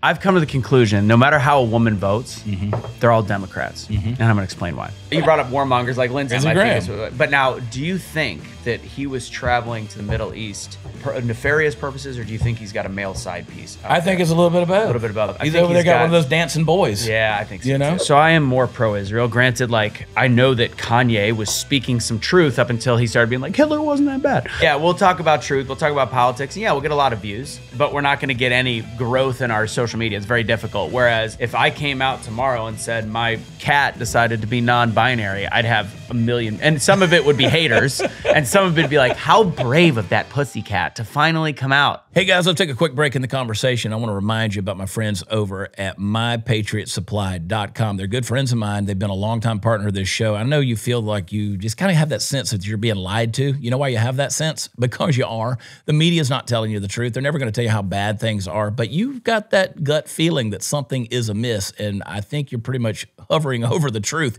I've come to the conclusion no matter how a woman votes, mm-hmm. they're all Democrats. Mm-hmm. And I'm going to explain why. You brought up warmongers like Lindsey. Lindsey I think But now, do you think that he was traveling to the Middle East for nefarious purposes, or do you think he's got a male side piece? out I think there? it's a little bit of both. A little bit of both. I He's think over there he's got, got- one of those dancing boys. Yeah, I think so. You know? too. So I am more pro Israel. Granted, like, I know that Kanye was speaking some truth up until he started being like, Hitler wasn't that bad. Yeah, we'll talk about truth. We'll talk about politics. And yeah, we'll get a lot of views, but we're not going to get any growth in our social media. It's very difficult. Whereas if I came out tomorrow and said my cat decided to be non binary, I'd have a million. And some of it would be haters, and some of it would be like, how brave of that pussy cat to finally come out. Hey guys, let's take a quick break in the conversation. I want to remind you about my friends over at mypatriotsupply.com. They're good friends of mine. They've been a longtime partner of this show. I know you feel like you just kind of have that sense that you're being lied to. You know why you have that sense? Because you are. The media's not telling you the truth. They're never going to tell you how bad things are, but you've got that gut feeling that something is amiss. And I think you're pretty much hovering over the truth.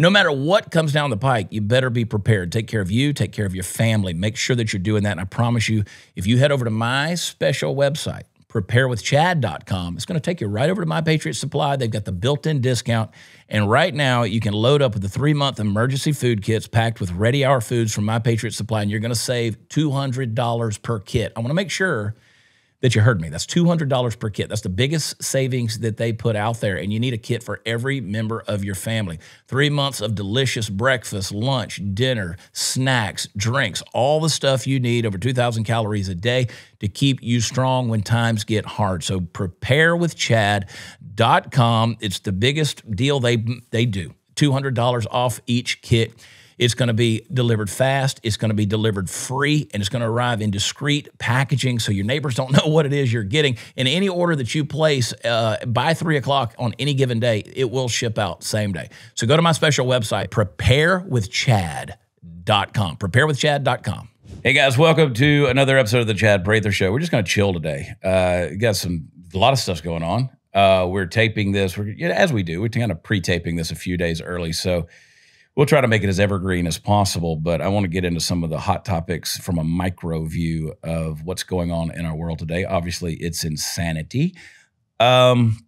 No matter what comes down the pike, you better be prepared. Take care of you, take care of your family. Make sure that you're doing that. And I promise you, if you head over to my special website, preparewithchad.com, it's going to take you right over to My Patriot Supply. They've got the built in discount. And right now, you can load up with the three month emergency food kits packed with ready hour foods from My Patriot Supply, and you're going to save $200 per kit. I want to make sure that you heard me. That's $200 per kit. That's the biggest savings that they put out there. And you need a kit for every member of your family. Three months of delicious breakfast, lunch, dinner, snacks, drinks, all the stuff you need, over 2,000 calories a day to keep you strong when times get hard. So prepare with preparewithchad.com. It's the biggest deal they, they do. $200 off each kit. It's going to be delivered fast. It's going to be delivered free, and it's going to arrive in discreet packaging so your neighbors don't know what it is you're getting. And any order that you place uh, by three o'clock on any given day, it will ship out same day. So go to my special website, preparewithchad.com. Preparewithchad.com. Hey guys, welcome to another episode of the Chad Prather Show. We're just going to chill today. Uh, got some a lot of stuff going on. Uh, we're taping this. We're as we do. We're kind of pre-taping this a few days early, so we'll try to make it as evergreen as possible. But I want to get into some of the hot topics from a micro view of what's going on in our world today. Obviously, it's insanity. Um,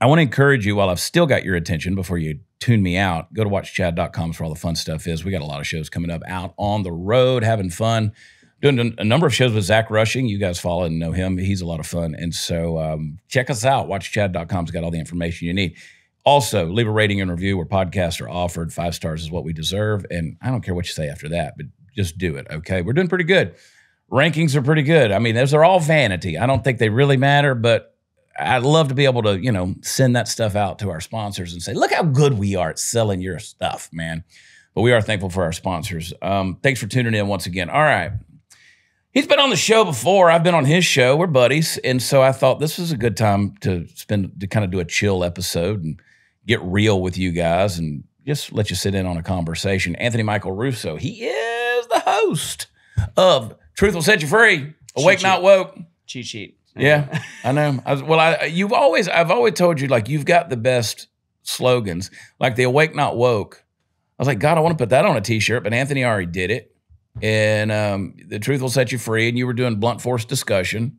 I want to encourage you while I've still got your attention before you tune me out, go to watchchad.com for all the fun stuff is. We got a lot of shows coming up out on the road, having fun. Doing a- number of shows with Zach Rushing. You guys follow and know him. He's a lot of fun. And so um, check us out. Watchchad.com's got all the information you need. Also, leave a rating and review where podcasts are offered. Five stars is what we deserve. And I don't care what you say after that, but just do it. Okay. We're doing pretty good. Rankings are pretty good. I mean, those are all vanity. I don't think they really matter, but I'd love to be able to, you know, send that stuff out to our sponsors and say, look how good we are at selling your stuff, man. But we are thankful for our sponsors. Um, thanks for tuning in once again. All right. He's been on the show before. I've been on his show. We're buddies. And so I thought this was a good time to spend, to kind of do a chill episode and get real with you guys and just let you sit in on a conversation. Anthony Michael Russo, he is the host of Truth Will Set You Free, Awake Cheat Not Woke. Cheat sheet. Yeah, I know. I was, well, I you've always I've always told you like you've got the best slogans, like the awake not woke. I was like, God, I want to put that on a T-shirt, but Anthony already did it, and um, the truth will set you free. And you were doing blunt force discussion,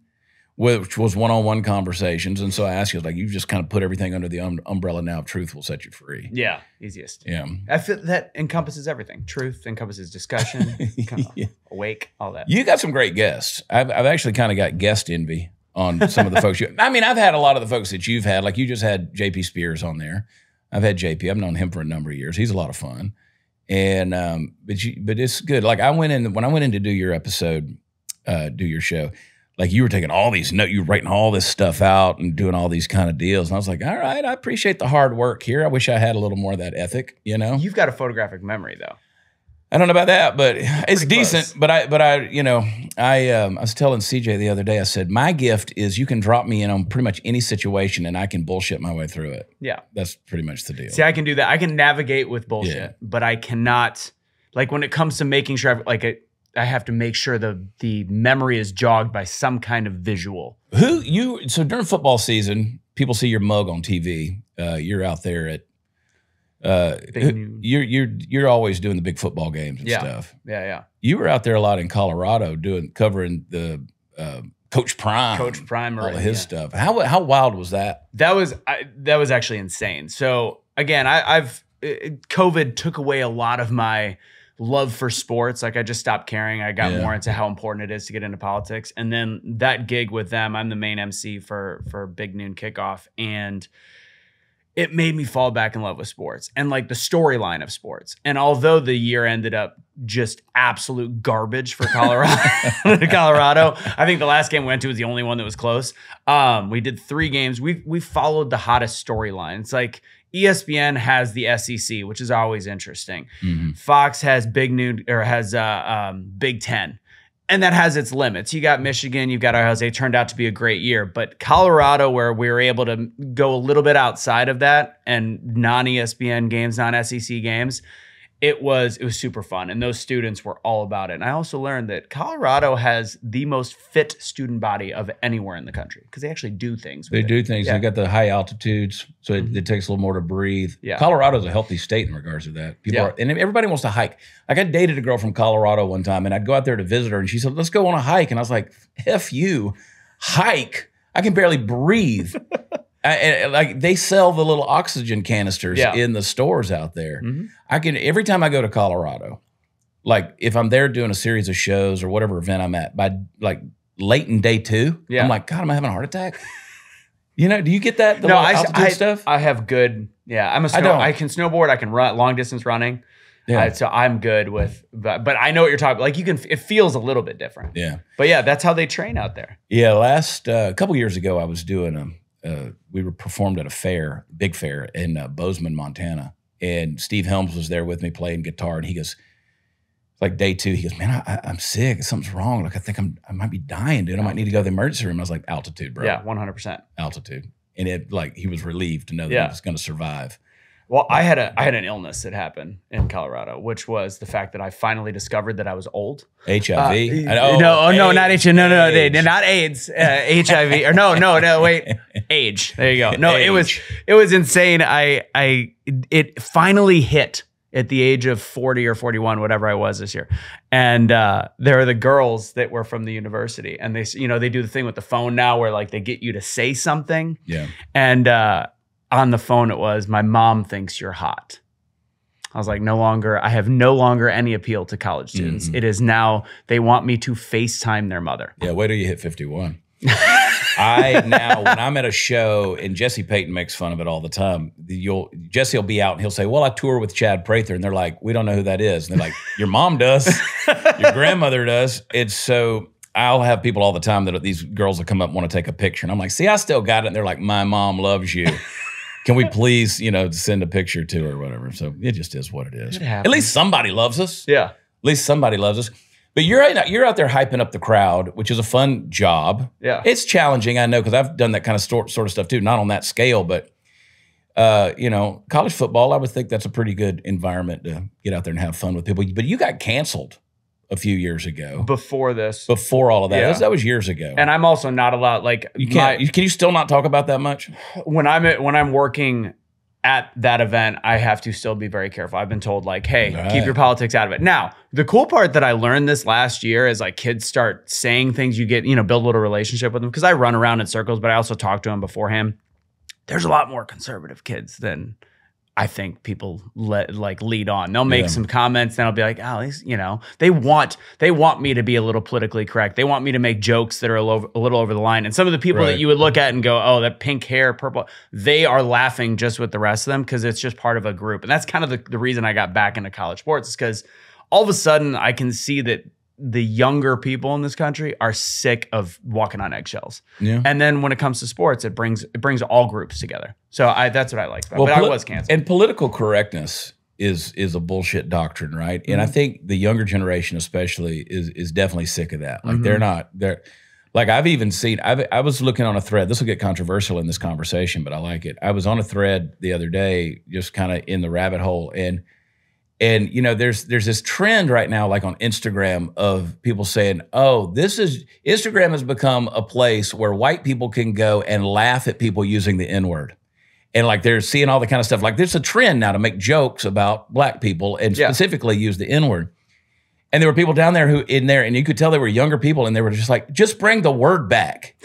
which was one-on-one conversations. And so I asked you, like, you've just kind of put everything under the um, umbrella now of truth will set you free. Yeah, easiest. Yeah. I feel that encompasses everything. Truth encompasses discussion, Yeah. awake, all that. You got some great guests. I've, I've actually kind of got guest envy on some of the folks. You, I mean, I've had a lot of the folks that you've had. Like you just had JP Sears on there. I've had JP. I've known him for a number of years. He's a lot of fun, and um, but you, but it's good. Like I went in when I went in to do your episode, uh, do your show. Like you were taking all these notes, you were writing all this stuff out and doing all these kind of deals. And I was like, all right, I appreciate the hard work here. I wish I had a little more of that ethic, you know. You've got a photographic memory, though. I don't know about that, but it's Pretty decent. close. But I, but I, you know, I, um, I was telling CJ the other day. I said my gift is you can drop me in on pretty much any situation, and I can bullshit my way through it. Yeah. That's pretty much the deal. See, I can do that. I can navigate with bullshit, Yeah. but I cannot. Like when it comes to making sure, I've, like I, I have to make sure the the memory is jogged by some kind of visual. Who you? So during football season, people see your mug on TV. Uh, you're out there at. Uh, who- you're you're you're always doing the big football games and Yeah. stuff. Yeah, yeah. You were out there a lot in Colorado doing covering the uh, Coach Prime, Coach Prime, all of his yeah. stuff. How how wild was that? That was I, that was actually insane. So again, I, I've it- COVID took away a lot of my love for sports. Like I just stopped caring. I got Yeah. more into how important it is to get into politics. And then that gig with them, I'm the main MC for for Big Noon Kickoff, and it made me fall back in love with sports and like the storyline of sports. And although the year ended up just absolute garbage for Colorado, Colorado, I think the last game we went to was the only one that was close. Um, we did three games. We we followed the hottest storyline. It's like ESPN has the SEC, which is always interesting. Mhm. Fox has Big Noon or has uh, um, Big Ten, and that has its limits. You got Michigan, you've got Ohio State. Turned out to be a great year, but Colorado, where we were able to go a little bit outside of that and non ESPN games, non SEC games, it was it was super fun, and those students were all about it. And I also learned that Colorado has the most fit student body of anywhere in the country because they actually do things. They it. do things. Yeah. They got the high altitudes, so it, Mhm. it takes a little more to breathe. Yeah. Colorado's a healthy state in regards to that. People Yeah. are, and everybody wants to hike. Like I dated a girl from Colorado one time, and I'd go out there to visit her, and she said, "Let's go on a hike," and I was like, "F you, hike! I can barely breathe." I, like they sell the little oxygen canisters Yeah. in the stores out there. Mhm. I can every time I go to Colorado, like if I'm there doing a series of shows or whatever event I'm at, by like late in day two, Yeah. I'm like, God, am I having a heart attack? You know, do you get that? The no, I, I, stuff. I have good. Yeah, I'm a. Snow, I don't. I, can snowboard. I can run long distance running. yeah, Uh, so I'm good with. But, but I know what you're talking. Like you can. It feels a little bit different. yeah, But yeah, that's how they train out there. yeah. Last uh, couple years ago, I was doing a. Uh, we were performed at a fair, big fair in uh, Bozeman, Montana, and Steve Helms was there with me playing guitar, and he goes. Like day two, he goes, "Man, I, I'm sick. Something's wrong. Like I think I'm, I might be dying, dude. I might need to go to the emergency room." I was like, "Altitude, bro. Yeah, 100. percent altitude." And it like he was relieved to know that Yeah. he was going to survive. Well, I had a I had an illness that happened in Colorado, which was the fact that I finally discovered that I was old. HIV. Uh, I no, oh, no, not HIV. No, no, no, they, not AIDS. Uh, HIV or no, no, no. Wait, age. There you go. No, it was it was insane. I I it finally hit at the age of 40 or 41 whatever i was this year and uh, there are the girls that were from the university and they you know they do the thing with the phone now where like they get you to say something Yeah. and uh, on the phone it was my mom thinks you're hot i was like no longer i have no longer any appeal to college students Mhm. It is now they want me to facetime their mother Yeah. Wait till you hit 51. I now, when I'm at a show, and Jesse Payton makes fun of it all the time. You'll Jesse will be out and he'll say, "Well, I tour with Chad Prather," and they're like, "We don't know who that is." And they're like, "Your mom does, your grandmother does." It's so. I'll have people all the time that these girls will come up and want to take a picture, and I'm like, "See, I still got it." And they're like, "My mom loves you." Can we please, you know, send a picture to her or whatever? So it just is what it is. It At least somebody loves us. yeah At least somebody loves us. But you're out, you're out there hyping up the crowd, which is a fun job. yeah It's challenging, I know, because I've done that kind of sort sort of stuff too. Not on that scale, but uh, you know, college football. I would think that's a pretty good environment to get out there and have fun with people. But you got canceled a few years ago before this before all of that. Yeah. That was- That was years ago. and i'm also not allowed like you can't. you, can you still not talk about that much? when I'm at, when I'm working at that event, I have to still be very careful. I've been told like, hey, Right. keep your politics out of it. Now, the cool part that I learned this last year is like kids start saying things you get, you know, build a little relationship with them because I run around in circles, but I also talk to them beforehand. There's a lot more conservative kids than I think people let like lead on. They'll make Yeah. some comments, then I'll be like, oh, these, you know, they want they want me to be a little politically correct. They want me to make jokes that are a little, a little over the line. And some of the people Right. that you would look at and go, oh, that pink hair, purple, they are laughing just with the rest of them because it's just part of a group. And that's kind of the, the reason I got back into college sports is because all of a sudden I can see that the younger people in this country are sick of walking on eggshells. Yeah. And then when it comes to sports, it brings it brings all groups together. So I that's what I like. About it. but I was canceled. And political correctness is is a bullshit doctrine, right? And I Mm-hmm. think the younger generation, especially, is is definitely sick of that. Like they're Mhm. not they're like I've even seen. I've, I was looking on a thread. This will get controversial in this conversation, but I like it. I was on a thread the other day, just kind of in the rabbit hole, and and you know, there's there's this trend right now, like on Instagram, of people saying, "Oh, this is Instagram has become a place where white people can go and laugh at people using the N word." and like they're seeing all the kind of stuff. Like there's a trend now to make jokes about black people and Yeah. specifically use the N word. And there were people down there who in there, and you could tell they were younger people, and they were just like, just bring the word back.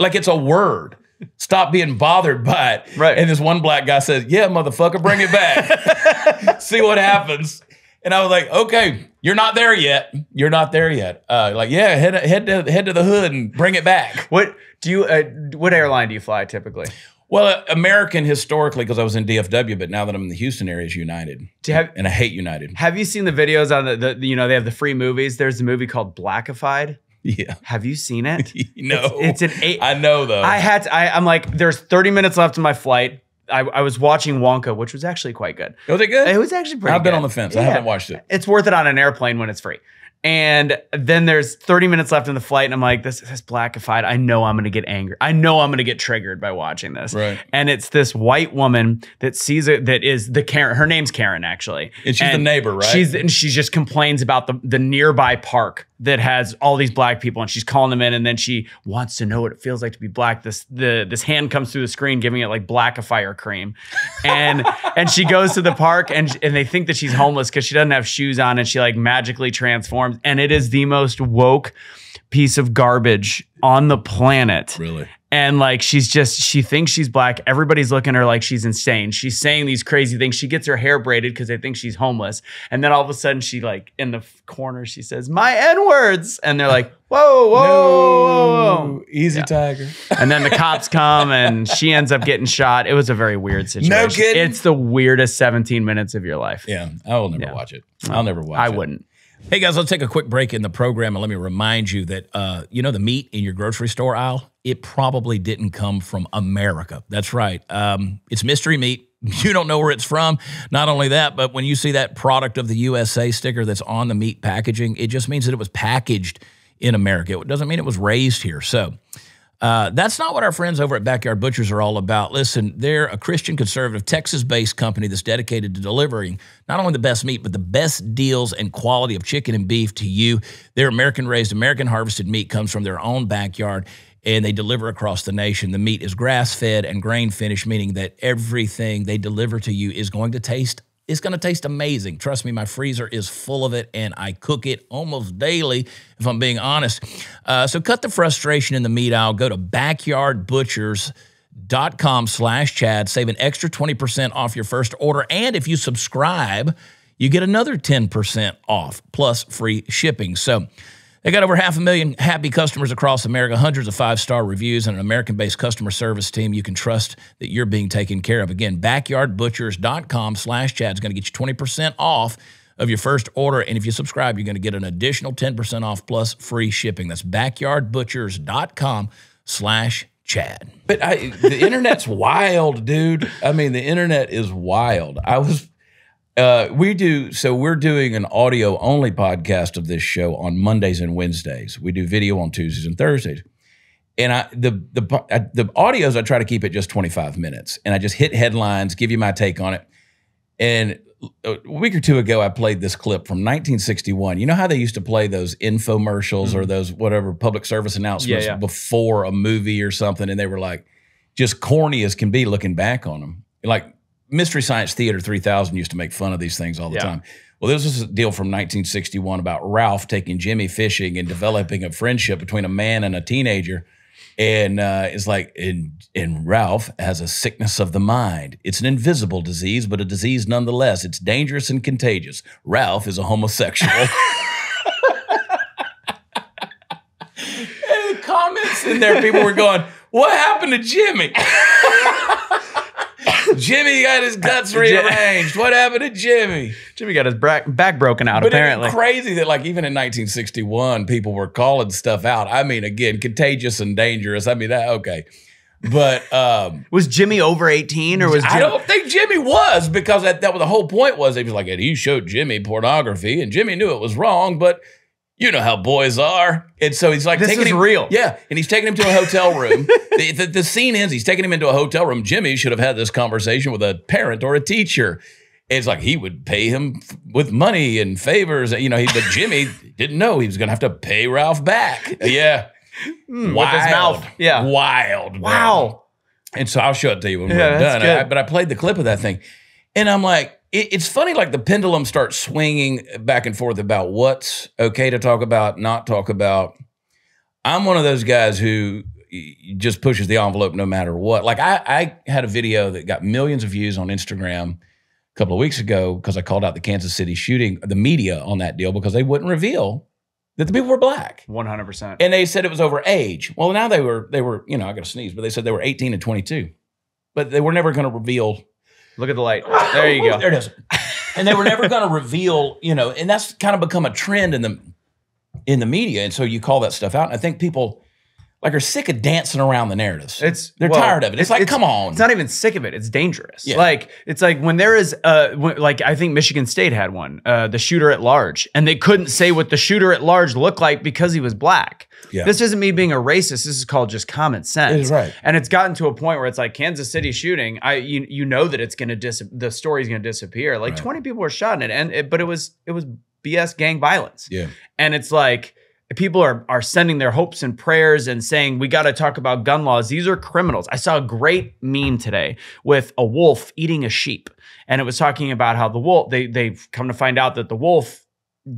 like it's a word. Stop being bothered by it. Right. And this one black guy says, Yeah, motherfucker, bring it back. See what happens. And I was like, okay, you're not there yet. You're not there yet. Uh, like, yeah, head head to head to the hood and bring it back. What do you? Uh, what airline do you fly typically? Well, uh, American historically, because I was in DFW, but now that I'm in the Houston area, is United, have and I hate United. Have you seen the videos on the, the? You know, they have the free movies. There's a movie called Blackified. Yeah, Have you seen it? no, It's, it's an eight. I know though. I had to, I, I'm like, there's 30 minutes left in my flight. I, I was watching Wonka, which was actually quite good. was it good? It was actually pretty I've been good. on the fence. I haven't watched it. It's worth it on an airplane when it's free. And then there's 30 minutes left in the flight, and I'm like, this is blackified. I know I'm gonna get angry. I know I'm gonna get triggered by watching this. Right. And it's this white woman that sees it that is the Karen. Her name's Karen, actually. And she's the neighbor, right? She's and she just complains about the the nearby park that has all these black people, and she's calling them in, and then she wants to know what it feels like to be black. This the this hand comes through the screen, giving it like blackifier cream, and and she goes to the park, and and they think that she's homeless because she doesn't have shoes on, and she like magically transforms, and it is the most woke piece of garbage on the planet Really? And like she's just she thinks she's black everybody's looking at her like she's insane she's saying these crazy things she gets her hair braided because they think she's homeless and then all of a sudden she like in the corner she says my n words and they're like whoa whoa whoa, whoa. easy Yeah. tiger. and then the cops come and she ends up getting shot it was a very weird situation kidding. it's the weirdest 17 minutes of your life Yeah, I will never Yeah. watch it. I'll never watch i it. I wouldn't Hey guys, let's take a quick break in the program and let me remind you that uh, you know the meat in your grocery store aisle, it probably didn't come from America. That's right. Um, it's mystery meat. You don't know where it's from. Not only that, but when you see that product of the USA sticker that's on the meat packaging, it just means that it was packaged in America. It doesn't mean it was raised here. So uh, that's not what our friends over at Backyard Butchers are all about. Listen, they're a Christian conservative, Texas based company that's dedicated to delivering not only the best meat, but the best deals and quality of chicken and beef to you. Their American raised, American harvested meat comes from their own backyard and they deliver across the nation. The meat is grass fed and grain finished, meaning that everything they deliver to you is going to taste it's going to taste amazing. Trust me, my freezer is full of it, and I cook it almost daily, if I'm being honest. Uh, so cut the frustration in the meat aisle. Go to backyardbutchers.com slash Chad. Save an extra 20% off your first order. And if you subscribe, you get another 10% off plus free shipping. So they got over half a million happy customers across America, hundreds of five star reviews, and an American based customer service team you can trust that you're being taken care of. Again, backyardbutchers.com slash Chad is going to get you 20% off of your first order. And if you subscribe, you're going to get an additional 10% off plus free shipping. That's backyardbutchers.com slash Chad. But I, the internet's wild, dude. I mean, the internet is wild. I was uh, we do so. We're doing an audio only podcast of this show on Mondays and Wednesdays. We do video on Tuesdays and Thursdays. And I the the I, the audios I try to keep it just 25 minutes, and I just hit headlines, give you my take on it. And a week or two ago, I played this clip from 1961. You know how they used to play those infomercials or those whatever public service announcements Yeah, yeah. before a movie or something, and they were like just corny as can be looking back on them. Like Mystery Science Theater 3000 used to make fun of these things all the Yeah. time. Well, this was a deal from 1961 about Ralph taking Jimmy fishing and developing a friendship between a man and a teenager. And uh, it's like, and, and Ralph has a sickness of the mind. It's an invisible disease, but a disease nonetheless. It's dangerous and contagious. Ralph is a homosexual. and the comments in there, people were going, What happened to Jimmy? Jimmy got his guts rearranged. What happened to Jimmy? jimmy got his back, back broken out But apparently it's crazy that like even in 1961, people were calling stuff out. I mean, again, contagious and dangerous. I mean, that okay. But um was jimmy over 18 or was Jimmy I don't think Jimmy was because that, that was the whole point was he was like he showed Jimmy pornography and Jimmy knew it was wrong, but you know how boys are. And so he's like This taking is him real. Yeah, and he's taking him to a hotel room. the, the, the scene ends, he's taking him into a hotel room. Jimmy should have had this conversation with a parent or a teacher. It's like he would pay him with money and favors, you know. He, but Jimmy didn't know he was going to have to pay Ralph back. Yeah, Mm, with his mouth yeah wild, wow and so I'll show it to you when Yeah, we're done. I- but I played the clip of that thing, and I'm like, it, it's funny, like the pendulum starts swinging back and forth about what's okay to talk about, not talk about. I'm one of those guys who just pushes the envelope no matter what. Like I, I had a video that got millions of views on Instagram a couple of weeks ago because I called out the Kansas City shooting, the media on that deal because they wouldn't reveal that the people were black. 100%. And they said it was over age. Well, now they were, they were, you know, I got to sneeze, but they said they were 18 and 22. But they were never going to reveal Look at the light. There you go. there it is. And they were never going to reveal, you know, and that's kind of become a trend in the in the media. And so you call that stuff out. And I think people like are sick of dancing around the narratives. It's they're well, tired of it. It's, like, come on. It's not even sick of it. It's dangerous. Yeah. Like it's like when there is uh when, like I think Michigan State had one, uh the shooter at large, and they couldn't say what the shooter at large looked like because he was black. Yeah. This isn't me being a racist. This is called just common sense. It is right. And it's gotten to a point where it's like Kansas City shooting. I you you know that it's gonna dis the story's gonna disappear. Like Right. 20 people were shot in it, and it, but it was it was BS gang violence yeah. and it's like people are are sending their hopes and prayers and saying we got to talk about gun laws. These are criminals. I saw a great meme today with a wolf eating a sheep and it was talking about how the wolf they they've come to find out that the wolf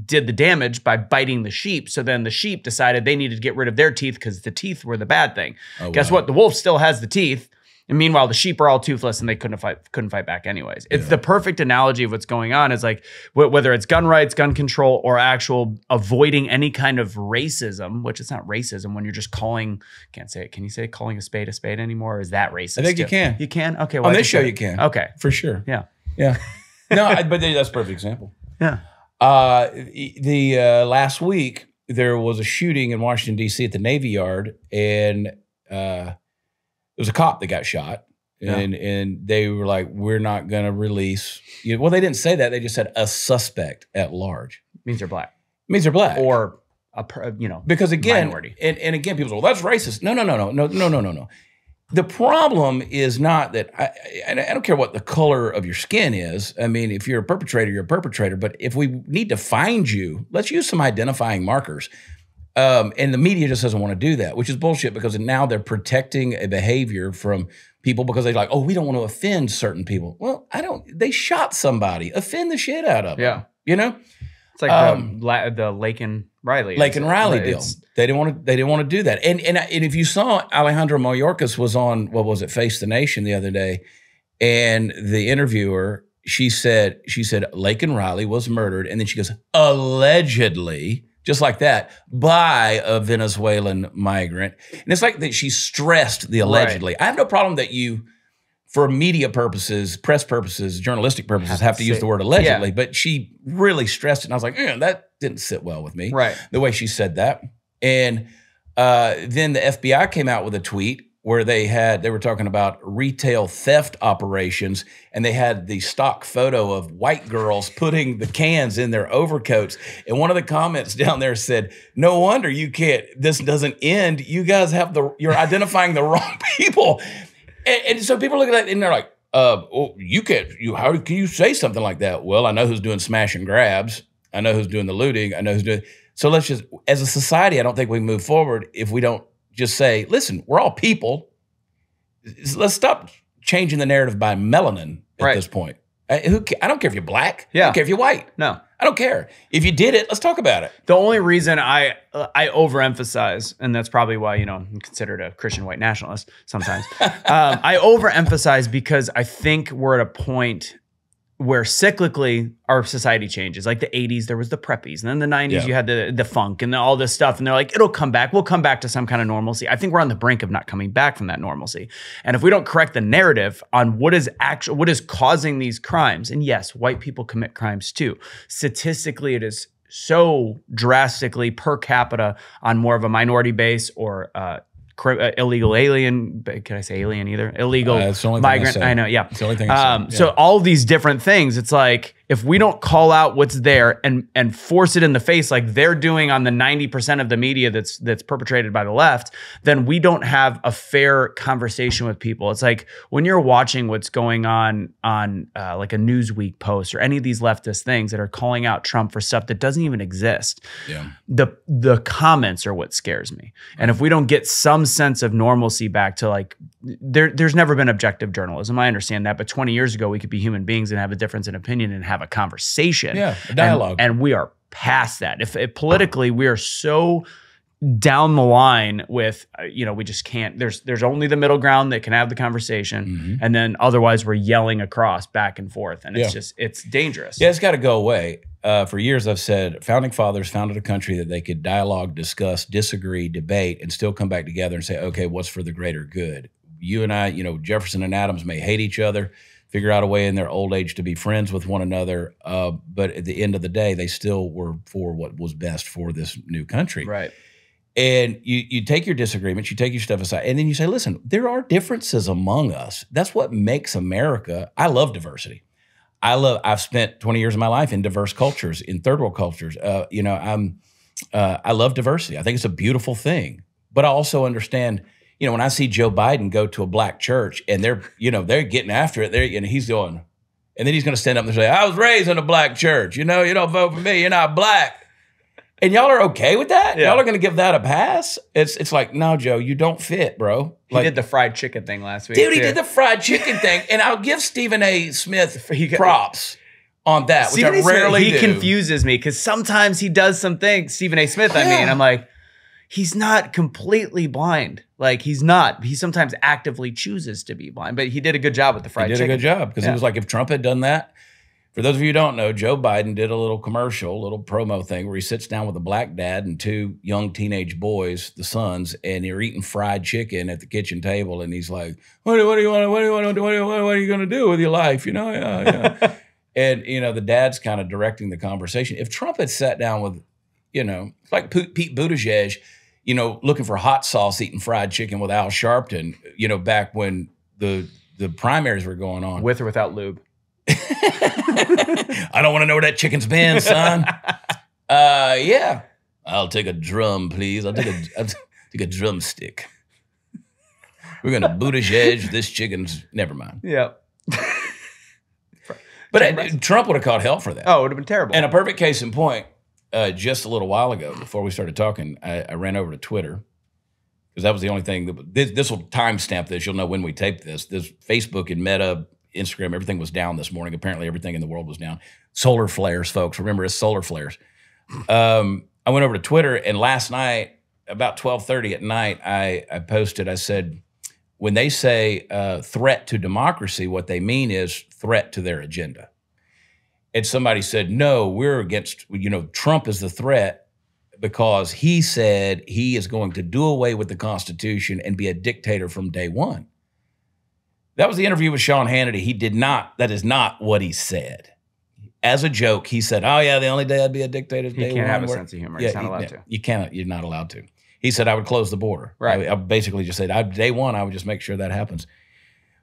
did the damage by biting the sheep so then the sheep decided they needed to get rid of their teeth because the teeth were the bad thing. Oh, guess wow. what? The wolf still has the teeth and meanwhile the sheep are all toothless and they couldn't fight couldn't fight back anyways it's Yeah. the perfect analogy of what's going on is like wh- whether it's gun rights gun control or actual avoiding any kind of racism which it's not racism when you're just calling can't say it can you say calling a spade a spade anymore or is that racist I think you can. you can okay On I this show you can. okay For sure. Yeah. Yeah. No, I, but that's a perfect example. yeah Uh, the uh, last week there was a shooting in Washington D.C. at the Navy Yard, and uh, was a cop that got shot, Yeah. and and they were like, "We're not going to release." You know, well, they didn't say that; they just said a suspect at large. means they're black means they're black, or a you know because again, minority. and, and again, people say, "Well, that's racist." No, no, no, no, no, no, no, no, no. The problem is not that I, I, I don't care what the color of your skin is. I mean, if you're a perpetrator, you're a perpetrator. But if we need to find you, let's use some identifying markers. Um, and the media just doesn't want to do that, which is bullshit because now they're protecting a behavior from people because they're like, oh, we don't want to offend certain people. Well, I don't. They shot somebody. Offend the shit out of them. Yeah. You know, it's like um, the, La- the Laken Riley Laken Riley deal. It's- They didn't want to. They didn't want to do that. And and and if you saw Alejandro Mayorkas was on what was it, Face the Nation the other day, and the interviewer she said she said Laken Riley was murdered, and then she goes allegedly. Just like that, by a Venezuelan migrant. And it's like that she stressed the allegedly. I have no problem that you, for media purposes, press purposes, journalistic purposes, Have have to to use the word allegedly. But she really stressed it. And I was like, "Eh, that didn't sit well with me right the way she said that. And uh, then the FBI came out with a tweet where they had they were talking about retail theft operations, and they had the stock photo of white girls putting the cans in their overcoats. And one of the comments down there said, "No wonder you can't. This doesn't end. You guys have the you're identifying the wrong people." And, and so people look at that and they're like, uh, you can't, you, how can you say something like that? Well, I know who's doing smash and grabs. I know who's doing the looting. I know who's doing, so let's just, as a society, I don't think we move forward if we don't just say, listen, we're all people. Let's stop changing the narrative by melanin at Right. this point. I, who, I don't care if you're black. I Yeah. don't care if you're white. no I don't care. If you did it, let's talk about it. The only reason I uh, I overemphasize, and that's probably why you know I'm considered a Christian white nationalist sometimes. um, I overemphasize because I think we're at a point where cyclically our society changes. Like the 80s, there was the preppies, and then the 90s, Yeah. you had the the funk and all this stuff, and they're like, it'll come back. We'll come back to some kind of normalcy. I think we're on the brink of not coming back from that normalcy. And if we don't correct the narrative on what is actual, what is causing these crimes, and yes, white people commit crimes too. Statistically, it is so drastically per capita on more of a minority base or uh, uh, illegal alien. Can I say alien either? Illegal uh, migrant. I, I, know. Yeah. Um, yeah. So all these different things. It's like if we don't call out what's there and and force it in the face like they're doing on the 90% of the media that's that's perpetrated by the left, then we don't have a fair conversation with people. It's like when you're watching what's going on on uh, like a Newsweek post or any of these leftist things that are calling out Trump for stuff that doesn't even exist Yeah. the the comments are what scares me. And if we don't get some sense of normalcy back to like there there's never been objective journalism. I understand that, but 20 years ago we could be human beings and have a difference in opinion and have a conversation. Yeah, a And- dialogue. And, we are past that. If, if politically we are so down the line with uh, you know we just can't there's there's only the middle ground that can have the conversation Mhm. and then otherwise we're yelling across back and forth and it's Yeah. just it's dangerous Yeah, it's got to go away. Uh, for years, I've said founding fathers founded a country that they could dialogue, discuss, disagree, debate, and still come back together and say, okay, what's for the greater good? You and I, you know, Jefferson and Adams may hate each other, figure out a way in their old age to be friends with one another, uh, but at the end of the day, they still were for what was best for this new country. right And you you take your disagreements, you take your stuff aside, and then you say, listen, there are differences among us. That's what makes America. I love diversity. I love. I've spent 20 years of my life in diverse cultures, in third world cultures. Uh, you know, I'm. Uh, I love diversity. I think it's a beautiful thing. But I also understand. You know, when I see Joe Biden go to a black church and they're, you know, they're getting after it, there, and he's going, and then he's going to stand up and say, "I was raised in a black church. You know, you don't vote for me. You're not black." And y'all are okay with that? Yeah. Y'all are going to give that a pass? It's it's like, no, Joe, you don't fit, bro. he Like, did the fried chicken thing last week dude, he too. did the fried chicken thing, and I'll give Stephen A. Smith He props on that, which Stephen I A. Smith, rarely he do. confuses me because sometimes he does some things. Stephen A. Smith, I mean, I'm like, he's not completely blind. Like he's not. He sometimes actively chooses to be blind, but he did a good job with the He fried did chicken. a good job because Yeah. it was like if Trump had done that. For those of you who don't know, Joe Biden did a little commercial, little promo thing where he sits down with a black dad and two young teenage boys, the sons, and they're eating fried chicken at the kitchen table. And he's like, "What do, what do you want? What do you want to do? What, do you, what, what are you going to do with your life? You know?" Yeah, yeah. and you know, the dad's kind of directing the conversation. If Trump had sat down with, you know, like Pete Buttigieg, you know, looking for hot sauce, eating fried chicken with Al Sharpton, you know, back when the the primaries were going on. with or without lube. I don't want to know where that chicken's been, son. uh, yeah. I'll take a drum, please. I'll take a I'll take a drumstick. We're gonna Buttigieg this chicken's. Never mind. Yeah. But uh. Trump would have caught hell for that. Oh, it would have been terrible. And a perfect case in point, uh, just a little while ago, before we started talking, I, I ran over to Twitter because that was the only thing that this, this will timestamp this. You'll know when we taped this. This Facebook and Meta, Instagram, everything was down this morning. Apparently, everything in the world was down. Solar flares, folks. Remember, it's solar flares. Um, I went over to Twitter, and last night, about twelve thirty at night, I, I posted. I said, when they say uh, threat to democracy, what they mean is threat to their agenda. And somebody said, no, we're against, you know, Trump is the threat because he said he is going to do away with the Constitution and be a dictator from day one. That was the interview with Sean Hannity. He did not, that is not what he said. As a joke, he said, oh, yeah, the only day I'd be a dictator is he day can't have a where- sense of humor. yeah, He's not you- allowed yeah, to. You cannot. You're not allowed to. He said I would close the border. Right. I, I basically just said I, day one I would just make sure that happens.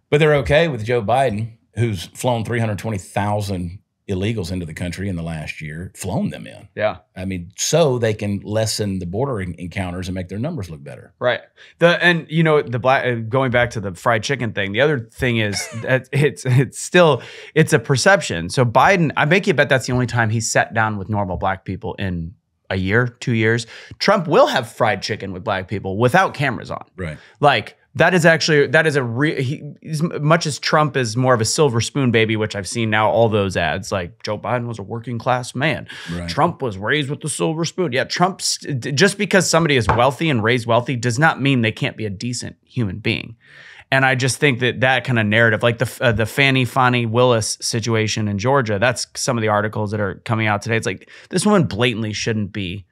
But they're okay with Joe Biden, who's flown 320,000 illegals into the country in the last year, flown them in. Yeah. I mean, so they can lessen the border encounters and make their numbers look better. Right. The and you know the black uh, going back to the fried chicken thing. The other thing is that it's it's still it's a perception. So Biden, I make you bet that's the only time he sat down with normal black people in a year, two years. Trump will have fried chicken with black people without cameras on. Right. Like that is actually that is a real. he, as much as Trump is more of a silver spoon baby, which I've seen now all those ads. Like Joe Biden was a working class man. Right. Trump was raised with the silver spoon. Yeah, Trump st- just because somebody is wealthy and raised wealthy does not mean they can't be a decent human being. And I just think that that kind of narrative, like the uh, the Fannie Fani Willis situation in Georgia, that's some of the articles that are coming out today. It's like this woman blatantly shouldn't be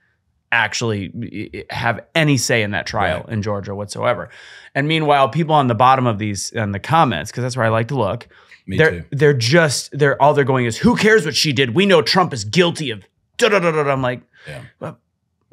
actually have any say in that trial Right. in Georgia whatsoever. And meanwhile, people on the bottom of these in the comments, because that's where I like to look, Me they're too. they're just they're all they're going is who cares what she did? We know Trump is guilty of da da da da. da." I'm like, Yeah. "Well,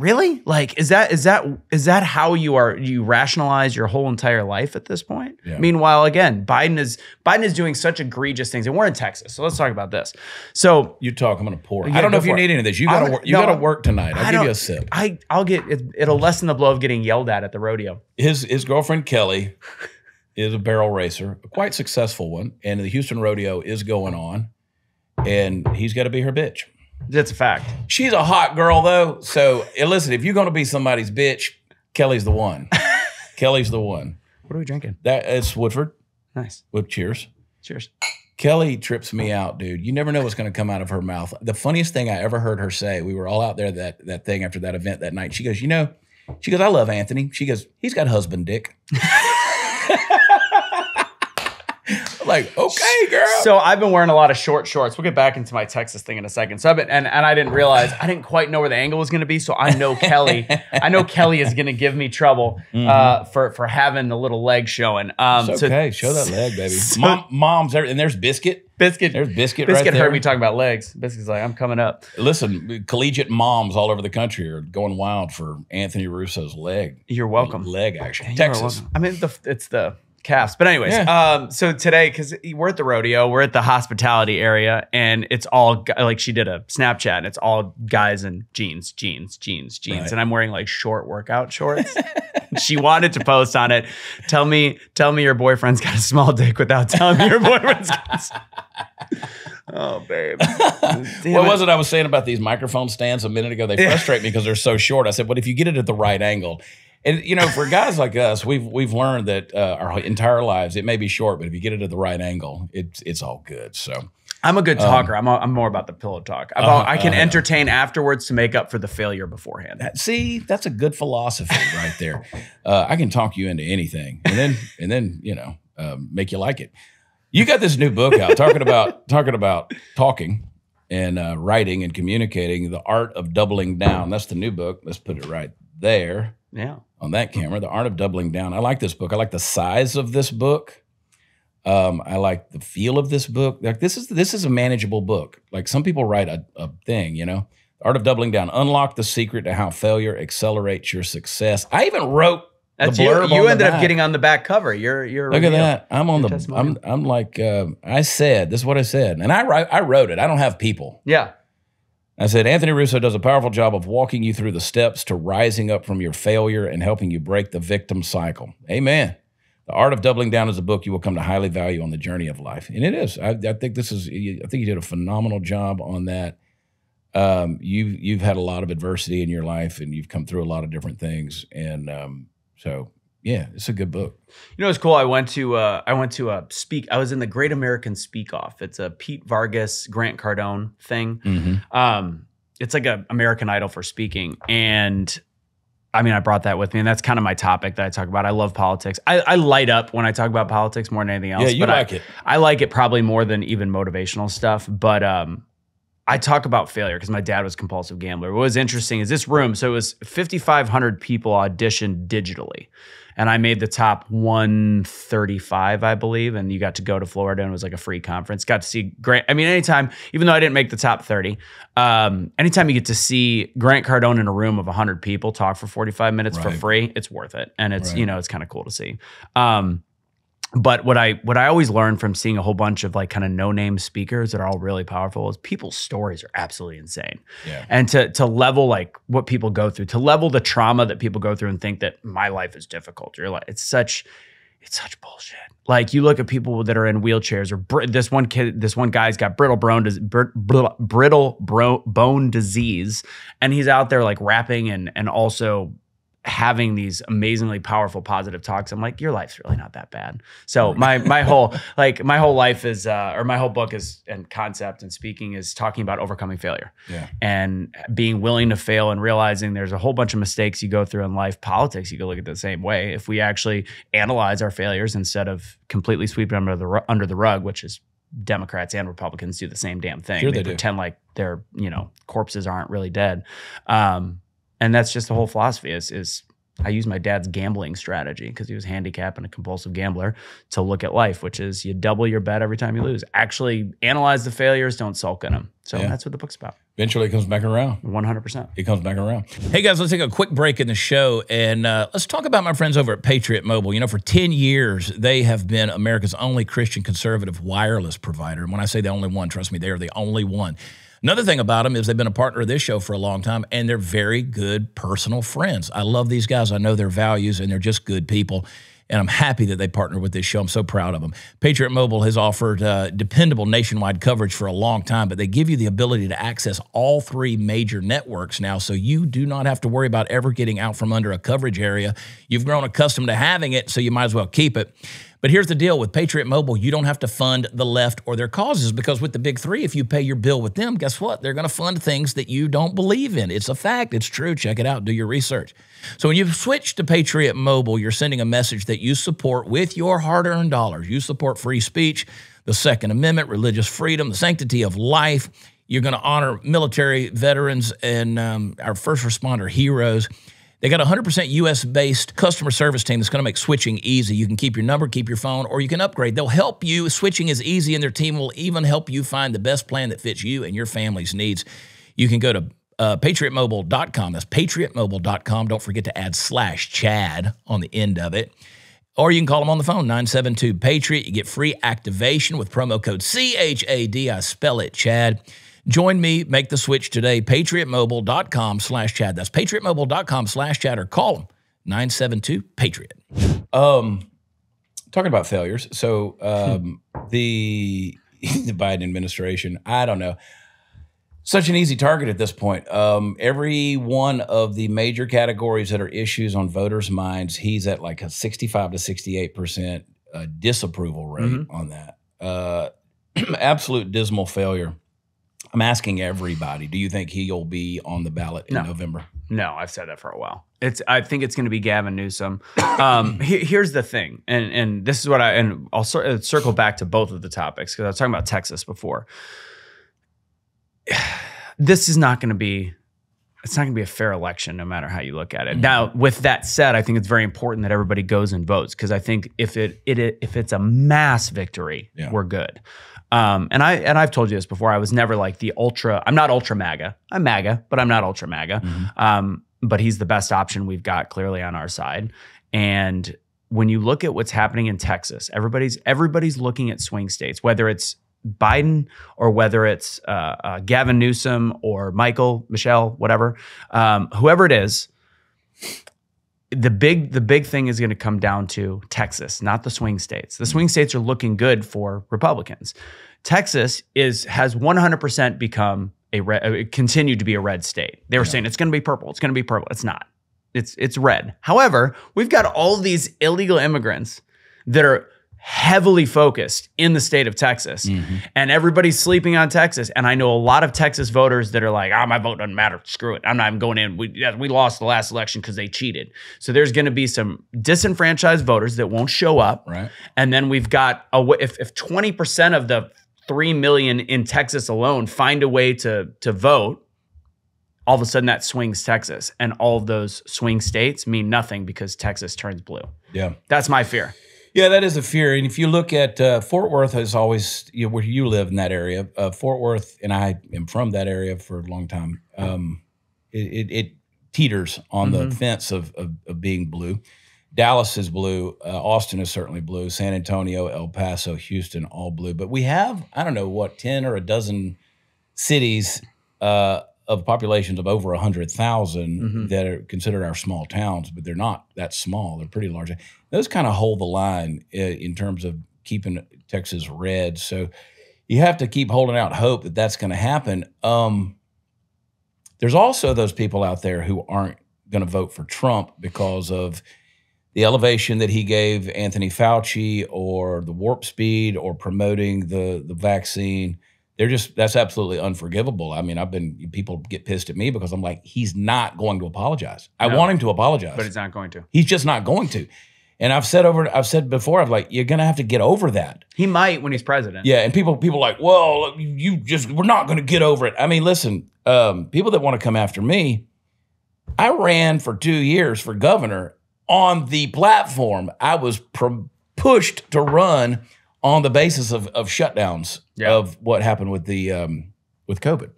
really? Like, is that is that is that how you are you rationalize your whole entire life at this point? Yeah. Meanwhile, again, Biden is Biden is doing such egregious things, and we're in Texas, so let's talk about this. So You talk. I'm to pour. Yeah, I don't know if you it. need any of this. You got to gonna- work. You no, got to work tonight. I'll I give you a sip. I I'll get it, it'll lessen the blow of getting yelled at at the rodeo. his his girlfriend Kelly is a barrel racer, a quite successful one, and the Houston Rodeo is going on, and he's got to be her bitch. That's a fact. She's a hot girl though, so eh, listen, if you're going to be somebody's bitch, Kelly's the one. Kelly's the one. What are we drinking? That it's Woodford Nice. with cheers. Cheers. Kelly trips me out, dude. You never know what's going to come out of her mouth. The funniest thing I ever heard her say, we were all out there that that thing after that event that night. She goes, "You know," she goes, "I love Anthony." She goes, "He's got husband dick." Like, okay, girl. So I've been wearing a lot of short shorts. We'll get back into my Texas thing in a second. So I've been, and, and I didn't realize I didn't quite know where the angle was going to be. So I know Kelly, I know Kelly is going to give me trouble uh, for for having the little leg showing. Um, It's so okay, show that leg, baby. So- Mom, mom's there, and there's biscuit. Biscuit, There's biscuit, Biscuit right there. heard me talking about legs. Biscuit's like, I'm coming up. Listen, collegiate moms all over the country are going wild for Anthony Russo's leg. You're welcome. Leg action. Texas. welcome. I mean, the, it's the calves. But anyways, Yeah. um, so today, because we're at the rodeo, we're at the hospitality area, and it's all like she did a Snapchat, and it's all guys in jeans, jeans, jeans, jeans, Right. and I'm wearing like short workout shorts. she wanted to post on it. Tell me, tell me your boyfriend's got a small dick without telling me your boyfriend's got. a- Oh, babe. What it. was it I was saying about these microphone stands a minute ago? They frustrate me because they're so short. I said, but if you get it at the right angle, and you know, for guys like us, we've we've learned that uh, our entire lives it may be short, but if you get it at the right angle, it's it's all good. So I'm a good talker. I'm, a, I'm more about the pillow talk. Um, Uh-huh, al- I can uh-huh. entertain afterwards to make up for the failure beforehand. that, see, that's a good philosophy right there. Uh, I can talk you into anything, and then and then you know um, make you like it. You got this new book out talking about talking about talking and uh, writing and communicating the art of doubling down. That's the new book. Let's put it right there. Yeah. On that camera. The Art of Doubling Down. I like this book. I like the size of this book. Um, I like the feel of this book. Like this is this is a manageable book. Like some people write a, a thing, you know. Art of Doubling Down. Unlock the secret to how failure accelerates your success. I even wrote That's the you. You ended up getting on the back cover. You're you're Look at that. I'm on the. I'm. I'm like. Uh, I said. This is what I said, and I write. I wrote it. I don't have people. Yeah. I said, Anthony Russo does a powerful job of walking you through the steps to rising up from your failure and helping you break the victim cycle. Amen. The Art of Doubling Down is a book you will come to highly value on the journey of life. And it is. I, I think this is, I think you did a phenomenal job on that. Um, you've, you've had a lot of adversity in your life and you've come through a lot of different things. And um, so, yeah, it's a good book. You know it's cool? I went to uh, I went to a speak. I was in the Great American Speak Off. It's a Pete Vargas, Grant Cardone thing. Mm-hmm. Um, it's like a American Idol for speaking, and I mean, I brought that with me, and that's kind of my topic that I talk about. I love politics. I, I light up when I talk about politics more than anything else. Yeah, you but I- like it. I like it probably more than even motivational stuff, but um, I talk about failure because my dad was a compulsive gambler. What was interesting is this room. So it was 5,500 people auditioned digitally, and I made the top 135, I believe. And you got to go to Florida, and it was like a free conference. Got to see Grant. I mean, anytime, even though I didn't make the top 30, um, anytime you get to see Grant Cardone in a room of 100 people talk for 45 minutes for free, it's worth it, and it's Right. you know it's kind of cool to see. Um, but what I what I always learned from seeing a whole bunch of like kind of no name speakers that are all really powerful is people's stories are absolutely insane. Yeah. And to to level like what people go through, to level the trauma that people go through and think that my life is difficult. You're like it's such it's such bullshit. Like you look at people that are in wheelchairs or br- this one kid, this one guy's got brittle bone, dis- br- br- brittle bro- bone disease, and he's out there like rapping and and also having these amazingly powerful positive talks i'm like your life's really not that bad so my my whole like my whole life is uh or my whole book is and concept and speaking is talking about overcoming failure Yeah. and being willing to fail and realizing there's a whole bunch of mistakes you go through in life politics you could look at the same way if we actually analyze our failures instead of completely sweeping under the under the rug which is Democrats and Republicans do the same damn thing. Sure they, they do. pretend like their you know corpses aren't really dead, um, and that's just the whole philosophy. Is is I use my dad's gambling strategy because he was handicapped and a compulsive gambler to look at life, which is you double your bet every time you lose. Actually, analyze the failures, don't sulk in them. So Yeah. that's what the book's about. Eventually it comes back around. One hundred percent. it comes back around. Hey guys, let's take a quick break in the show and uh, let's talk about my friends over at Patriot Mobile. You know, for 10 years, they have been America's only Christian conservative wireless provider. And when I say the only one, trust me, they are the only one. Another thing about them is they've been a partner of this show for a long time and they're very good personal friends. I love these guys. I know their values and they're just good people. and I'm happy that they partnered with this show. I'm so proud of them. Patriot Mobile has offered uh, dependable nationwide coverage for a long time, but they give you the ability to access all three major networks now, so you do not have to worry about ever getting out from under a coverage area. You've grown accustomed to having it, so you might as well keep it. But here's the deal with Patriot Mobile, you don't have to fund the left or their causes because with the big three, if you pay your bill with them, guess what? They're going to fund things that you don't believe in. It's a fact, it's true. Check it out, do your research. So when you switch to Patriot Mobile, you're sending a message that you support with your hard earned dollars. You support free speech, the Second Amendment, religious freedom, the sanctity of life. You're going to honor military veterans and um, our first responder heroes. They got a 100% US based customer service team that's going to make switching easy. You can keep your number, keep your phone, or you can upgrade. They'll help you. Switching is easy, and their team will even help you find the best plan that fits you and your family's needs. You can go to uh, patriotmobile.com. That's patriotmobile.com. Don't forget to add slash Chad on the end of it. Or you can call them on the phone, 972 Patriot. You get free activation with promo code CHAD. I spell it Chad. Join me, make the switch today, patriotmobile.com slash Chad. That's patriotmobile.com slash Chad or call them 972 Patriot. Um, talking about failures. So um, the, the Biden administration, I don't know. Such an easy target at this point. Um, every one of the major categories that are issues on voters' minds, he's at like a 65 to 68 percent uh, disapproval rate mm-hmm. on that. Uh, absolute dismal failure. I'm asking everybody. Do you think he'll be on the ballot in no. November? No, I've said that for a while. It's. I think it's going to be Gavin Newsom. Um, he, here's the thing, and and this is what I and I'll uh, circle back to both of the topics because I was talking about Texas before. This is not going to be. It's not going to be a fair election, no matter how you look at it. Mm-hmm. Now, with that said, I think it's very important that everybody goes and votes because I think if it, it if it's a mass victory, yeah. we're good. Um, and I and I've told you this before. I was never like the ultra. I'm not ultra MAGA. I'm MAGA, but I'm not ultra MAGA. Mm-hmm. Um, but he's the best option we've got clearly on our side. And when you look at what's happening in Texas, everybody's everybody's looking at swing states, whether it's Biden or whether it's uh, uh, Gavin Newsom or Michael, Michelle, whatever, um, whoever it is the big the big thing is going to come down to Texas, not the swing states. The swing states are looking good for Republicans. Texas is has 100% become a red, uh, continued to be a red state. They were yeah. saying it's going to be purple. It's going to be purple. It's not. It's it's red. However, we've got all these illegal immigrants that are heavily focused in the state of Texas. Mm-hmm. And everybody's sleeping on Texas. And I know a lot of Texas voters that are like, oh, my vote doesn't matter. Screw it. I'm not even going in. We, we lost the last election because they cheated. So there's going to be some disenfranchised voters that won't show up. Right. And then we've got, a, if, if 20% of the 3 million in Texas alone find a way to, to vote, all of a sudden that swings Texas. And all those swing states mean nothing because Texas turns blue. Yeah. That's my fear. Yeah, that is a fear. And if you look at uh, Fort Worth, has always you know, where you live in that area. Uh, Fort Worth, and I am from that area for a long time. Um, it, it, it, teeters on mm-hmm. the fence of, of, of, being blue. Dallas is blue. Uh, Austin is certainly blue. San Antonio, El Paso, Houston, all blue. But we have I don't know what ten or a dozen cities uh, of populations of over 100,000 mm-hmm. that are considered our small towns, but they're not that small. They're pretty large. Those kind of hold the line in terms of keeping Texas red. So you have to keep holding out hope that that's going to happen. Um, there's also those people out there who aren't going to vote for Trump because of the elevation that he gave Anthony Fauci or the warp speed or promoting the the vaccine they're just that's absolutely unforgivable. I mean, I've been people get pissed at me because I'm like, he's not going to apologize. I no, want him to apologize, but he's not going to. He's just not going to. And I've said over, I've said before, I'm like, you're gonna have to get over that. He might when he's president. Yeah, and people, people like, well, you just, we're not gonna get over it. I mean, listen, um, people that want to come after me, I ran for two years for governor on the platform. I was pushed to run on the basis of, of shutdowns yeah. of what happened with the um, with COVID.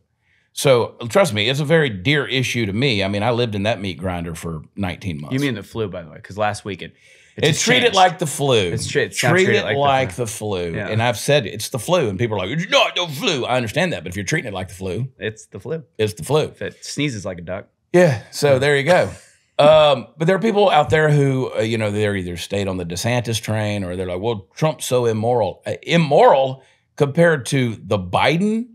So trust me, it's a very dear issue to me. I mean, I lived in that meat grinder for 19 months. You mean the flu, by the way? Because last week it it it's treated changed. like the flu. It's, tra- it's treat it like, like the flu. The flu. Yeah. And I've said it's the flu, and people are like, "It's not the flu." I understand that, but if you're treating it like the flu, it's the flu. It's the flu. If it sneezes like a duck. Yeah. So there you go. Um, but there are people out there who, uh, you know, they're either stayed on the DeSantis train or they're like, well, Trump's so immoral. Uh, immoral compared to the Biden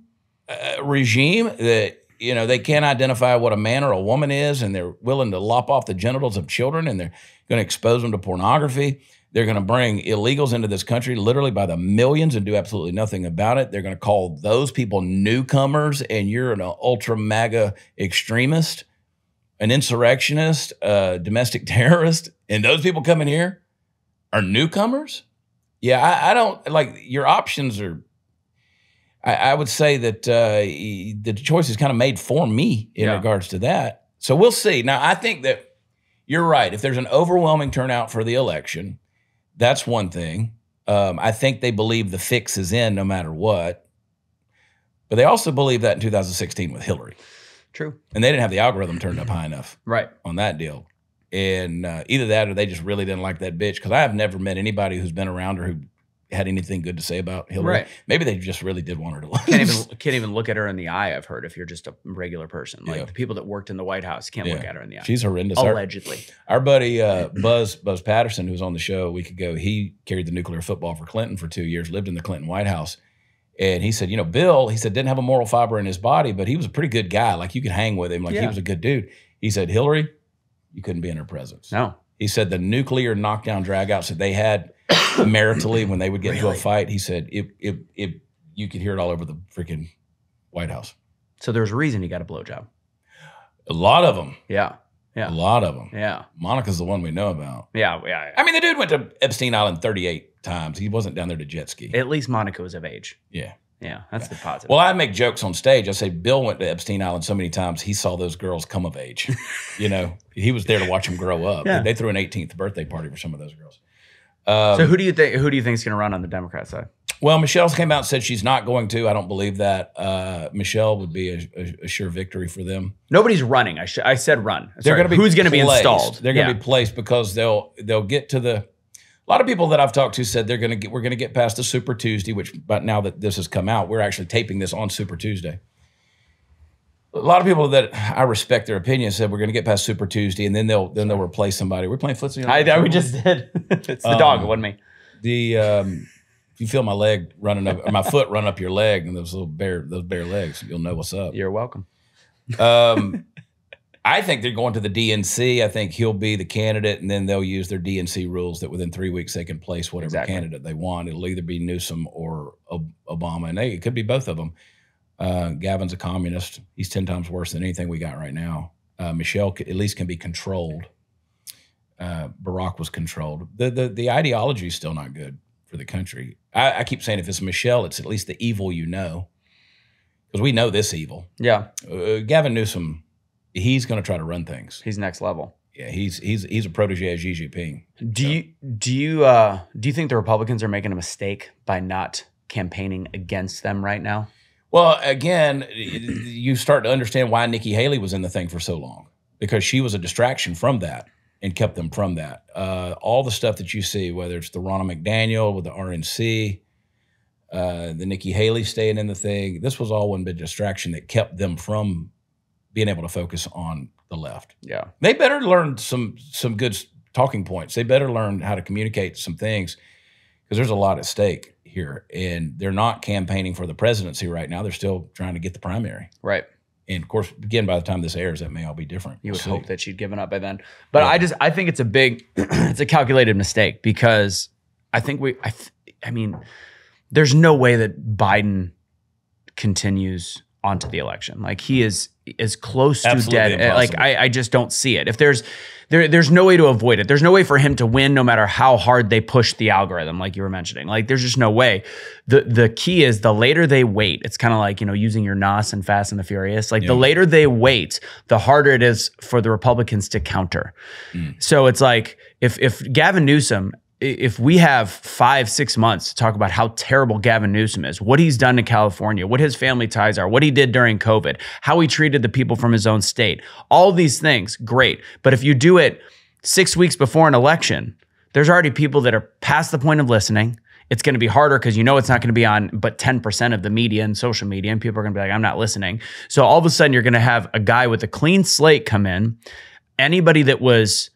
uh, regime that, you know, they can't identify what a man or a woman is and they're willing to lop off the genitals of children and they're going to expose them to pornography. They're going to bring illegals into this country literally by the millions and do absolutely nothing about it. They're going to call those people newcomers and you're an ultra MAGA extremist an insurrectionist, a domestic terrorist, and those people coming here are newcomers. Yeah, I, I don't like your options are. I, I would say that uh, the choice is kind of made for me in Yeah. regards to that. So we'll see. Now, I think that you're right. If there's an overwhelming turnout for the election, that's one thing. Um, I think they believe the fix is in no matter what. But they also believe that in 2016 with Hillary True. and they didn't have the algorithm turned up high enough Right. on that deal. And uh, either that or they just really didn't like that bitch. Because I have never met anybody who's been around her who had anything good to say about Hillary. Right. Maybe they just really did want her to lose. Can't even can't even look at her in the eye. I've heard if you're just a regular person, like Yeah. the people that worked in the White House can't look at her in the eye. She's horrendous. Our, Allegedly. our buddy uh, Buzz Buzz Patterson, who was on the show a week ago, he carried the nuclear football for Clinton for two years, lived in the Clinton White House. And he said, you know, Bill, he said, didn't have a moral fiber in his body, but he was a pretty good guy. Like you could hang with him. Like he was a good dude. He said, Hillary, you couldn't be in her presence. No. He said the nuclear knockdown dragouts that they had maritally when they would get into a fight, he said it, it, it, you could hear it all over the freaking White House. So there's a reason he got a blowjob. A lot of them. Yeah. Yeah. A lot of them. Yeah. Monica's the one we know about. Yeah. Yeah. I mean, the dude went to Epstein Island 38 times. He wasn't down there to jet ski. At least Monica was of age. yeah. Yeah. That's the positive. Well, I make jokes on stage. I say Bill went to Epstein Island so many times he saw those girls come of age. you know, he was there to watch them grow up. Yeah. They threw an 18th birthday party for some of those girls. Um, so who do you think who do you think is going to run on the Democrat side? Well, Michelle's came out and said she's not going to. I don't believe that. Uh, Michelle would be a, a, a sure victory for them. Nobody's running. I, I said run. They're going to be who's going to be installed? They're going to Yeah. be placed because they'll they'll get to the. A lot of people that I've talked to said they're going to get we're going to get past the Super Tuesday, which but now that this has come out, we're actually taping this on Super Tuesday. A lot of people that I respect their opinion said we're going to get past Super Tuesday, and then they'll then they'll replace somebody. We're playing footsie. I, I we just did. it's the dog. It Um, wasn't me. the um, if you feel my leg running up or my foot run up your leg and those little bare those bare legs, you'll know what's up. You're welcome. Um, I think they're going to the DNC. I think he'll be the candidate, and then they'll use their DNC rules that within three weeks they can place whatever Exactly. candidate they want. It'll either be Newsom or Obama, and they, it could be both of them. Uh, Gavin's a communist. He's ten times worse than anything we got right now. Uh, Michelle at least can be controlled. Uh, Barack was controlled. The the the ideology is still not good for the country. I, I keep saying if it's Michelle, it's at least the evil you know, because we know this evil. Yeah, Uh, Gavin Newsom, he's going to try to run things. he's next level. Yeah, he's he's he's a protege of Xi Jinping. Do you do you uh do you think the Republicans are making a mistake by not campaigning against them right now? Well, again, you start to understand why Nikki Haley was in the thing for so long because she was a distraction from that and kept them from that. Uh, all the stuff that you see, whether it's the Ronna McDaniel with the RNC, uh, the Nikki Haley staying in the thing, this was all one big distraction that kept them from being able to focus on the left. Yeah, they better learn some some good talking points. They better learn how to communicate some things because there's a lot at stake here, and they're not campaigning for the presidency right now. They're still trying to get the primary. right. And of course, again, by the time this airs, that may all be different. You would see. hope that she'd given up by then. But Yeah. I just I think it's a big it's a calculated mistake because I think we I th- I mean there's no way that Biden continues onto the election. Like he is as close to Absolutely dead. Like. I, I just don't see it. If there's there, there's no way to avoid it. There's no way for him to win no matter how hard they push the algorithm, like you were mentioning. Like there's just no way. The the key is the later they wait, it's kind of like, you know, using your NOS and Fast and the Furious. Like the later they wait, the harder it is for the Republicans to counter. Mm. So it's like if if Gavin Newsom, if we have five, six months to talk about how terrible Gavin Newsom is, what he's done in California, what his family ties are, what he did during COVID, how he treated the people from his own state, all these things, great. But if you do it six weeks before an election, there's already people that are past the point of listening. It's going to be harder because you know it's not going to be on but 10% of the media and social media, and people are going to be like, I'm not listening. So all of a sudden, you're going to have a guy with a clean slate come in anybody that was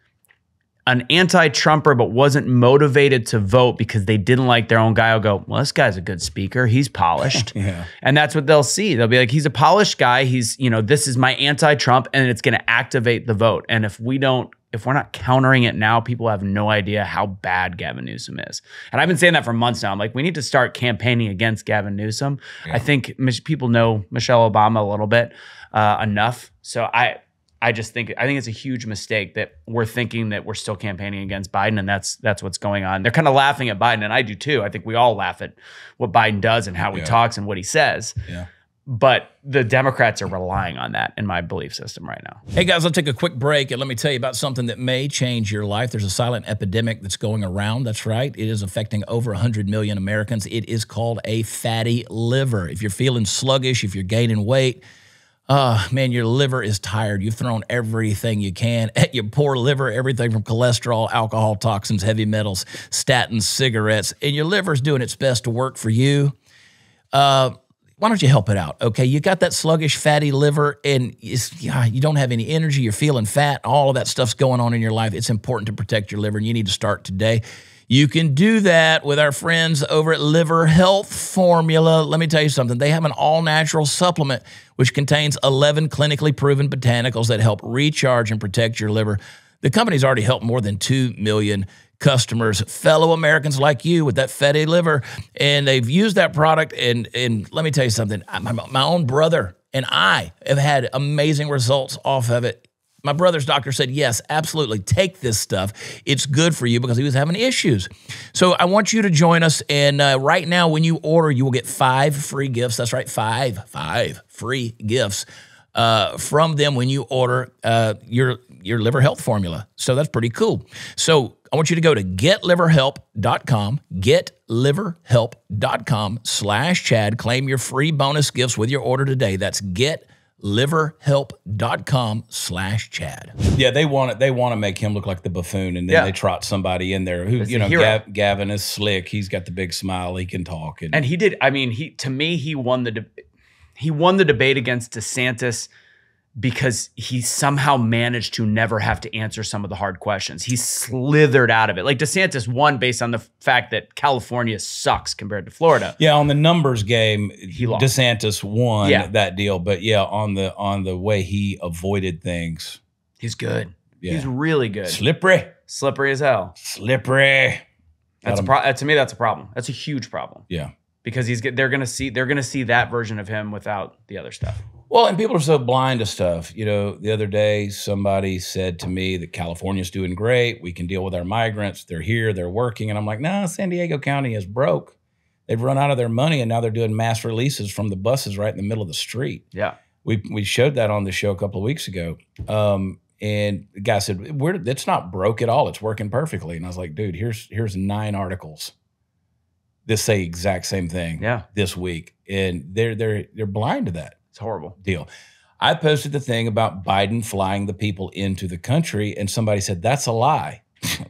an anti-Trumper but wasn't motivated to vote because they didn't like their own guy will go, well, this guy's a good speaker. He's polished. Yeah. And that's what they'll see. They'll be like, he's a polished guy. He's, you know, this is my anti-Trump, and it's going to activate the vote. And if we don't, if we're not countering it now, people have no idea how bad Gavin Newsom is. And I've been saying that for months now. I'm like, we need to start campaigning against Gavin Newsom. I think people know Michelle Obama a little bit uh, enough. So I, I just think I think it's a huge mistake that we're thinking that we're still campaigning against Biden, and that's that's what's going on. They're kind of laughing at Biden, and I do too. I think we all laugh at what Biden does and how he talks and what he says. Yeah. But the Democrats are relying on that in my belief system right now. Hey guys, let's take a quick break and let me tell you about something that may change your life. There's a silent epidemic that's going around. That's right. It is affecting over 100 million Americans. It is called a fatty liver. If you're feeling sluggish, if you're gaining weight, uh, man, your liver is tired. You've thrown everything you can at your poor liver, everything from cholesterol, alcohol, toxins, heavy metals, statins, cigarettes, and your liver's doing its best to work for you uh, why don't you help it out? Okay, you got that sluggish, fatty liver, and you don't have any energy. You're feeling fat. All of that stuff's going on in your life. It's important to protect your liver, and you need to start today. You can do that with our friends over at Liver Health Formula. Let me tell you something. They have an all natural supplement which contains 11 clinically proven botanicals that help recharge and protect your liver. The company's already helped more than 2 million customers, fellow Americans like you with that fatty liver, and they've used that product. And and let me tell you something, my, my own brother and I have had amazing results off of it. My brother's doctor said, yes, absolutely, take this stuff. It's good for you because he was having issues. So I want you to join us. And uh, right now, when you order, you will get five free gifts. That's right, five, five free gifts uh, from them when you order uh, your your liver health formula. So that's pretty cool. So I want you to go to getliverhelp.com, getliverhelp.com slash Chad. Claim your free bonus gifts with your order today. That's getliverhelp.com slash Chad. Yeah, they want it. They want to make him look like the buffoon, and then Yeah. they trot somebody in there who, That's you know. Gav, Gavin is slick. He's got the big smile. He can talk. And, And he did. I mean, he to me he won the de- he won the debate against DeSantis because he somehow managed to never have to answer some of the hard questions. He slithered out of it. Like DeSantis won based on the fact that California sucks compared to Florida. Yeah, on the numbers game, He lost. DeSantis won Yeah. that deal. But yeah, on the on the way he avoided things, He's good. yeah, He's really good. slippery, Slippery as hell. slippery. That's a pro- to me. That's a problem. That's a huge problem Yeah. because he's they're gonna see they're gonna see that version of him without the other stuff. Well, and people are so blind to stuff. You know, the other day somebody said to me that California's doing great. We can deal with our migrants. They're here. They're working. And I'm like, no, San Diego County is broke. They've run out of their money, and now they're doing mass releases from the buses right in the middle of the street. Yeah. we we showed that on the show a couple of weeks ago. Um, and the guy said, "We're it's not broke at all. It's working perfectly." And I was like, "Dude, here's here's nine articles that say exact same thing Yeah. this week, and they're they're they're blind to that It's horrible. deal." I posted the thing about Biden flying the people into the country, and somebody said that's a lie.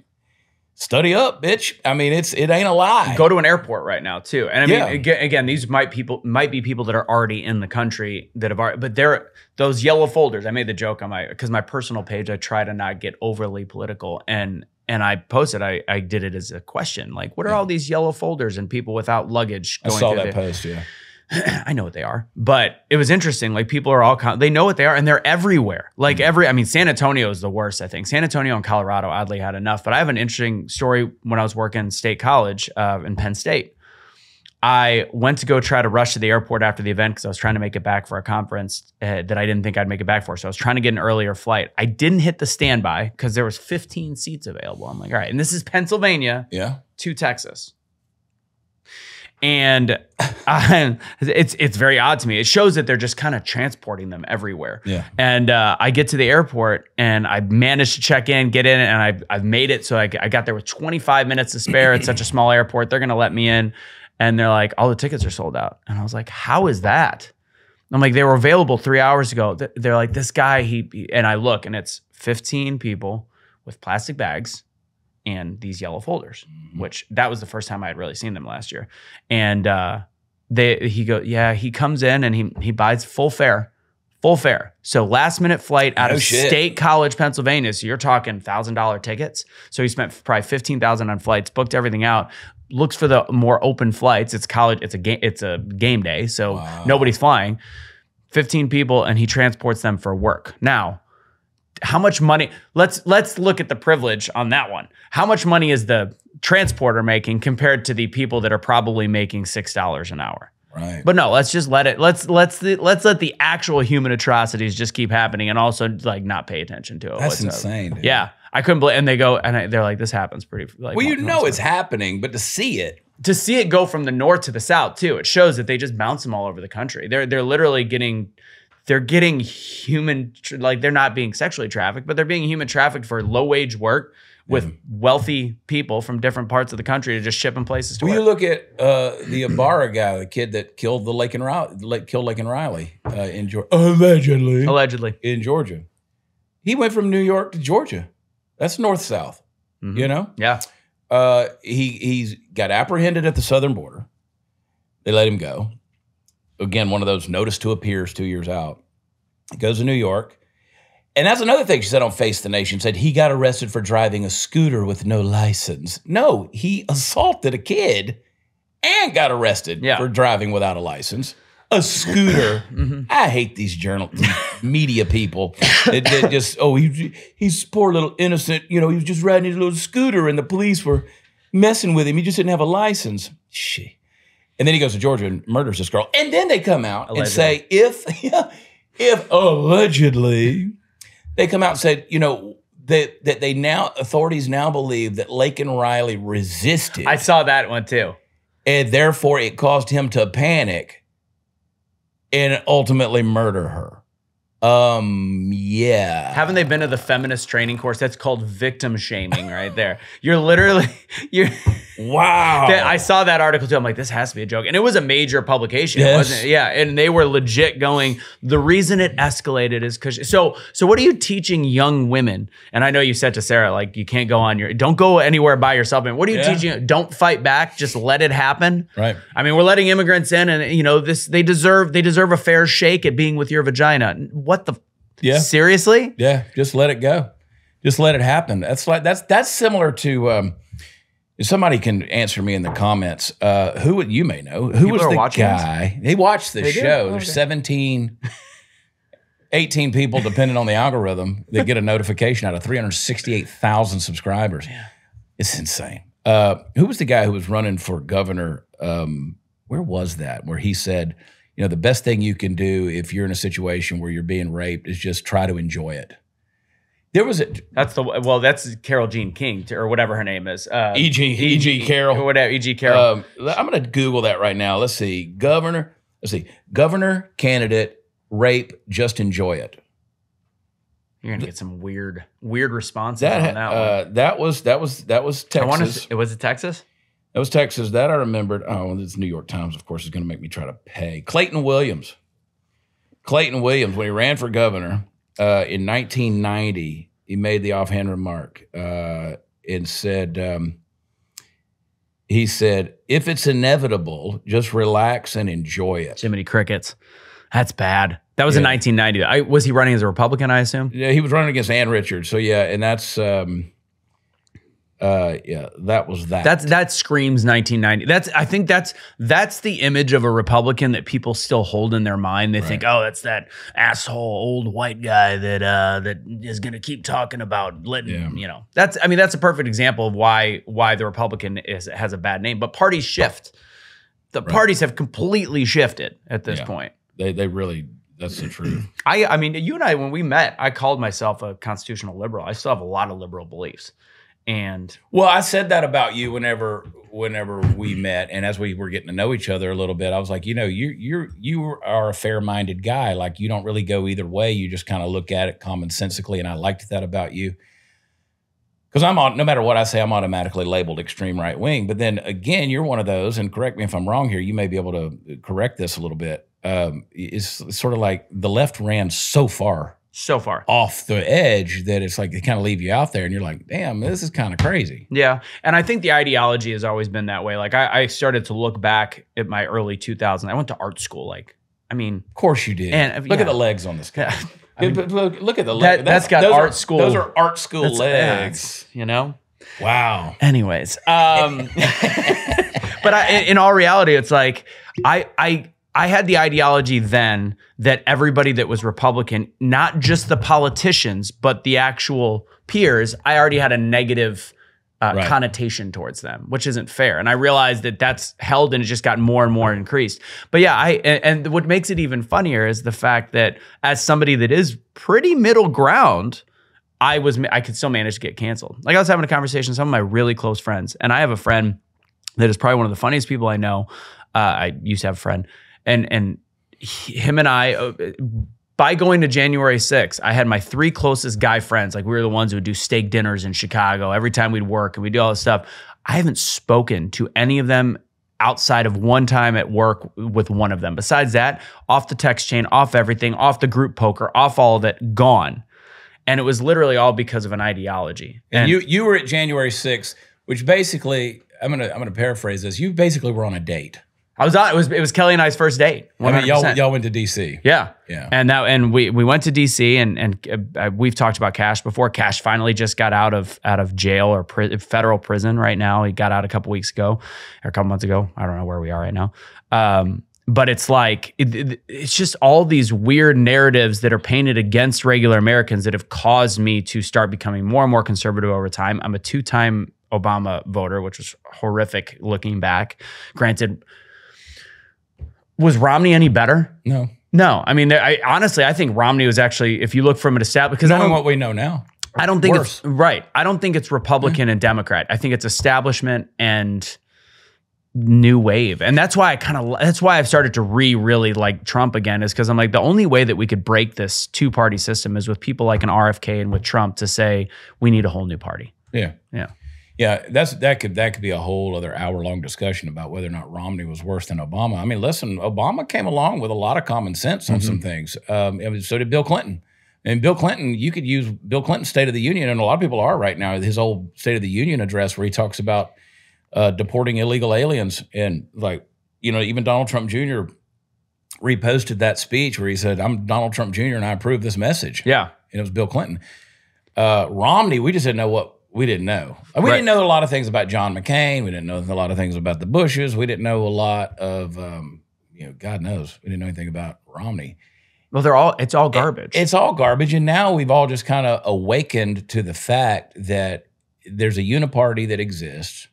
Study up, bitch. I mean, it's it ain't a lie. go to an airport right now too. And I mean, Yeah. again, again, these might people might be people that are already in the country that have already, but they're those yellow folders. I made the joke on my because my personal page, I try to not get overly political, and and I posted, I I did it as a question, like, what are Yeah. all these yellow folders and people without luggage? I saw that the- post. Yeah, I know what they are, but it was interesting. Like people are all con- they know what they are, and they're everywhere. Like Mm-hmm. every, I mean, San Antonio is the worst. I think San Antonio and Colorado oddly had enough. But I have an interesting story. When I was working state college uh, in Penn State, I went to go try to rush to the airport after the event because I was trying to make it back for a conference uh, that I didn't think I'd make it back for. So I was trying to get an earlier flight. I didn't hit the standby because there was 15 seats available. I'm like, all right, and this is Pennsylvania yeah. to Texas. And I, it's it's very odd to me. It shows that they're just kind of transporting them everywhere. Yeah. And uh, I get to the airport and I managed to check in, get in, and I I've made it. So I, I got there with 25 minutes to spare. It's such a small airport. They're gonna let me in, and they're like, all the tickets are sold out. And I was like, how is that? I'm like, they were available three hours ago. They're like, this guy, he, he- and I look, and it's 15 people with plastic bags and these yellow folders, which that was the first time I had really seen them last year. And uh, they, he go, yeah, he comes in and he he buys full fare, full fare. So last minute flight out No of shit. State College, Pennsylvania. So you're talking thousand dollar tickets. So he spent probably fifteen thousand on flights, booked everything out. Looks for the more open flights. It's college. It's a game. It's a game day. So Wow. nobody's flying. Fifteen people, and he transports them for work. Now, how much money? Let's let's look at the privilege on that one. How much money is the transporter making compared to the people that are probably making six dollars an hour? Right. But no, let's just let it. Let's let's let's let the actual human atrocities just keep happening, and also like not pay attention to it. That's whatsoever. insane. dude. Yeah, I couldn't believe. And they go and I, they're like, this happens pretty. Like, Well, you know it's happening, but to see it, to see it go from the north to the south too. It shows that they just bounce them all over the country. They're they're literally getting they're getting human like they're not being sexually trafficked, but they're being human trafficked for low wage work with wealthy people from different parts of the country to just ship them places to Well, you look at uh, the Ibarra guy, the kid that killed the Laken Riley, killed Laken Riley uh, in Georgia, allegedly Allegedly, in Georgia. He went from New York to Georgia. That's north south. Mhm. You know, yeah, uh, he he's got apprehended at the southern border. They let him go. Again, one of those notice to appears two years out. He goes to New York. And that's another thing she said on Face the Nation said he got arrested for driving a scooter with no license. No, he assaulted a kid and got arrested Yeah. for driving without a license. A scooter. Mhm. I hate these journal media people that, that just oh he he's poor little innocent you know he was just riding his little scooter and the police were messing with him he just didn't have a license shit and then he goes to Georgia and murders this girl and then they come out and say if if allegedly they come out and said you know that that they now authorities now believe that Laken Riley resisted I saw that one too. and therefore it caused him to panic and ultimately murder her. Um, yeah. Haven't they been to the feminist training course? That's called victim shaming, right there. You're literally you're. wow. That- I saw that article too. I'm like, this has to be a joke, and it was a major publication, Yes. wasn't it? Yeah, and they were legit going. The reason it escalated is because so so. What are you teaching young women? And I know you said to Sarah like you can't go on your don't go anywhere by yourself. And what are you Yeah. teaching? Don't fight back. Just let it happen. right. I mean, we're letting immigrants in, and you know this. They deserve they deserve a fair shake at being with your vagina. What the? Yeah. Seriously? Yeah. Just let it go. Just let it happen. That's like that's that's similar to um if somebody can answer me in the comments, uh, who would you may know? Who People was the watching this? guy? They watched this They show. Oh, There's okay. 17, 18 people, depending on the algorithm, that get a notification out of 368,000 subscribers. Yeah. It's insane. Uh, who was the guy who was running for governor? Um, where was that? Where he said, you know, the best thing you can do if you're in a situation where you're being raped is just try to enjoy it. There was a That's the well. That's Carol Jean King or whatever her name is. Uh, E.G. E.G. Carroll. Whatever. E.G. Carroll. Um, I'm going to Google that right now. Let's see. Governor, let's see. Governor candidate rape, just enjoy it. You're gonna get some weird, weird responses That on that uh, that was that was that was one. I want Texas. to. Was it Texas? That was Texas. That I remembered. Oh, this New York Times, of course, is going to make me try to pay. Clayton Williams. Clayton Williams, when he ran for governor uh, in 1990, he made the offhand remark uh, and said, um, he said, if it's inevitable, just relax and enjoy it. Jiminy Crickets. That's bad. That was in 1990. I, was he running as a Republican? I assume. Yeah, he was running against Ann Richards. So yeah, and that's um uh yeah, that was that. That's that screams 1990. That's I think that's that's the image of a Republican that people still hold in their mind. They think, oh, that's that asshole old white guy that uh that is gonna keep talking about letting Yeah. you know. That's I mean that's a perfect example of why why the Republican is has a bad name. But parties shift. The parties have completely shifted at this Yeah. point. they they really that's the truth. I I mean, you and I when we met, I called myself a constitutional liberal. I still have a lot of liberal beliefs. And Well, I said that about you whenever whenever we met, and as we were getting to know each other a little bit, I was like, you know, you you're you are a fair minded guy. Like you don't really go either way. You just kind of look at it commonsensically, and I liked that about you. Because I'm on, no matter what I say, I'm automatically labeled extreme right wing. But then again, you're one of those, and correct me if I'm wrong here. You may be able to correct this a little bit. Um, it's sort of like the left ran so far so far. off the edge that it's like they kind of leave you out there, and you're like, damn, this is kind of crazy. Yeah. And I think the ideology has always been that way. Like I, I started to look back at my early 2000s. I went to art school like I mean, Of course you did. And, look yeah. at the legs on this guy. Look- look, look at the That- legs. that's got art are- school- Those are art school that's- legs. you know. Wow. Anyways, um, but I, in all reality, it's like I I I had the ideology then that everybody that was Republican, not just the politicians, but the actual peers, I already had a negative. Uh, Right. connotation towards them, which isn't fair, and I realized that that's held and it just got more and more increased. But yeah, I and, and what makes it even funnier is the fact that as somebody that is pretty middle ground, I was I could still manage to get canceled. Like I was having a conversation with some of my really close friends, and I have a friend that is probably one of the funniest people I know. Uh, I used to have a friend, and and he, him and I. Uh, by going to January 6th, I had my three closest guy friends. Like we were the ones who would do steak dinners in Chicago every time we'd work and we'd do all this stuff. I haven't spoken to any of them outside of one time at work with one of them. Besides that, off the text chain, off everything, off the group poker, off all of it, gone. And it was literally all because of an ideology. And, you you were at January 6th, which basically I'm gonna I'm gonna paraphrase this. You basically were on a date. I was on. It was it was Kelly and I's first date. I mean, y'all y'all went to DC. Yeah. Yeah. And that and we we went to DC and and uh, we've talked about Cash before. Cash finally just got out of out of jail or pri- federal prison right now. He got out a couple weeks ago or a couple months ago. I don't know where we are right now. Um, but it's like it, it- it's just all these weird narratives that are painted against regular Americans that have caused me to start becoming more and more conservative over time. I'm a two-time Obama voter, which was horrific looking back. Granted, was Romney any better? No. No, I mean, I honestly, I think Romney was actually, if you look from an established, because I Knowing what we know now. I don't think worse. it's right. I don't think it's Republican and Democrat. I think it's establishment and new wave, and that's why I kind of that's why I've started to re really like Trump again is because I'm like the only way that we could break this two party system is with people like an RFK and with Trump to say we need a whole new party. Yeah. Yeah. Yeah, that's that could that could be a whole other hour long discussion about whether or not Romney was worse than Obama. I mean, listen, Obama came along with a lot of common sense on some things. Um, so did Bill Clinton. And Bill Clinton, you could use Bill Clinton's State of the Union, and a lot of people are right now. His old State of the Union address, where he talks about uh, deporting illegal aliens, and like you know, even Donald Trump Jr. reposted that speech where he said, "I'm Donald Trump Jr. and I approve this message." Yeah, and it was Bill Clinton. Uh, Romney, we just didn't know what we didn't know. We Right. didn't know a lot of things about John McCain. We didn't know a lot of things about the Bushes. We didn't know a lot of, um, you know, God knows, we didn't know anything about Romney. well, they're all it's all garbage. It's all garbage, and now we've all just kind of awakened to the fact that there's a uniparty that exists,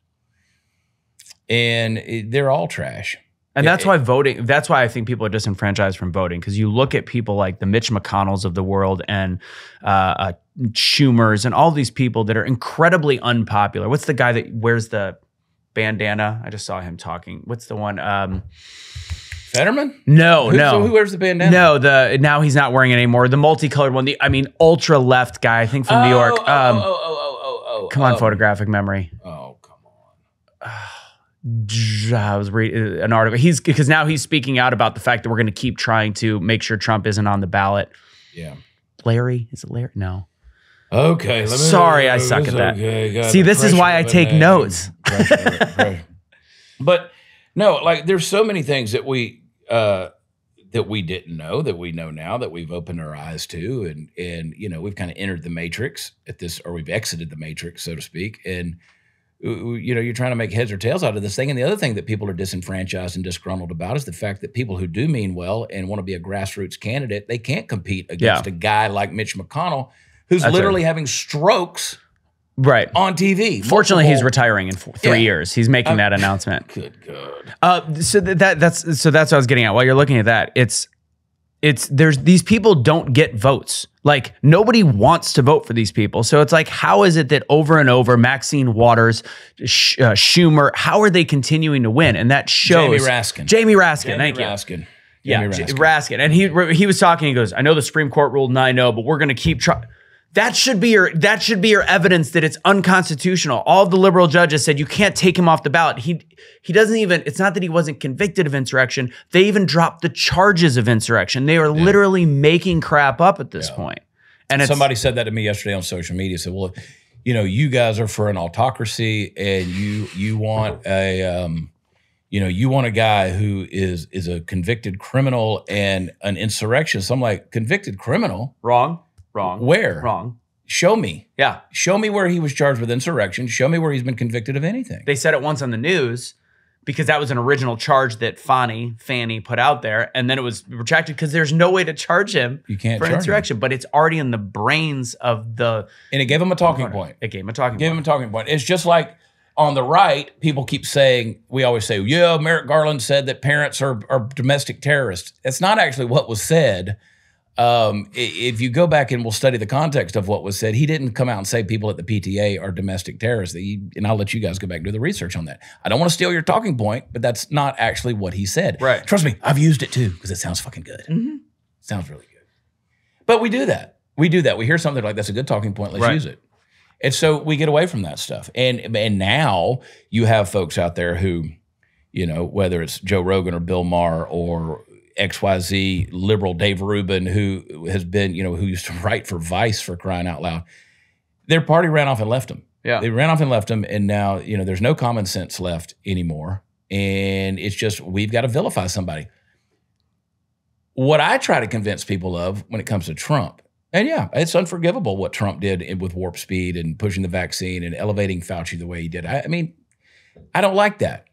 and it- they're all trash. And Yeah, that's why voting, that's why I think people are disenfranchised from voting because you look at people like the Mitch McConnells of the world and uh, uh, Schumers and all these people that are incredibly unpopular. What's the guy that wears the bandana? I just saw him talking. What's the one? Um, Fetterman? no, Who- no. So who wears the bandana? no, the now he's not wearing it anymore. The multicolored one. The I mean, ultra left guy. I think from New York. Oh, oh, Um, oh, oh, oh, oh, oh, come on, oh. photographic memory. Oh, come on. I was reading an article. He's because now he's speaking out about the fact that we're going to keep trying to make sure Trump isn't on the ballot. Yeah. Larry? Is it Larry? No. Okay. Let me, Sorry, I suck at that. Okay, See, this is why I take man. notes. Pressure, pressure. But no, like there's so many things that we uh that we didn't know that we know now that we've opened our eyes to and and you know we've kind of entered the matrix at this or we've exited the matrix so to speak and uh, you know you're trying to make heads or tails out of this thing and the other thing that people are disenfranchised and disgruntled about is the fact that people who do mean well and want to be a grassroots candidate they can't compete against a guy like Mitch McConnell who's That's literally having strokes Right. on TV Fortunately, he's retiring in four, three Yeah. years. He's making Um, that announcement. Good God. Uh, so th- that that's so that's what I was getting at. While you're looking at that, it's it's there's these people don't get votes. Like nobody wants to vote for these people. So it's like, how is it that over and over, Maxine Waters, Sh- uh, Schumer, how are they continuing to win? And that shows Jamie Raskin. Jamie Raskin. Jamie thank you. Raskin. Yeah, Jamie J- Raskin. Raskin. And he he was talking. He goes, "I know the Supreme Court ruled 9-0, but we're going to keep trying." That should be your that should be your evidence that it's unconstitutional. All the liberal judges said you can't take him off the ballot. He he doesn't even. It's not that he wasn't convicted of insurrection. They even dropped the charges of insurrection. They are literally making crap up at this point. And Somebody said that to me yesterday on social media. Said, "Well, you know, you guys are for an autocracy, and you you want a um, You know, you want a guy who is is a convicted criminal and an insurrectionist. I'm like, convicted criminal? Wrong. Wrong. Where? Wrong. Show me. Yeah. Show me where he was charged with insurrection. Show me where he's been convicted of anything. They said it once on the news because that was an original charge that Fani, Fanny put out there, and then it was retracted because there's no way to charge him You can't for charge him. insurrection. But it's already in the brains of the And it gave him a talking point. It gave him a talking Give point. him a talking point. It's just like on the right, people keep saying, we always say, yeah, Merrick Garland said that parents are, are domestic terrorists. It's not actually what was said. Um, if you go back and we'll study the context of what was said, he didn't come out and say people at the PTA are domestic terrorists. He- and I'll let you guys go back and do the research on that. I don't want to steal your talking point, but that's not actually what he said. Right. Trust me, I've used it too because it sounds fucking good. Mhm. Sounds really good. But we do that. We do that. We hear something like that's a good talking point. Let's Right. use it. And so we get away from that stuff. And and now you have folks out there who, you know, whether it's Joe Rogan or Bill Maher or XYZ liberal Dave Rubin, who has been, you know, who used to write for Vice for crying out loud. Their party ran off and left them. Yeah. They ran off and left them. And now, you know, there's no common sense left anymore. And it's just, we've got to vilify somebody. What I try to convince people of when it comes to Trump, and yeah, it's unforgivable what Trump did with warp speed and pushing the vaccine and elevating Fauci the way he did. I, I mean, I don't like that.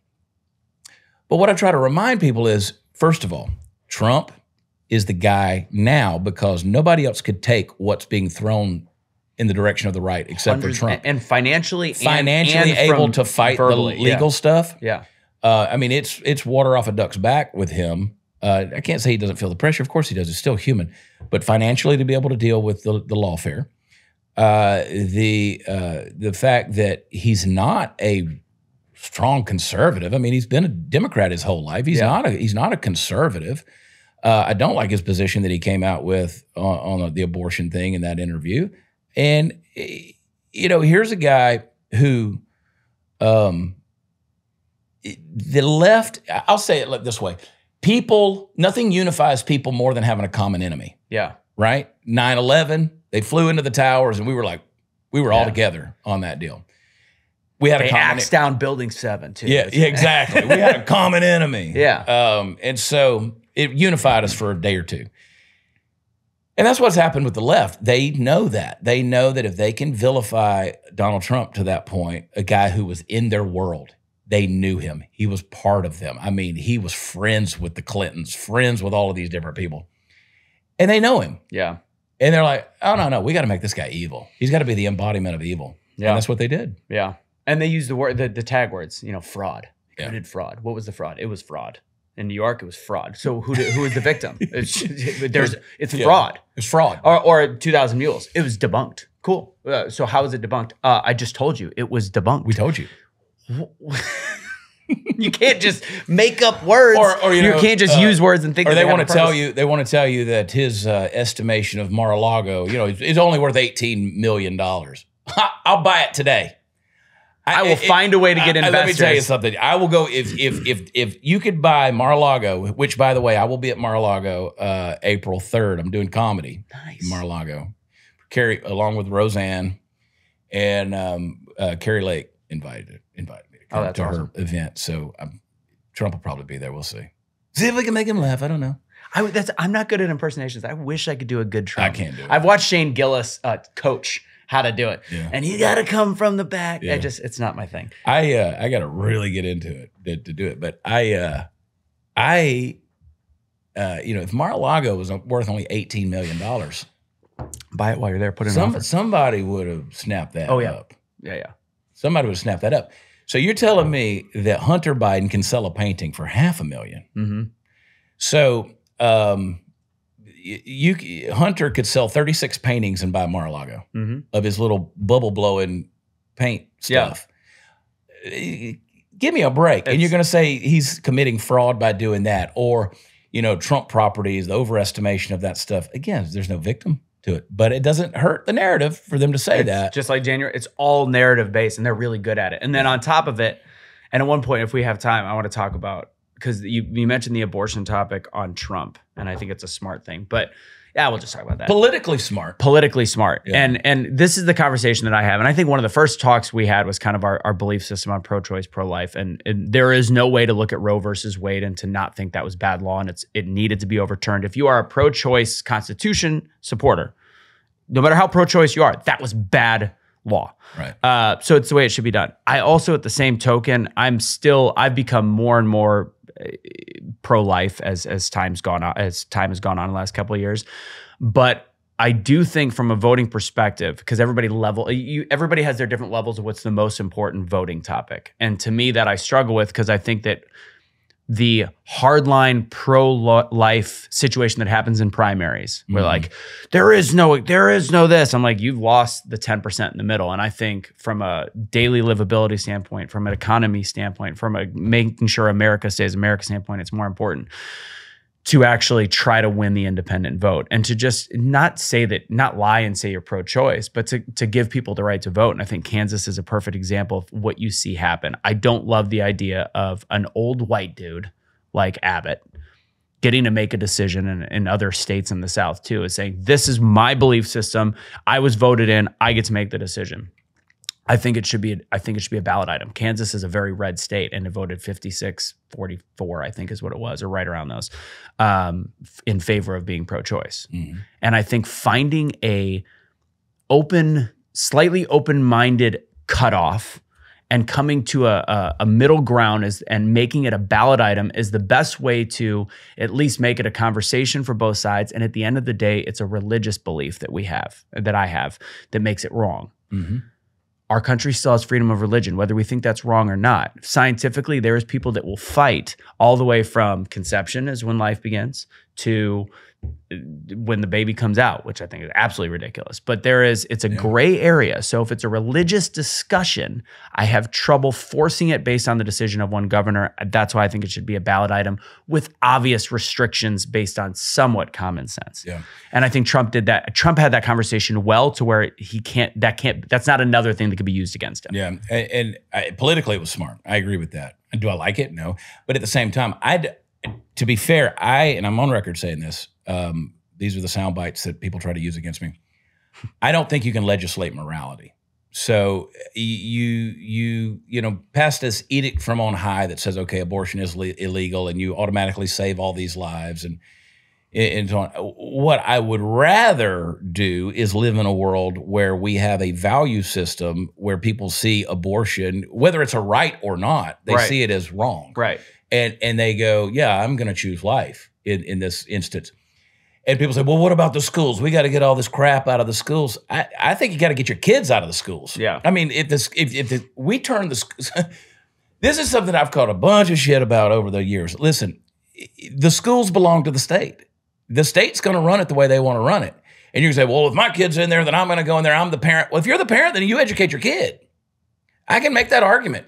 But what I try to remind people is first of all, Trump is the guy now because nobody else could take what's being thrown in the direction of the right except for Trump. and, and financially, and- Financially and able to fight verbally, the legal stuff. Yeah. Uh, I mean, it's it's water off a duck's back with him. Uh, I can't say he doesn't feel the pressure. Of course he does. He's still human, but financially to be able to deal with the, the lawfare, uh, the uh, the fact that he's not a strong conservative. I mean, he's been a Democrat his whole life. He's Yeah. not a he's not a conservative. Uh, I don't like his position that he came out with on, on the abortion thing in that interview. And eh, you know, here's a guy who, um, the left. I'll say it this way: people, nothing unifies people more than having a common enemy. Yeah. Right? 9-11, they flew into the towers, and we were like, we were all together on that deal. We had They a common. axed down building seven too. Yeah, yeah, exactly. we had a common enemy. Yeah. Um, and so it unified us for a day or two. And that's what's happened with the left. They know that. They know that if they can vilify Donald Trump to that point, a guy who was in their world, they knew him. He was part of them. I mean, he was friends with the Clintons, friends with all of these different people. And they know him. Yeah. And they're like, oh, no, no, we got to make this guy evil. He's got to be the embodiment of evil. Yeah. And that's what they did. Yeah. And they use the word the, the tag words, you know, fraud. Yeah. Committed fraud. What was the fraud? It was fraud. In New York, it was fraud. So who did, who is the victim? It's, there's it's Yeah. fraud. It's fraud. Or or 2000 mules. It was debunked. Cool. Uh, so how is it debunked? Uh, I just told you it was debunked. We told you. you can't just make up words. Or- or, you know, can't just uh, use words and think. or that they want to tell you they want to tell you that his uh, estimation of Mar-a-Lago, you know, is is only worth eighteen million dollars. I'll buy it today. I will it- find a way to get I- I- Let me tell you something. I will go if if if if you could buy Mar-a-Lago, which by the way, I will be at Mar-a-Lago uh, April third. I'm doing comedy Nice. in Mar-a-Lago. Kari, along with Roseanne and um, uh, Kari Lake, invited invited me to Oh, come that's to awesome. her event. So um, Trump will probably be there. We'll see. See if we can make him laugh. I don't know. I that's I'm not good at impersonations. I wish I could do a good Trump. I can't do it. I've watched Shane Gillis uh, coach how to do it, Yeah. and you got to come from the back. Yeah. I just, it's not my thing. I uh, I got to really get into it to, to do it, but I uh, I uh, you know if Mar-a-Lago was worth only eighteen million dollars, Buy it while you're there. Put it in some, offer. somebody would have snapped that Oh, yeah. up. Yeah, yeah. Somebody would have snapped that up. So you're telling me that Hunter Biden can sell a painting for half a million? Mm-hmm. So um, you Hunter could sell 36 paintings and buy Mar-a-Lago Mm-hmm. of his little bubble blowing paint stuff. Uh, Give me a break. and you're going to say he's committing fraud by doing that or you know Trump properties, the overestimation of that stuff. Again, there's no victim to it, but it doesn't hurt the narrative for them to say It's that. just like January. It's all narrative based, and they're really good at it. And then on top of it, and at one point, if we have time, I want to talk about because you, you mentioned the abortion topic on Trump, and I think it's a smart thing. But Yeah, we'll just talk about that. Politically smart. Politically smart. Yeah. And and this is the conversation that I have. And I think one of the first talks we had was kind of our, our belief system on pro-choice, pro-life. And, and there is no way to look at Roe versus Wade and to not think that was bad law and it's it needed to be overturned. If you are a pro-choice constitution supporter, no matter how pro-choice you are, that was bad law. Right. Uh, so it's the way it should be done. I also, at the same token, I'm still I've become more and more uh, pro-life as as time's gone on as time has gone on in the last couple of years, but I do think from a voting perspective, because everybody level you everybody has their different levels of what's the most important voting topic, and to me that I struggle with because I think that the hardline pro-life situation that happens in primaries. Where Mhm. like there is no there is no this. I'm like you've lost the 10% in the middle. And i think from a daily livability standpoint from an economy standpoint from a making sure america stays america standpoint it's more important to actually try to win the independent vote and to just not say that not lie and say you're pro-choice but to, to give people the right to vote. And i think kansas is a perfect example of what you see happen. I don't love the idea of an old white dude like abbott getting to make a decision in, in other states in the south too is saying this is my belief system. I was voted in. I get to make the decision I think it should be. I think it should be a ballot item. Kansas is a very red state, and it voted 56, 44, I think is what it was, or right around those, um, in favor of being pro-choice. Mhm. And I think finding a open, slightly open-minded cutoff and coming to a, a, a middle ground is and making it a ballot item is the best way to at least make it a conversation for both sides. And at the end of the day, it's a religious belief that we have, that I have, that makes it wrong Mhm. Our country still has freedom of religion, whether we think that's wrong or not. Scientifically, there is people that will fight all the way from conception is when life begins to when the baby comes out, which I think is absolutely ridiculous. But there is it's a Yeah. gray area. So if it's a religious discussion, I have trouble forcing it based on the decision of one governor. That's why I think it should be a ballot item with obvious restrictions based on somewhat common sense. Yeah. And I think Trump did that. Trump had that conversation well to where he can't, that can't, that's not another thing that could be used against him. Yeah, and, and I, politically it was smart. I agree with that. Do I like it? No, but at the same time, I, to be fair, I and I'm on record saying this. Um, these are the sound bites that people try to use against me. I don't think you can legislate morality. So you you you know pass this edict from on high that says okay abortion is le- illegal and you automatically save all these lives and and so on. What I would rather do is live in a world where we have a value system where people see abortion, whether it's a right or not, they Right. see it as wrong, Right. and and they go, yeah, I'm going to choose life in in this instance. And people say, well, what about the schools? We got to get all this crap out of the schools. I, I think you got to get your kids out of the schools. Yeah. I mean, if this if, if the, we turn the schools, this is something I've caught a bunch of shit about over the years. Listen, the schools belong to the state. The state's going to run it the way they want to run it. And you can say, well, if my kid's in there, then I'm going to go in there. I'm the parent. Well, if you're the parent, then you educate your kid. I can make that argument.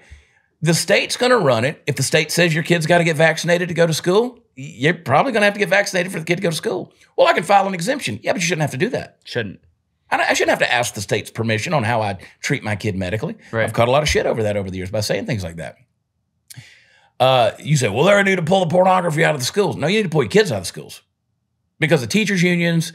The state's going to run it. If the state says your kid's got to get vaccinated to go to school, you're probably going to have to get vaccinated for the kid to go to school. Well, I can file an exemption. Yeah, but you shouldn't have to do that. Shouldn't. I I shouldn't have to ask the state's permission on how I treat my kid medically. Right. I've caught a lot of shit over that over the years by saying things like that. Uh, you say, well, they're need to pull the pornography out of the schools. No, you need to pull your kids out of the schools because the teachers' unions,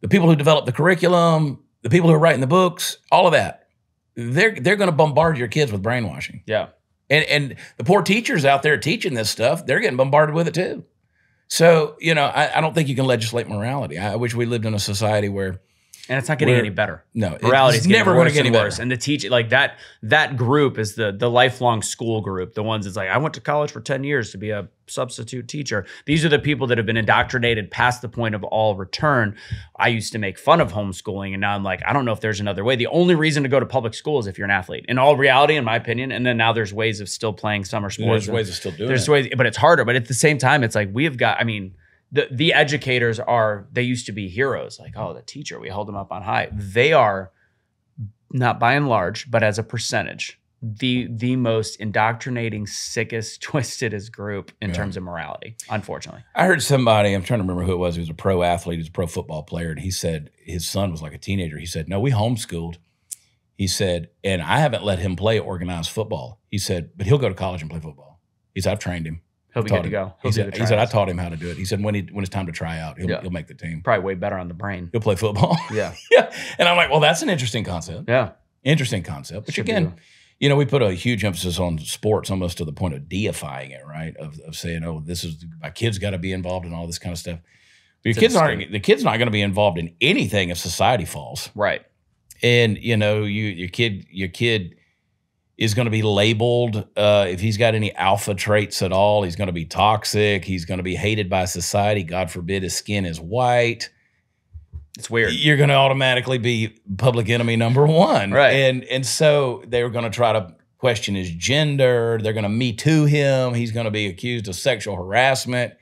the people who develop the curriculum, the people who are writing the books, all of that, they're they're going to bombard your kids with brainwashing. Yeah. And and the poor teachers out there teaching this stuff, they're getting bombarded with it too. So, you know, I, I don't think you can legislate morality. I wish we lived in a society where And it's not getting We're- any better. no, Morality is never going to to get any worse. better. And the teach like that that group is the the lifelong school group. The ones that's like I went to college for ten years to be a substitute teacher. These are the people that have been indoctrinated past the point of all return. I used to make fun of homeschooling, and now I'm like I don't know if there's another way. The only reason to go to public school is if you're an athlete. In all reality, in my opinion, and then now there's ways of still playing summer sports. There's ways of still doing there's it. ways, but it's harder. But at the same time, it's like we have got. I mean, the the educators are. They used to be heroes. Like, oh, the teacher, we hold them up on high. They are not by and large, but as a percentage, the the most indoctrinating, sickest, twistedest group in Yeah. terms of morality. Unfortunately, I heard somebody, I'm trying to remember who it was, he was a pro athlete, he was a pro football player, and he said his son was like a teenager. He said, No, we homeschooled. He said, and I haven't let him play organized football. He said, but he'll go to college and play football. He said, I've trained him. He'll be good to him. go. He'll He said, the he said, I taught him how to do it. He said, when he when it's time to try out, he'll, Yeah. he'll make the team. probably way better on the brain. He'll play football. Yeah. yeah. And I'm like, well, that's an interesting concept. Yeah. Interesting concept. Which Should again, you know, we put a huge emphasis on sports almost to the point of deifying it, right? Of, of saying, oh, this is my kid's got to be involved in all this kind of stuff. But your It's kids aren't the kid's not going to be involved in anything if society falls. Right. And you know, you your kid your kid is going to be labeled uh, if he's got any alpha traits at all. He's going to be toxic. He's going to be hated by society. God forbid his skin is white It's weird. you're going to automatically be public enemy number one, Right. And and so they're going to try to question his gender. They're going to me too him. He's going to be accused of sexual harassment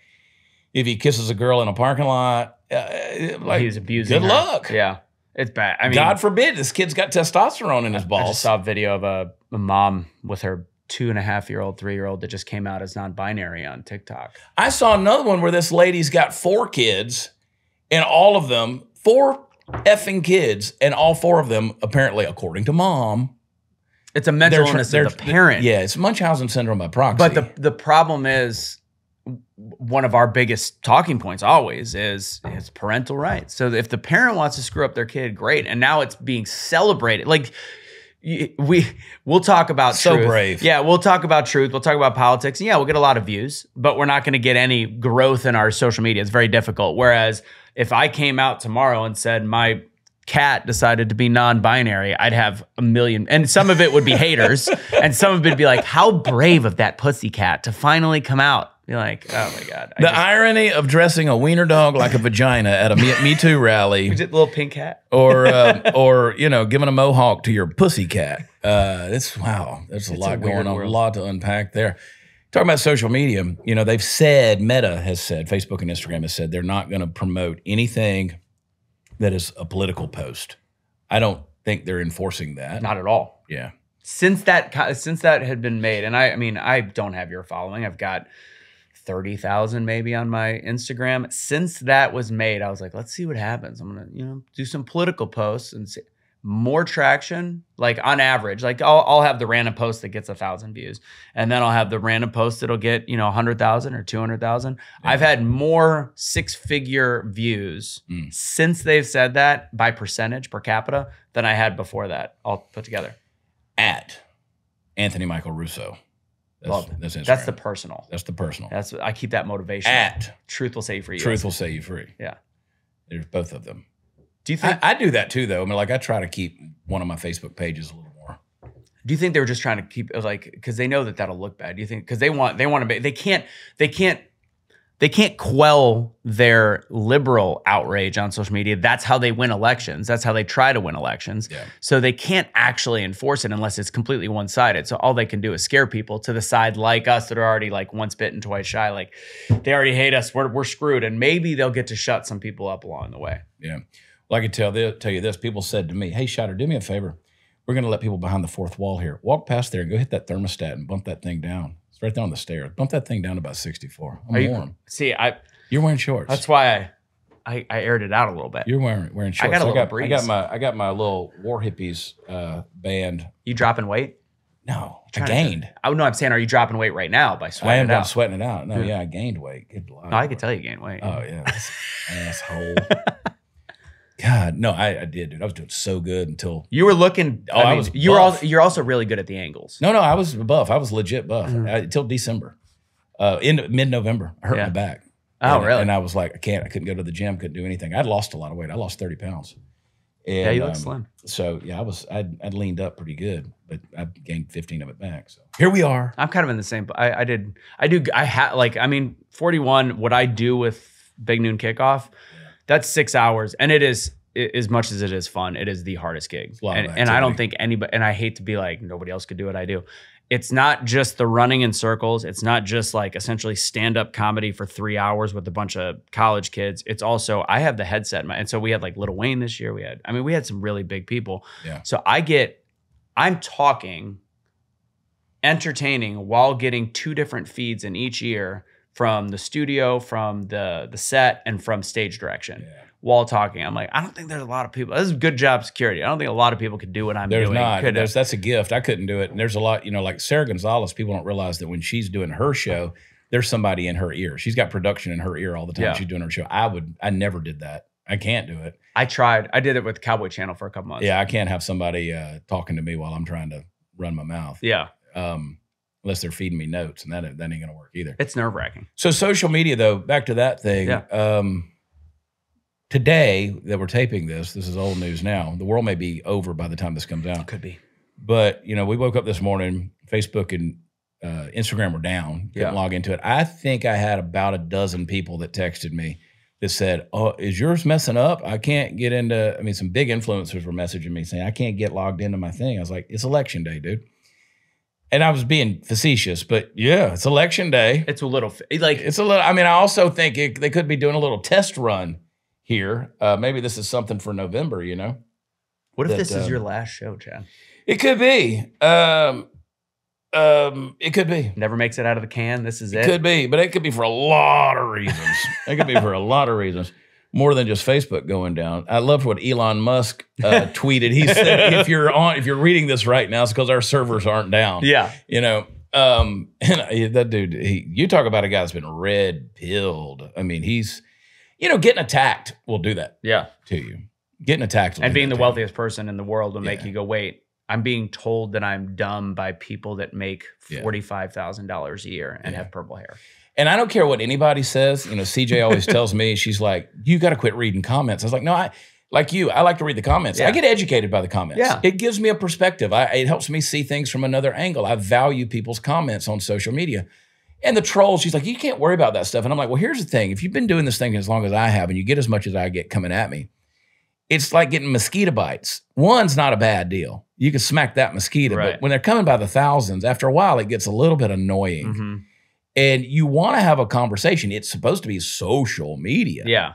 if he kisses a girl in a parking lot. Uh, like, He's abusing. Good her. luck. Yeah. It's bad. I mean, God forbid this kid's got testosterone in his I just saw a video of a, a mom with her two and a half year old, three year old that just came out as non binary on TikTok. I saw another one where this lady's got four kids, and all of them four effing kids, and all four of them apparently, according to mom, It's a mental illness of the parent. Yeah, it's Munchausen syndrome by proxy. But the the problem is one of our biggest talking points always is is parental rights. So if the parent wants to screw up their kid, great. And now it's being celebrated. Like we we'll talk about So truth. brave. Yeah, we'll talk about truth. We'll talk about politics. And yeah, we'll get a lot of views, but we're not going to get any growth in our social media. It's very difficult. Whereas if I came out tomorrow and said my cat decided to be non-binary, I'd have a million, and some of it would be haters, and some of it would be like, "How brave of that pussy cat to finally come out." Like, "Oh my god!" I the just- irony of dressing a wiener dog like a vagina at a Me, Me Too rally, Is it the little pink cat? or uh, or you know, giving a mohawk to your pussy cat. Uh, it's wow. There's a lot weird going on, world. a lot to unpack there. Talking about social media, you know, they've said Meta has said, Facebook and Instagram has said they're not going to promote anything that is a political post. I don't think they're enforcing that. Not at all. yeah. Since that co- since that had been made, and I, I mean, I don't have your following. I've got thirty thousand maybe on my Instagram. Since that was made, I was like, let's see what happens. I'm gonna, you know, do some political posts and see more traction. Like on average, like I'll, I'll have the random post that gets a thousand views, and then I'll have the random post that'll get you know a hundred thousand or two hundred thousand. I've had more six figure views Mm. since they've said that by percentage per capita than I had before that all put together. At Anthony Michael Russo. That's, Love it. that's Instagram. That's the personal. That's the personal. That's I keep that motivation. At truth will set you free. Truth will set you free. Yeah. There's both of them. Do you think? I, I do that too, though. I mean, like I try to keep one of my Facebook pages a little more. do you think they were just trying to keep like because they know that that'll look bad? Do you think because they want they want to be they can't they can't they can't quell their liberal outrage on social media. That's how they win elections. That's how they try to win elections. Yeah. So they can't actually enforce it unless it's completely one sided. So all they can do is scare people to the side like us that are already like once bitten, twice shy. Like they already hate us. We're, we're screwed. And maybe they'll get to shut some people up along the way. Yeah. Well, I can tell this, tell you this. People said to me, "Hey, Shatter, do me a favor. We're going to let people behind the fourth wall here. Walk past there and go hit that thermostat and bump that thing down. Right there on the stairs. Bump that thing down to about 64. I'm you- warm. See, I You're wearing shorts. that's why I, I I aired it out a little bit. You're wearing wearing I shorts. got a I little got, I got my I got my little War Hippies uh, band. You dropping weight? No, I Trying to- gained. Oh no, I'm saying, are you dropping weight right now by I sweating am. it I'm out? sweating it out. No, Yeah. yeah, I gained weight. Good lord. No, I could tell you gained weight. Oh yeah, asshole. God, no, I, I did, dude. I was doing so good until You were looking. Oh, I I mean, was you were buff. also you're also really good at the angles. no, no, I was buff. I was legit buff until December. Uh, in mid November, I hurt Yeah. my back. Oh, And- really? And I was like, I can't. I couldn't go to the gym. Couldn't do anything. I'd lost a lot of weight. I lost thirty pounds. And, yeah, you look um, slim. So yeah, I was. I'd, I'd leaned up pretty good, but I gained fifteen of it back. So here we are. I'm kind of in the same. I, I did. I do. I had like. I mean, 41. What I do with Big Noon Kickoff, that's six hours, and it is i- as much as it is fun. It is the hardest gig, a lot of and, and I don't think anybody. And I hate to be like nobody else could do what I do. It's not just the running in circles. It's not just like essentially stand up comedy for three hours with a bunch of college kids. It's also I have the headset, in my, and so we had like Lil Wayne this year. We had. I mean, we had some really big people. Yeah. So I get. I'm talking entertaining while getting two different feeds in each ear from the studio, from the the set, and from stage direction. Yeah. While talking, I'm like, I don't think there's a lot of people. This is good job security. I don't think a lot of people could do what I'm There's doing. not. Could- There's, not. that's a gift. I couldn't do it. And there's a lot, you know, like Sara Gonzales, people don't realize that when she's doing her show, there's somebody in her ear. She's got production in her ear all the time. Yeah. She's doing her show. I would, I never did that. I can't do it. I tried. I did it with Cowboy Channel for a couple months. Yeah, I can't have somebody uh, talking to me while I'm trying to run my mouth. Yeah. Um, unless they're feeding me notes, and that that ain't gonna work either. It's nerve wracking. So social media, though, back to that thing. Yeah. Um, today that we're taping this, this is old news now. The world may be over by the time this comes out. Could be. But you know, we woke up this morning. Facebook and uh, Instagram were down. Couldn't Yeah. log into it. I think I had about a dozen people that texted me that said, "Oh, is yours messing up? I can't get into." I mean, some big influencers were messaging me saying, "I can't get logged into my thing." I was like, "It's election day, dude." And I was being facetious, but yeah, it's election day. It's a little like It's a little. I mean, I also think it, they could be doing a little test run here. Uh, maybe this is something for November. You know, what if that, this is um, your last show, Chad? it could be. Um, um, it could be. Never makes it out of the can. This is It it. could be, but it could be for a lot of reasons. it could be for a lot of reasons, more than just Facebook going down. I loved what Elon Musk uh, tweeted. He said, "If you're on, if you're reading this right now, it's because our servers aren't down." Yeah. you know. Um, and I- that dude, he, you talk about a guy that's been red pilled. I mean, he's, you know, getting attacked will do that Yeah. to you. Getting attacked will And do being that the wealthiest person in the world will make you go, wait, I'm being told that I'm dumb by people that make $45,000 a year and Yeah. have purple hair. And I don't care what anybody says. You know, CJ always tells me, she's like, you got to quit reading comments. I was like, no, I, like you, I like to read the comments. I get educated by the comments. Yeah. It gives me a perspective. I, it helps me see things from another angle. I value people's comments on social media. And the trolls, she's like, you can't worry about that stuff. And I'm like, well, here's the thing. If you've been doing this thing as long as I have and you get as much as I get coming at me, it's like getting mosquito bites. One's not a bad deal. You can smack that mosquito. Right. But when they're coming by the thousands, after a while, it gets a little bit annoying Mhm. And you want to have a conversation. It's supposed to be social media. Yeah.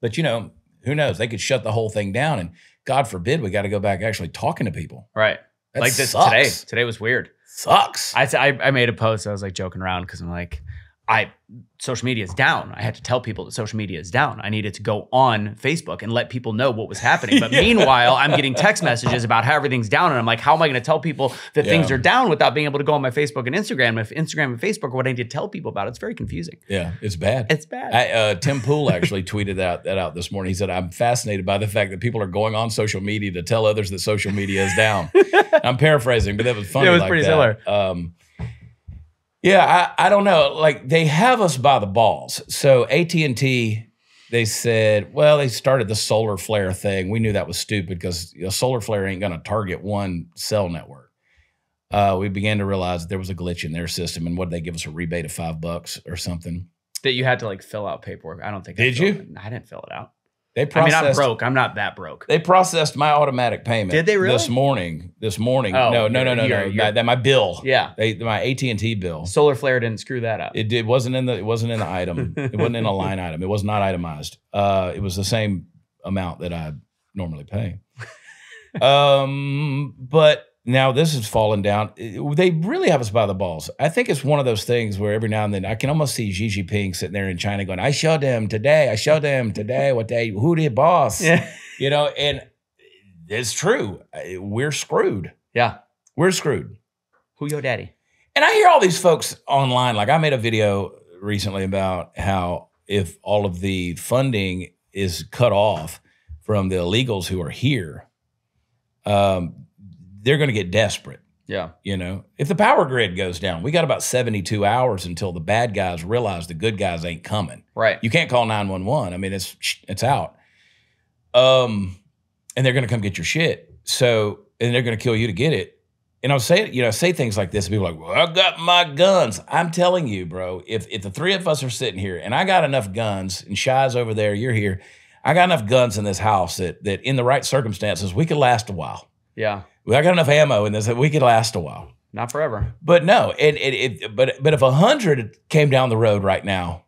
But you know, who knows? They could shut the whole thing down and God forbid we got to go back actually talking to people. Right. That like this sucks. today. Today was weird. Sucks. I, I I made a post. I was like joking around because I'm like, I social media is down. I had to tell people that social media is down. I needed to go on Facebook and let people know what was happening. But Yeah. meanwhile, I'm getting text messages about how everything's down, and I'm like, how am I going to tell people that things are down without being able to go on my Facebook and Instagram? If Instagram and Facebook are what I need to tell people about, it's very confusing. yeah, it's bad. It's bad. I, uh, Tim Pool actually tweeted that, that out this morning. He said, I'm fascinated by the fact that people are going on social media to tell others that social media is down. I'm paraphrasing, but that was funny. It was like pretty that. Um, yeah, I, I don't know. Like they have us by the balls. So AT&T, they said, well, they started the solar flare thing. We knew that was stupid because a solar flare ain't going to target one cell network. Uh, we began to realize there was a glitch in their system, and what did they give us a rebate of five bucks or something? that you had to like fill out paperwork. I don't think. Did filled you? it. I didn't fill it out. They I mean, processed. I'm broke. I'm not that broke. They processed my automatic payment. Did they really? This morning. This morning. Oh, no, no, no, no, no. your- your- My, that my bill. Yeah. They my AT and T bill. Solar flare didn't screw that up. It did wasn't in the it wasn't in the item. it wasn't in a line item. It was not itemized. Uh, it was the same amount that I normally pay. um, but now this is falling down. They really have us by the balls. I think it's one of those things where every now and then I can almost see Xi Jinping sitting there in China going, "I showed them today. I showed them today what they who did boss." yeah. You know, and it's true. We're screwed. Yeah. We're screwed. Who your daddy? And I hear all these folks online. Like I made a video recently about how if all of the funding is cut off from the illegals who are here, um, they're going to get desperate. Yeah. You know, if the power grid goes down, we got about 72 hours until the bad guys realize the good guys ain't coming. Right. You can't call 911. I mean, it's it's out. Um, and they're gonna come get your shit. So, and they're gonna kill you to get it. And I'll say, you know, say things like this, and people are like, well, I got my guns. I'm telling you, bro, if if the three of us are sitting here and I got enough guns, and Shy's over there, you're here, I got enough guns in this house that that in the right circumstances, we could last a while. Yeah. I got enough ammo in this that we could last a while. Not forever. But no, it, it, it but but if a hundred came down the road right now,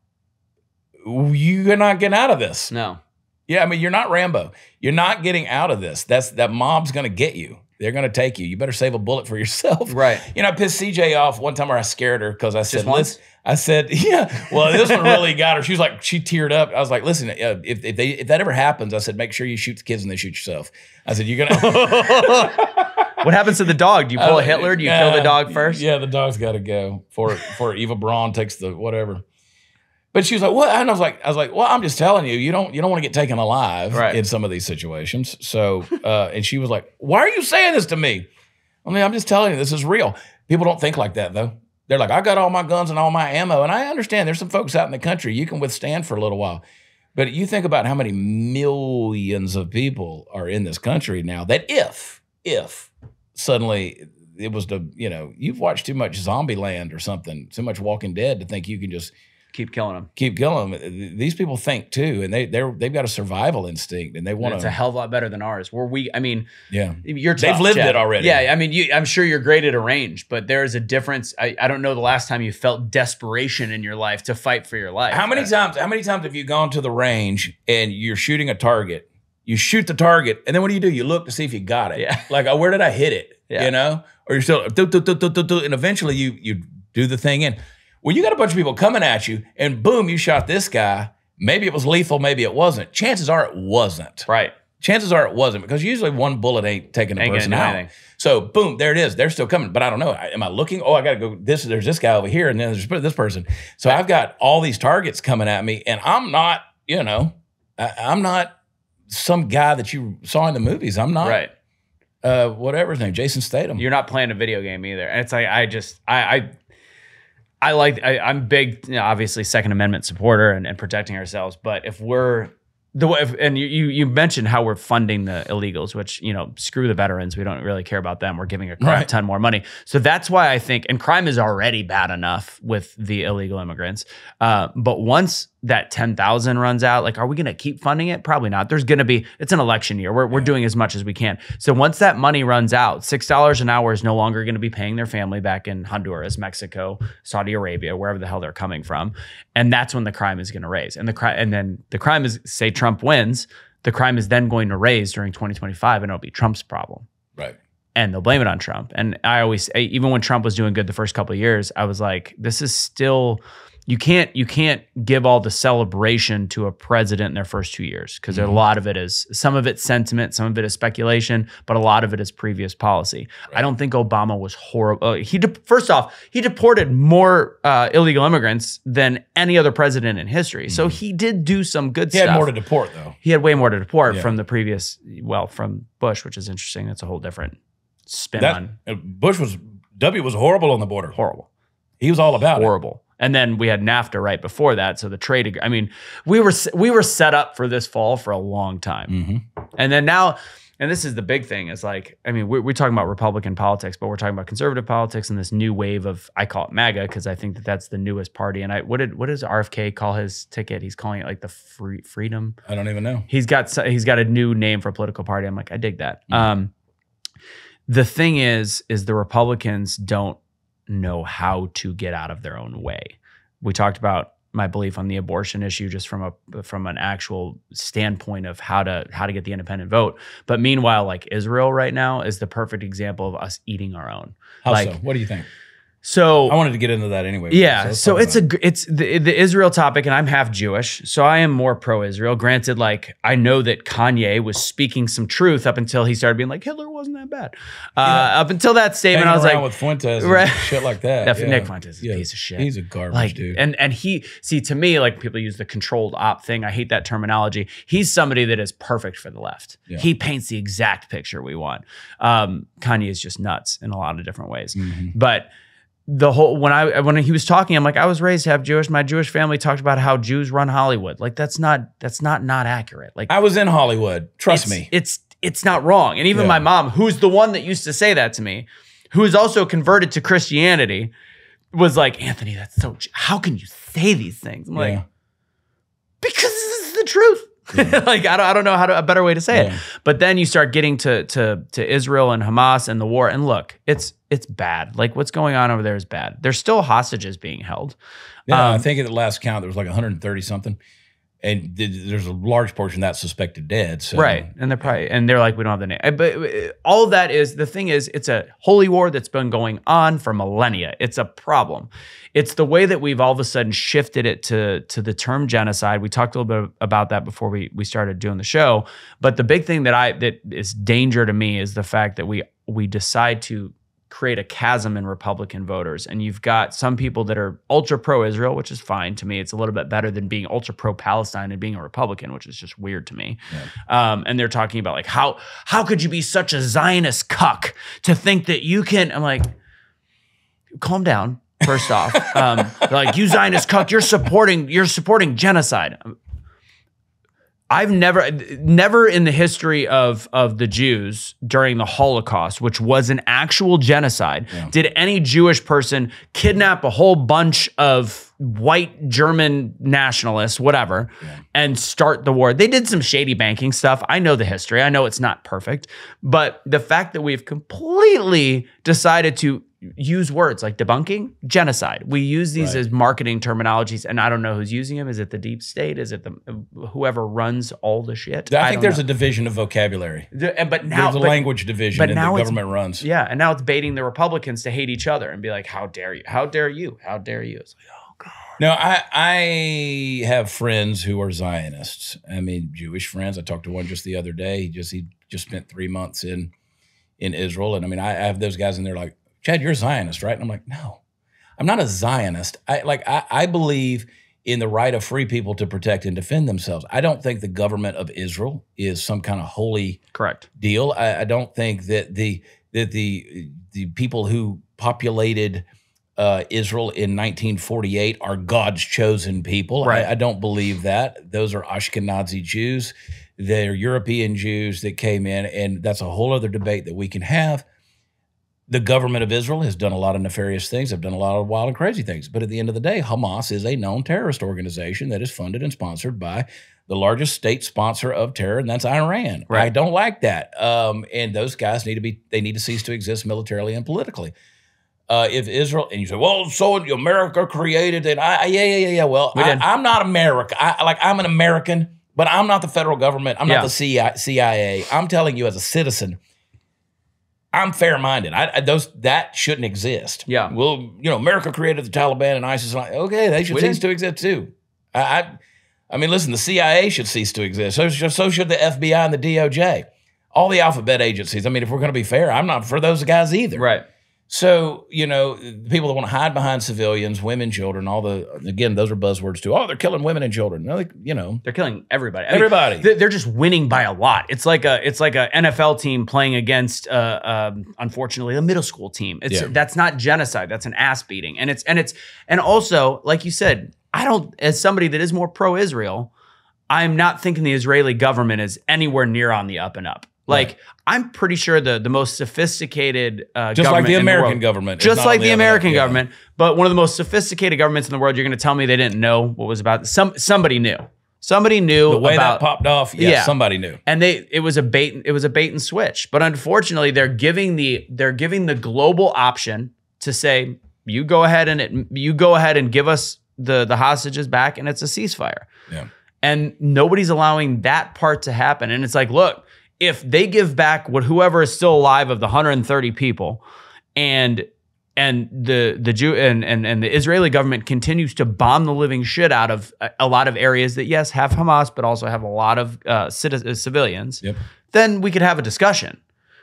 you're not getting out of this. No. Yeah, I mean, you're not Rambo. You're not getting out of this. That's that mob's gonna get you. They're gonna take you. You better save a bullet for yourself. Right. You know, I pissed CJ off one time where I scared her because I said? "Listen," I said, "Yeah." Well, this one really got her. She was like, she teared up. I was like, "Listen, uh, if if, they, if that ever happens, I said, make sure you shoot the kids and then shoot yourself." I said, "You're gonna." What happens to the dog? Do you pull Uh, a Hitler? Do you kill the dog first? Yeah, the dog's got to go for for Eva Braun takes the whatever. But she was like, "What?" And I was like, "I was like, well, I'm just telling you, you don't you don't want to get taken alive Right. in some of these situations." So, uh, and she was like, "Why are you saying this to me?" I mean, I'm just telling you, this is real. People don't think like that though. They're like, "I got all my guns and all my ammo," and I understand. There's some folks out in the country you can withstand for a little while. But you think about how many millions of people are in this country now that if, if suddenly it was the, you know, you've watched too much Zombieland or something, too much Walking Dead to think you can just Keep killing them. keep killing them. These people think too, and they they're they've got a survival instinct, and they want It's a hell of a lot better than ours. Where we, I mean, Yeah, you're They've lived Chad. it already. Yeah, I mean, you, I'm sure you're great at a range, but there is a difference. I, I don't know the last time you felt desperation in your life to fight for your life. How many times? How many times have you gone to the range and you're shooting a target? You shoot the target, and then what do you do? You look to see if you got it. Yeah. Like, oh, where did I hit it? Yeah. You know, or you're still, do, do, do, do, do, do, and eventually you you do the thing in. Well, you got a bunch of people coming at you, and boom, you shot this guy. Maybe it was lethal, maybe it wasn't. Chances are it wasn't. Right. Chances are it wasn't because usually one bullet ain't taking a Ain't person out. anything. So boom, there it is. They're still coming, but I don't know. Am I looking? Oh, I got to go. This there's this guy over here, and then there's this person. So I've got all these targets coming at me, and I'm not. You know, I, I'm not some guy that you saw in the movies. I'm not. Right. Uh, whatever his name, Jason Statham. You're not playing a video game either. And it's like I just I I I like I, I'm big, you know, obviously Second Amendment supporter and, and protecting ourselves. But if we're the way, if, and you you you mentioned how we're funding the illegals, which you know, screw the veterans. We don't really care about them. We're giving a crap Right. ton more money. So that's why I think, and crime is already bad enough with the illegal immigrants. Uh, but once that ten thousand runs out, like, are we going to keep funding it? Probably not. There's going to be. It's an election year. We're we're doing as much as we can. So once that money runs out, six dollars an hour is no longer going to be paying their family back in Honduras, Mexico, Saudi Arabia, wherever the hell they're coming from, and that's when the crime is going to raise. And the crime, and then the crime is say Trump wins, the crime is then going to raise during 2025, and it'll be Trump's problem right. and they'll blame it on Trump. And I always, even when Trump was doing good the first couple of years, I was like, this is still, you can't, you can't give all the celebration to a president in their first two years because a lot of it is, some of it's sentiment, some of it is speculation, but a lot of it is previous policy. I don't think Obama was horrible. Uh, he, de- first off, he deported more uh, illegal immigrants than any other president in history. So he did do some good He stuff. had more to deport though. He had way more to deport Yeah. from the previous, well, from Bush, which is interesting. That's a whole different spin That on uh, Bush was W was horrible on the border. horrible, He was all about it. horrible. And then we had NAFTA right before that, so the trade. I mean, we were we were set up for this fall for a long time, Mhm. and then now, and this is the big thing is like, I mean, we're, we're talking about Republican politics, but we're talking about conservative politics and this new wave of I call it MAGA because I think that that's the newest party. And I what did what does RFK call his ticket? He's calling it like the free freedom I don't even know. he's got he's got a new name for a political party. I'm like, I dig that. Um, the thing is, is the Republicans don't know how to get out of their own way. We talked about my belief on the abortion issue just from a from an actual standpoint of how to how to get the independent vote. But meanwhile, like Israel right now is the perfect example of us eating our own. How Like- so? What do you think? So I wanted to get into that anyway. yeah, let's so it's about a it's the the Israel topic, and I'm half Jewish, so I am more pro-Israel. Granted, like I know that Kanye was speaking some truth up until he started being like Hitler wasn't that bad. Uh, Up until that statement, Hanging I was like, with Fuentes Right. shit like that. That- yeah. Nick Fuentes is a piece of shit. He's a garbage like, dude. and and he see to me like people use the controlled op thing. I hate that terminology. He's somebody that is perfect for the left. Yeah. He paints the exact picture we want. Um, Kanye is just nuts in a lot of different ways, Mhm. but the whole when I when he was talking, I'm like, I was raised half Jewish. My Jewish family talked about how Jews run Hollywood. Like that's not that's not not accurate. Like I was in Hollywood. Trust it's- me. it's it's not wrong. And even Yeah. my mom, who's the one that used to say that to me, who's also converted to Christianity, was like, Anthony, that's so. How can you say these things? I'm like, Yeah. because this is the truth. like I don't, I don't know how to a better way to say Yeah. it. But then you start getting to to to Israel and Hamas and the war, and look, it's it's bad. Like what's going on over there is bad. There's still hostages being held. Yeah, I Um, think at the last count there was like 130 something, and th- there's a large portion that's suspected dead. So Right. And they're probably and they're like, we don't have the name. But uh, all of that is the thing is it's a holy war that's been going on for millennia. It's a problem. It's the way that we've all of a sudden shifted it to to the term genocide. We talked a little bit about that before we we started doing the show. But the big thing that I that is danger to me is the fact that we we decide to create a chasm in Republican voters. And you've got some people that are ultra pro Israel, which is fine to me. It's a little bit better than being ultra pro Palestine and being a Republican, which is just weird to me. Um, and they're talking about like how how could you be such a Zionist cuck to think that you can? I'm like, calm down. First off, um, like you Zionist cuck, you're supporting you're supporting genocide. I've never, never in the history of of the Jews during the Holocaust, which was an actual genocide, did any Jewish person kidnap a whole bunch of white German nationalists, whatever, and start the war. They did some shady banking stuff. I know the history. I know it's not perfect, but the fact that we've completely decided to use words like debunking, genocide. We use these Right. as marketing terminologies, and I don't know who's using them. Is it the deep state? Is it the whoever runs all the shit? I think don't there's know. a division of vocabulary. The- but now there's a but- language division but now the government runs. Yeah, and now it's baiting the Republicans to hate each other and be like, "How dare you? How dare you? How dare you?" It's like, oh. No, I I have friends who are Zionists. I mean, Jewish friends. I talked to one just the other day. He just he just spent three months in in Israel, and I mean, I, I have those guys, and they're like, "Chad, you're a Zionist, right?" And I'm like, "No, I'm not a Zionist. I like I, I believe in the right of free people to protect and defend themselves. I don't think the government of Israel is some kind of holy Correct. deal. I, I don't think that the that the the people who populated uh, Israel in 1948 are God's chosen people. Right. I, I don't believe that. Those are Ashkenazi Jews. They're European Jews that came in, and that's a whole other debate that we can have. The government of Israel has done a lot of nefarious things. They've done a lot of wild and crazy things. But at the end of the day, Hamas is a known terrorist organization that is funded and sponsored by the largest state sponsor of terror, and that's Iran. Right. I don't like that. Um, and those guys need to be they need to cease to exist militarily and politically. Uh, if Israel and you say, well, so America created it. I, I- yeah, yeah, yeah, yeah. Well, We I, I'm not America. I like I'm an American, but I'm not the federal government. I'm Yeah. not the CIA, CIA. I'm telling you as a citizen. I'm fair-minded. I, I those that shouldn't exist. Yeah. Well, you know, America created the Taliban and ISIS. Like, okay, they should We cease did. to exist too. I, I, I mean, listen, the CIA should cease to exist. So, so should the FBI and the DOJ. All the alphabet agencies. I mean, if we're going to be fair, I'm not for those guys either. Right. So, you know, the people that want to hide behind civilians, women, children, all the, again, those are buzzwords too. Oh, they're killing women and children. No, they, you know, They're killing everybody. I mean, everybody. they- they're just winning by a lot. It's like a it's like a NFL team playing against uh, um, unfortunately a middle school team. It's Yeah. that's not genocide. That's an ass beating. And it's and it's and also like you said, I don't as somebody that is more pro Israel, I'm not thinking the Israeli government is anywhere near on the up and up. Like Right. I'm pretty sure the the most sophisticated uh, just like the American world- government. just like the up and up. American Yeah. government, but one of the most sophisticated governments in the world. You're going to tell me they didn't know what was about. Some somebody knew. Somebody knew The way about that popped off, yes, Yeah. somebody knew. and they it was a bait it was a bait and switch but unfortunately they're giving the they're giving the global option to say you go ahead and it, you go ahead and give us the the hostages back and it's a ceasefire Yeah. and nobody's allowing that part to happen and it's like look if they give back what whoever is still alive of the 130 people and and the the Jew and, and and the Israeli government continues to bomb the living shit out of a, a lot of areas that yes have Hamas but also have a lot of uh, citizens, civilians Yep. then we could have a discussion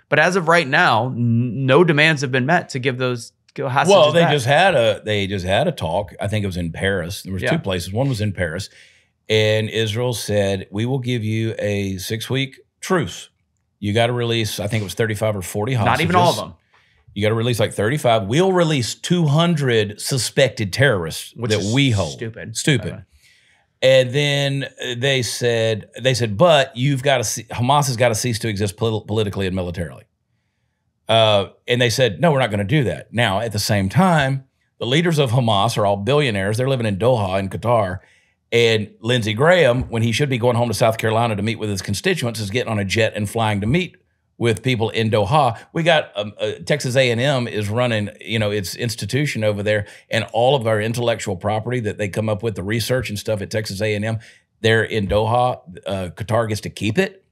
but as of right now n- no demands have been met to give those hostages Well, they back. just had a they just had a talk. I think it was in Paris. There was Yeah. two places. One was in Paris, and Israel said, "We will give you a six week truce. You got to release. I think it was thirty five or forty hostages. not even all of them You got to release like thirty five. We'll release two hundred suspected terrorists Which that we hold. stupid. Stupid. Uh, And then they said, they said, but you've got to see, Hamas has got to cease to exist polit- politically and militarily. Uh, and they said, no, we're not going to do that. Now, at the same time, the leaders of Hamas are all billionaires. They're living in Doha in Qatar. And Lindsey Graham, when he should be going home to South Carolina to meet with his constituents, is getting on a jet and flying to meet with people in Doha. We got um, uh, Texas A&M is running, you know, its institution over there, and all of our intellectual property that they come up with, the research and stuff at Texas A&M, They're in Doha. Uh, Qatar gets to keep it.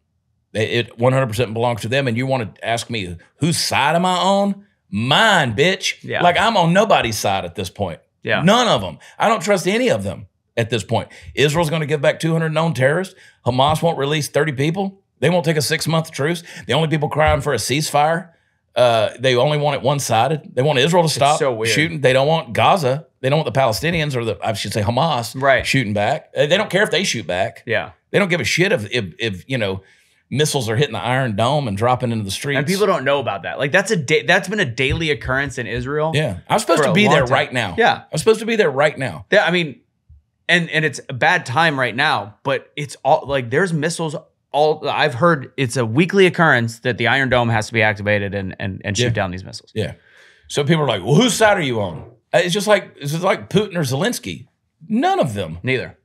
It 100% belongs to them. And you want to ask me whose side am I on? Mine, bitch. Yeah. Like I'm on nobody's side at this point. Yeah. None of them. I don't trust any of them at this point. Israel's going to give back 200 known terrorists. Hamas won't release 30 people. They won't take a six month truce. The only people crying for a ceasefire, uh, they only want it one sided. They want Israel to stop so shooting. They don't want Gaza. They don't want the Palestinians or the, I should say, Hamas Right. shooting back. Uh, They don't care if they shoot back. Yeah. They don't give a shit if, if, if you know, missiles are hitting the Iron Dome and dropping into the streets. And people don't know about that. Like that's a da- that's been a daily occurrence in Israel. Yeah. I'm supposed to be there time. right now. Yeah. I'm supposed to be there right now. Yeah, I mean, and and it's a bad time right now, but it's all like there's missiles. All I've heard, it's a weekly occurrence that the Iron Dome has to be activated and and, and shoot Yeah. down these missiles. Yeah. So people are like, well, whose side are you on? Uh, It's just like it's just like Putin or Zelensky. None of them. Neither.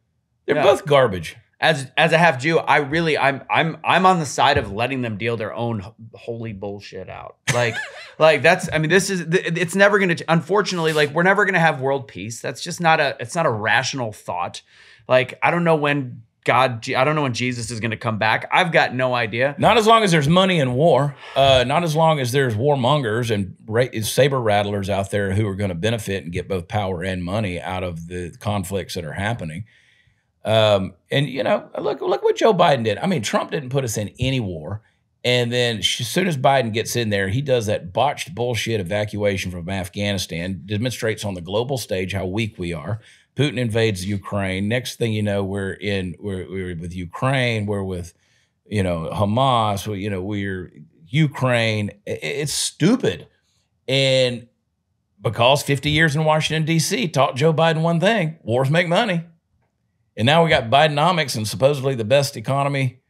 They're both garbage. As as a half Jew, I really I'm I'm I'm on the side of letting them deal their own holy bullshit out. Like like that's I mean this is it's never going to unfortunately like we're never going to have world peace. That's just not a it's not a rational thought. Like I don't know when God I don't know when Jesus is going to come back. I've got no idea. Not as long as there's money in war. Uh, not as long as there's warmongers and ra- saber rattlers out there who are going to benefit and get both power and money out of the conflicts that are happening. Um, and you know, look look what Joe Biden did. I mean, Trump didn't put us in any war. And then as soon as Biden gets in there, he does that botched bullshit evacuation from Afghanistan, demonstrates on the global stage how weak we are. Putin invades Ukraine. Next thing you know, we're in we're, we're with Ukraine. We're with you know Hamas. We, you know we're Ukraine. It's stupid, and because 50 years in Washington D.C. taught Joe Biden one thing: wars make money. And now we got Bidenomics and supposedly the best economy.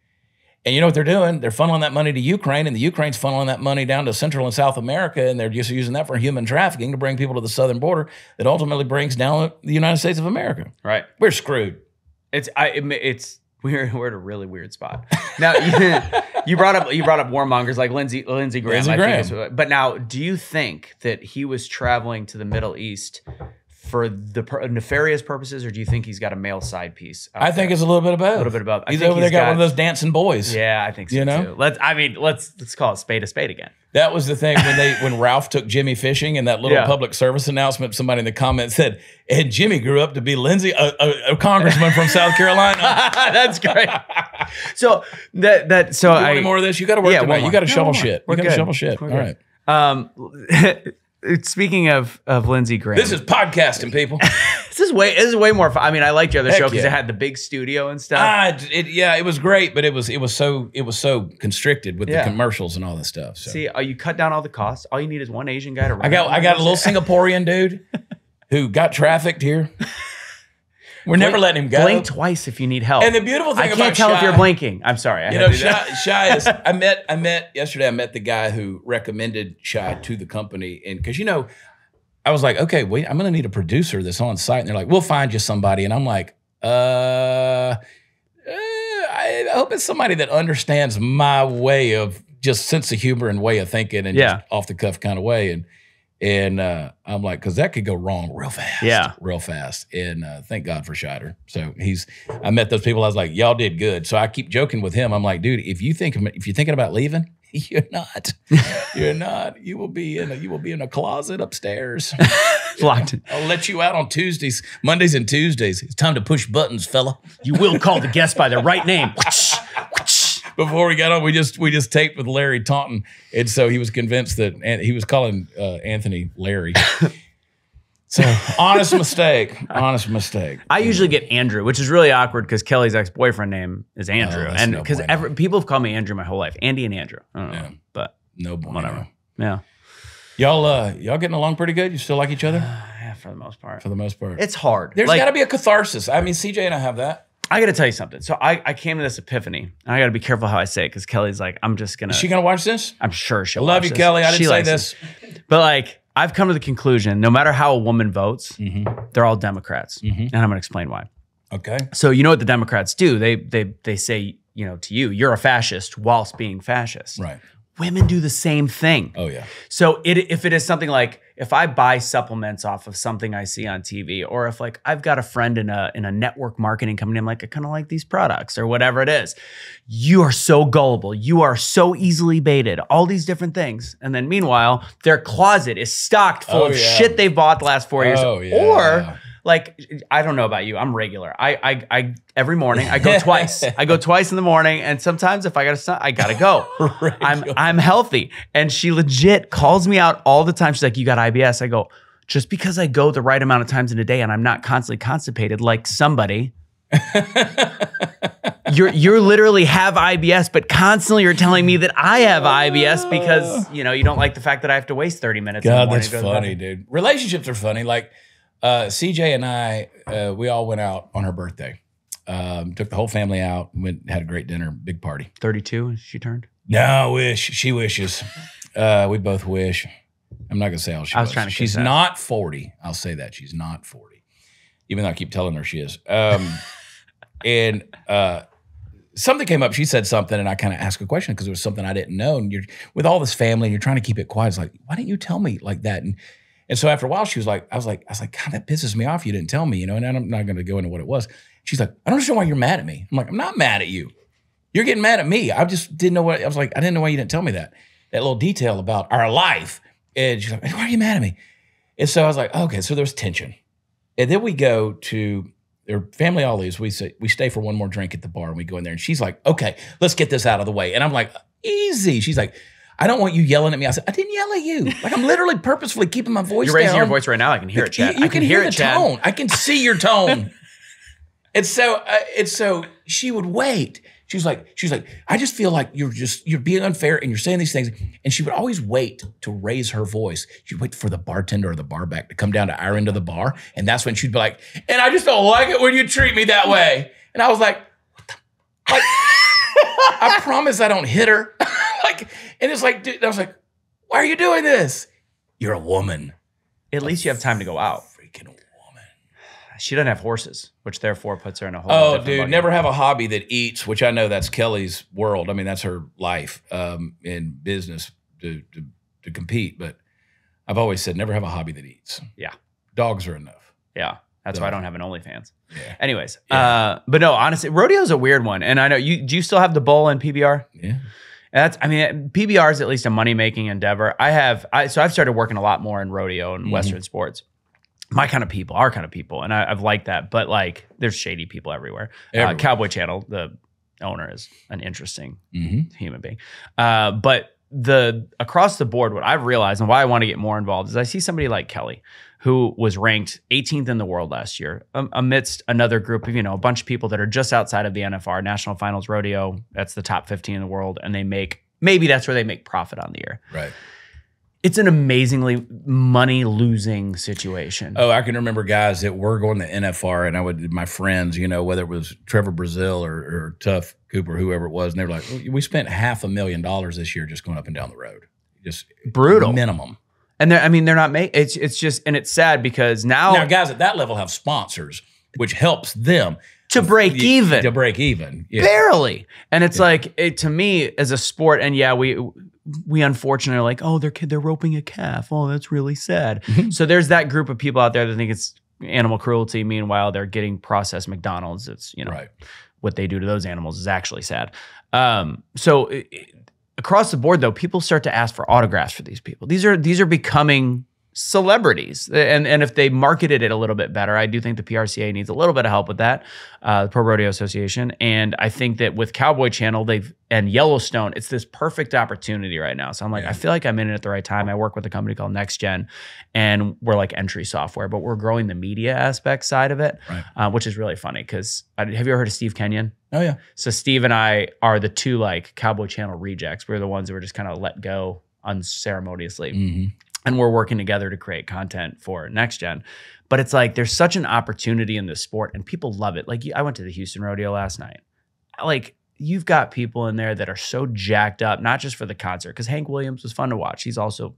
And you know what they're doing? They're funneling that money to Ukraine, and the Ukraine's funneling that money down to Central and South America, and they're just using that for human trafficking to bring people to the southern border that ultimately brings down the United States of America. Right. We're screwed. It's I it, it's we're we're at a really weird spot. Now you, you brought up you brought up warmongers like Lindsey Lindsey Graham. Lindsey I think Graham. but now, do you think that he was traveling to the Middle East for the nefarious purposes, or do you think he's got a male side piece? I think there? it's a little bit of both. a little bit of both. I He's over there he's got, one of those dancing boys. Yeah, I think so You know? too. Let's. I mean, let's let's call it spade a spade again. That was the thing when they when Ralph took Jimmy fishing and that little Yeah. public service announcement. Somebody in the comments said, "And Jimmy grew up to be Lindsey, a, a, a congressman from South Carolina." That's great. So that that so I more of this? You got to work Yeah, tonight. You got to shovel shit. We're you got to shovel shit. All right. um. Speaking of of Lindsey Graham, This is podcasting, people. This is way this is way more fun. I mean, I liked your other Heck show because yeah. it had the big studio and stuff. ah, it, yeah, it was great, but it was it was so it was so constricted with Yeah. the commercials and all this stuff. So. See, uh, you cut down all the costs. All you need is one Asian guy to run. I got. I got a little Singaporean dude who got trafficked here. We're never letting him go. Blink twice if you need help. And the beautiful thing I about can't tell if you're blinking. I'm sorry. I You know, to do that. Shy, Shy is. I met. I met yesterday. I met the guy who recommended Shy to the company, and because you know, I was like, okay, wait, I'm going to need a producer that's on site, and they're like, we'll find you somebody, and I'm like, uh, uh, I hope it's somebody that understands my way of just sense of humor and way of thinking, and Yeah. just off the cuff kind of way, and and uh, I'm like, because that could go wrong real fast, Yeah. real fast. And uh, thank God for Scheider. So he's, I met those people. I was like, y'all did good. So I keep joking with him. I'm like, dude, if you think if you're thinking about leaving, you're not. you're not. You will be in a you will be in a closet upstairs. Locked. I'll let you out on Tuesdays, Mondays, and Tuesdays. It's time to push buttons, fella. You will call the guest by their right name. Before we got on, we just we just taped with Larry Taunton, and so he was convinced that and he was calling uh, Anthony Larry. so honest mistake, honest mistake. I usually get Andrew, which is really awkward because Kelly's ex boyfriend name is Andrew, Oh, and because bueno. people have called me Andrew my whole life, Andy and Andrew. I don't know, Yeah. but No bueno. whatever. Yeah, Y'all, uh, y'all getting along pretty good? You still like each other yeah, for the most part, for the most part. it's hard. There's Like, got to be a catharsis. I mean, CJ and I have that. I got to tell you something. So I, I came to this epiphany. And I got to be careful how I say it because Kelly's like, I'm just gonna. Is she gonna watch this? I'm sure she'll. Love you, this. Kelly. I didn't say this. it. but like, I've come to the conclusion: no matter how a woman votes, Mhm. they're all Democrats, Mhm. and I'm gonna explain why. Okay. So you know what the Democrats do? They they they say, you know, to you, you're a fascist whilst being fascist. Right. Women do the same thing. Oh yeah. So it, if it is something like if I buy supplements off of something I see on TV, or if like I've got a friend in a in a network marketing company, I'm like I kind of like these products or whatever it is. You are so gullible. You are so easily baited. All these different things, and then meanwhile, their closet is stocked full Oh, of yeah. shit they bought the last four years. Oh, yeah. Or like I don't know about you. I'm regular. I I, I every morning I go twice. I go twice in the morning, and sometimes if I gotta I gotta go. I'm I'm healthy, and she legit calls me out all the time. She's like, "You got IBS." I go, "Just because I go the right amount of times in a day, and I'm not constantly constipated like somebody." you're you're literally have IBS, but constantly you're telling me that I have IBS because you know you don't like the fact that I have to waste 30 minutes. in the God, morning that's to funny, dude. Relationships are funny. Like uh, CJ and I, uh, we all went out on her birthday. Um, took the whole family out. Went had a great dinner, big party. 32, she turned. No, I wish she wishes. Uh, we both wish. I'm not gonna say how she I was was. trying to She's not 40. I'll say that she's not 40, even though I keep telling her she is. Um, and uh, something came up. She said something, and I kind of asked a question because it was something I didn't know. And you're with all this family, and you're trying to keep it quiet. It's like, why didn't you tell me like that? And and so after a while, she was like, I was like, I was like, God, that pisses me off. You didn't tell me, you know. And I'm not going to go into what it was. She's like, I don't understand why you're mad at me. I'm like, I'm not mad at you. You're getting mad at me. I just didn't know what. I was like, I didn't know why you didn't tell me that. That little detail about our life. And she's like, why are you mad at me? And so I was like, okay, so there's tension. And then we go to their family all always. We say we stay for one more drink at the bar and we go in there. And she's like, okay, let's get this out of the way. And I'm like, easy. She's like, I don't want you yelling at me. I said, I didn't yell at you. Like I'm literally purposefully keeping my voice You're raising down. your voice right now. I can hear it, Chad. You, you I can, can, hear, it, the Chad. tone. I can see your tone. and so, uh, and so she would wait. She was like, she was like, I just feel like you're just you're being unfair and you're saying these things. And she would always wait to raise her voice. She'd wait for the bartender or the barback to come down to our end of the bar, and that's when she'd be like, "And I just don't like it when you treat me that way." And I was like, "What the?" Like, I promise I don't hit her. like, and it's like, dude, I was like, "Why are you doing this? You're a woman." At least you have time to go out. Freaking woman. She doesn't have horses, which therefore puts her in a whole. Oh, dude, bucket. never have a hobby that eats, which I know that's Kelly's world. I mean, that's her life um, in business to, to to compete. But I've always said never have a hobby that eats. Yeah. dogs are enough. Yeah, that's why I don't have an OnlyFans. Yeah, Anyways, Yeah. uh, but no, honestly, rodeo's a weird one, and I know you. Do you still have the bull and PBR? yeah. That's, I mean, PBR is at least a money making endeavor. I have, I so I've started working a lot more in rodeo and Mhm. Western sports. My kind of people, our kind of people, and I, I've liked that. But like, there's shady people everywhere. Uh, Cowboy Channel, the owner is an interesting hmm human being. Uh, but the across the board, what I've realized and why I want to get more involved is I see somebody like Kelly, who was ranked 18th in the world last year, um, amidst another group of you know a bunch of people that are just outside of the NFR National Finals Rodeo. That's the top 15 in the world, and they make maybe that's where they make profit on the year. Right. It's an amazingly money losing situation. Oh, I can remember guys that were going to NFR, and I would my friends, you know, whether it was Trevor Brazile or, or Tuf Cooper, whoever it was, and they were like, "We spent half a million dollars this year just going up and down the road, just Brutal. minimum." And they're, I mean, they're not made. It's it's just and it's sad because now, Now, guys at that level have sponsors, which helps them to break even. To break even, yeah. barely and it's like it, to me as a sport and yeah we we unfortunately are like oh they're kid they're roping a calf oh that's really sad Mhm. so there's that group of people out there that think it's animal cruelty meanwhile they're getting processed mcdonald's it's you know right. what they do to those animals is actually sad um so i- i- across the board though people start to ask for autographs for these people. These are these are becoming celebrities and and if they marketed it a little bit better i do think the prca needs a little bit of help with that uh, the pro rodeo association and i think that with cowboy channel they've and yellowstone it's this perfect opportunity right now so i'm like Yeah. i feel like i'm in it at the right time i work with a company called next gen and we're like entry software but we're growing the media aspect side of it Right. uh, which is really funny because have you ever heard of steve kenyon Oh yeah. so Steve and I are the two like Cowboy Channel rejects. We're the ones that were just kind of let go unceremoniously, hmm and we're working together to create content for next gen. But it's like there's such an opportunity in this sport, and people love it. Like I went to the Houston Rodeo last night. Like you've got people in there that are so jacked up, not just for the concert, because Hank Williams was fun to watch. He's also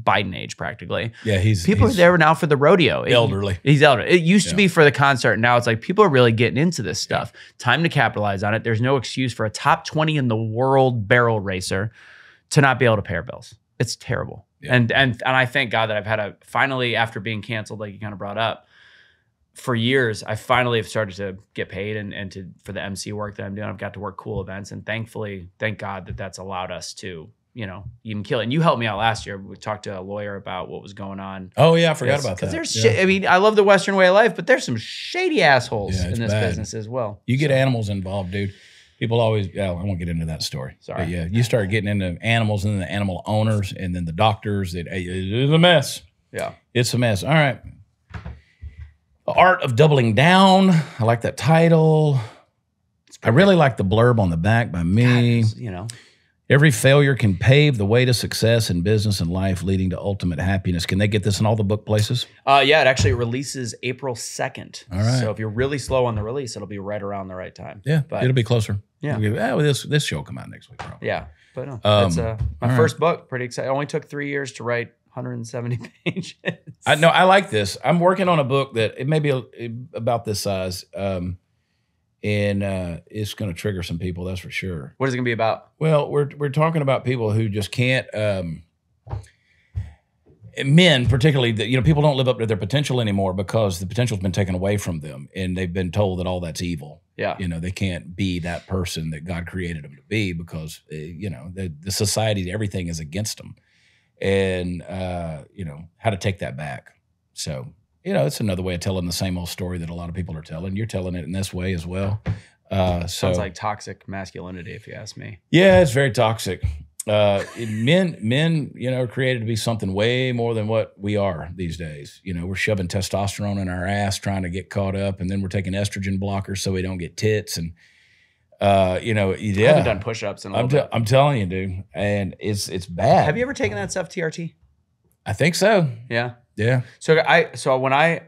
Biden age practically. Yeah, he's People he's are there now for the rodeo. It- elderly. He's elderly. It used to be for the concert. Now it's like people are really getting into this stuff. Time to capitalize on it. There's no excuse for a top 20 in the world barrel racer to not be able to pay our bills. It's terrible. Yeah. And and and I thank God that I've had a finally after being canceled, like you kind of brought up, for years, I finally have started to get paid and, and to for the MC work that I'm doing. I've got to work cool events, and thankfully, thank God that that's allowed us to, you know, even kill it. And you helped me out last year. We talked to a lawyer about what was going on. Oh yeah, I forgot about Because that. there's, Yeah. shit, I mean, I love the Western way of life, but there's some shady assholes Yeah, in this bad. business as well. You get animals involved, dude. People always, yeah, I won't get into that story. Sorry. But yeah, you start getting into animals and then the animal owners and then the doctors. It, it's a mess. Yeah. It's a mess. All right. The Art of Doubling Down. I like that title. I really like the blurb on the back by me. You know, Every failure can pave the way to success in business and life, leading to ultimate happiness. Can they get this in all the book places? uh, yeah, it actually releases April 2nd. All right. So if you're really slow on the release, it'll be right around the right time. Yeah, But- it'll be closer. Yeah. We'll give- oh, this this show will come out next week, probably. Yeah. But no, Um, it's uh, my all right. first book. Pretty excited. It only took three years to write 170 pages. I know I like this. I'm working on a book that it may be a, about this size, um, and uh, it's going to trigger some people. That's for sure. What is it going to be about? Well, we're we're talking about people who just can't. Um, men, particularly, that you know, people don't live up to their potential anymore because the potential's been taken away from them, and they've been told that all that's evil. Yeah. You know, they can't be that person that God created them to be because uh, you know the the society, everything is against them, and uh, you know how to take that back. So you know, it's another way of telling the same old story that a lot of people are telling. You're telling it in this way as well. Uh, so Sounds like toxic masculinity, if you ask me. yeah, it's very toxic. Uh, men, men, you know, are created to be something way more than what we are these days. You know, we're shoving testosterone in our ass, trying to get caught up, and then we're taking estrogen blockers so we don't get tits. And uh, you know, I yeah, haven't done push-ups in a I'm, little te- bit. I'm telling you, dude, and it's it's bad. Have you ever taken that stuff TRT? I think so. Yeah. Yeah, So I so when I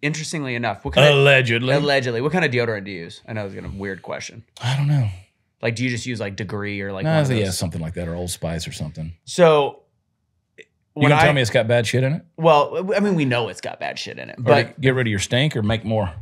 interestingly enough, what kind allegedly. of allegedly what kind of deodorant do you use? I know it's a weird question. I don't know. Like, do you just use like Degree or like no, yeah, something like that, or Old Spice or something. So You gonna I tell me it's got bad shit in it? well, I mean, we know it's got bad shit in it, Or but get rid of your stink, or make more?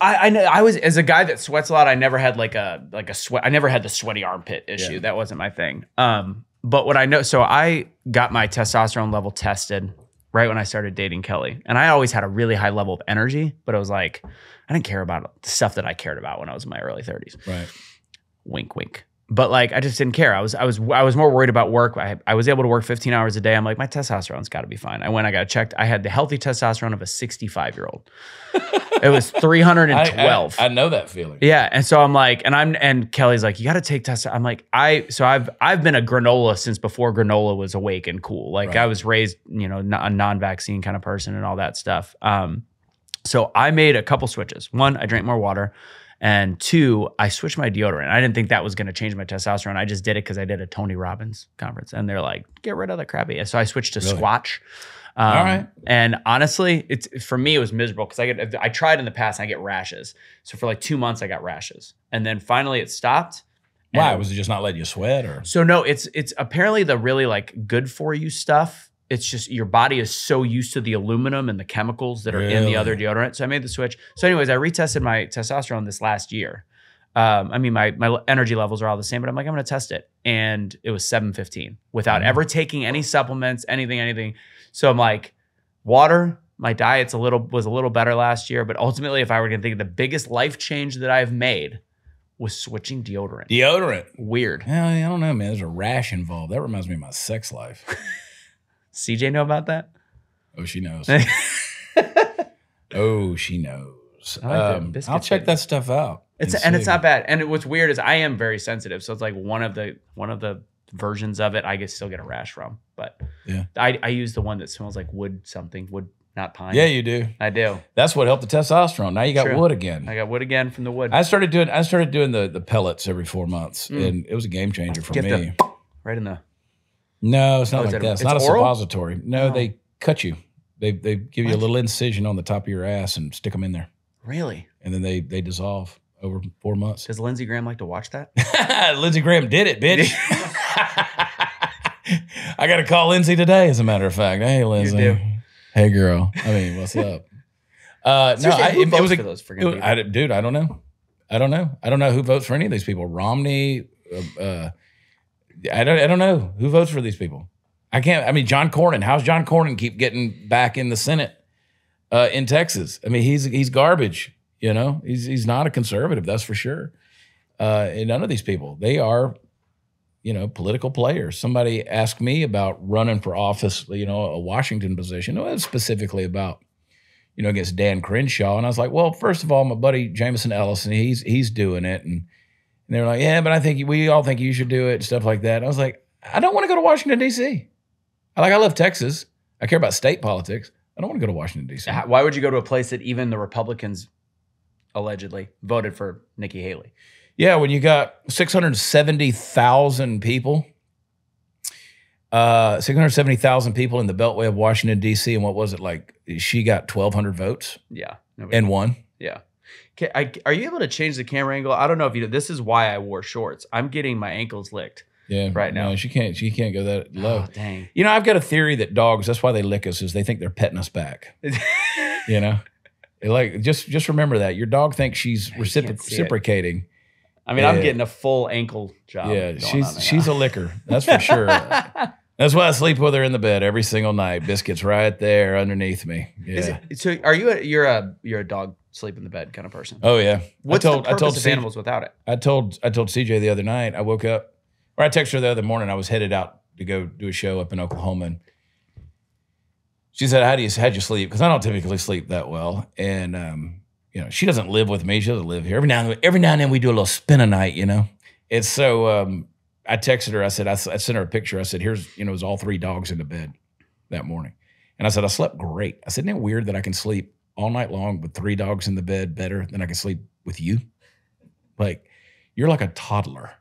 I, I know I was as a guy that sweats a lot. I never had like a like a sweat. I never had the sweaty armpit issue. Yeah. That wasn't my thing. Um, but what I know, so I got my testosterone level tested right when I started dating Kelly, and I always had a really high level of energy, but it was like I didn't care about the stuff that I cared about when I was in my early thirties. Right. Wink, wink. But like I just didn't care. I was I was I was more worried about work. I, I was able to work 15 hours a day. I'm like my testosterone's got to be fine. I went. I got checked. I had the healthy testosterone of a 65 year old. it was 312. I, I, I know that feeling. Yeah, and so I'm like, and I'm and Kelly's like, you got to take test. I'm like, I so I've I've been a granola since before granola was awake and cool. Like Right. I was raised, you know, a non-vaccine kind of person and all that stuff. Um, so I made a couple switches. One, I drank more water, and two, I switched my deodorant. I didn't think that was going to change my testosterone. I just did it because I did a Tony Robbins conference, and they're like, get rid of the crappy. So I switched to Really? Squatch. Um, All right. And honestly, it's for me it was miserable because I get I tried in the past and I get rashes. So for like two months I got rashes, and then finally it stopped. Why was it just not letting you sweat, or So no, it's it's apparently the really like good for you stuff. It's just your body is so used to the aluminum and the chemicals that are in the other deodorant. So I made the switch. So anyways, I retested my testosterone this last year. Um, I mean, my my energy levels are all the same, but I'm like, I'm gonna test it, and it was 715 without Mhm. ever taking any supplements, anything, anything. So I'm like, water. My diet's a little was a little better last year, but ultimately, if I were gonna think of the biggest life change that I've made was switching deodorant. deodorant? Weird. Yeah, I don't know, man. There's a rash involved. That reminds me of my sex life. CJ know about that? Oh, she knows. oh, she knows. I like um, I'll check that stuff out. It's and it's not bad. And what's weird is I am very sensitive, so it's like one of the one of the versions of it I get still get a rash from. But Yeah. I I use the one that smells like wood something wood not pine. Yeah, you do. I do. That's what helped the testosterone. Now you got True. wood again. I got wood again from the wood. I started doing. I started doing the the pellets every four months, Mm. and it was a game changer for Get me. the right in the. No, it's not Oh, like that. It's, it's not a oral? suppository. No, Oh. they cut you. They they give you a little incision on the top of your ass and stick them in there, Really? and then they they dissolve over four months. Does Lindsey Graham like to watch that? Lindsey Graham did it, bitch. I got to call Lindsey today, as a matter of fact. Hey, Lindsey. do. Hey, girl. I mean, what's up? Uh, no, I, it, it was a, for those it? I, dude. I don't know. I don't know. I don't know who votes for any of these people. Romney, uh, uh, I don't I don't know who votes for these people. I can't. I mean, John Cornyn. How's John Cornyn keep getting back in the Senate uh, in Texas? I mean, he's he's garbage. You know, he's he's not a conservative. That's for sure. Uh, and none of these people, they are, you know, political players. Somebody asked me about running for office. You know, a Washington position. Specifically about you know, against Dan Crenshaw. And I was like, well, first of all, my buddy Jameson Ellison, he's he's doing it. And, and they were like, yeah, but I think we all think you should do it stuff like that. And I was like, I don't want to go to Washington, D.C. I like, I love Texas. I care about state politics. I don't want to go to Washington, D.C. Why would you go to a place that even the Republicans allegedly voted for Nikki Haley? Yeah, when you got 670,000 people, uh, 670,000 people in the Beltway of Washington, D.C., and what was it like? She got 1,200 votes Yeah. And won. yeah. Ca- I, are you able to change the camera angle? I don't know if you. Know this is why I wore shorts. I'm getting my ankles licked. Yeah, Right now. No, she can't. She can't go that oh, low. Oh, dang. You know, I've got a theory that dogs. That's why they lick us, is they think they're petting us back. You know, like just just remember that your dog thinks she's recipro- it. reciprocating. I mean, I'm getting a full ankle job. yeah, she's she's a licker. That's for sure. That's why I sleep with her in the bed every single night. Biscuits right there underneath me. Yeah. It- so are you a you're a you're a dog sleep in the bed kind of person? Oh yeah. What's I told the purpose I told of CJ animals without it? I told I told CJ the other night. I woke up, or I texted her the other morning. I was headed out to go do a show up in Oklahoma, and she said, "How do you how'd you sleep?" Because I don't typically sleep that well, and um, you know, she doesn't live with me. She doesn't live here. Every now and then, every now and then we do a little spin a night. You know, it's so. Um, I texted her. I said I sent her a picture. I said, "Here's you know, it was all three dogs in the bed that morning," and I said, "I slept great." I said, "Isn't it weird that I can sleep all night long with three dogs in the bed better than I can sleep with you?" Like you're like a toddler.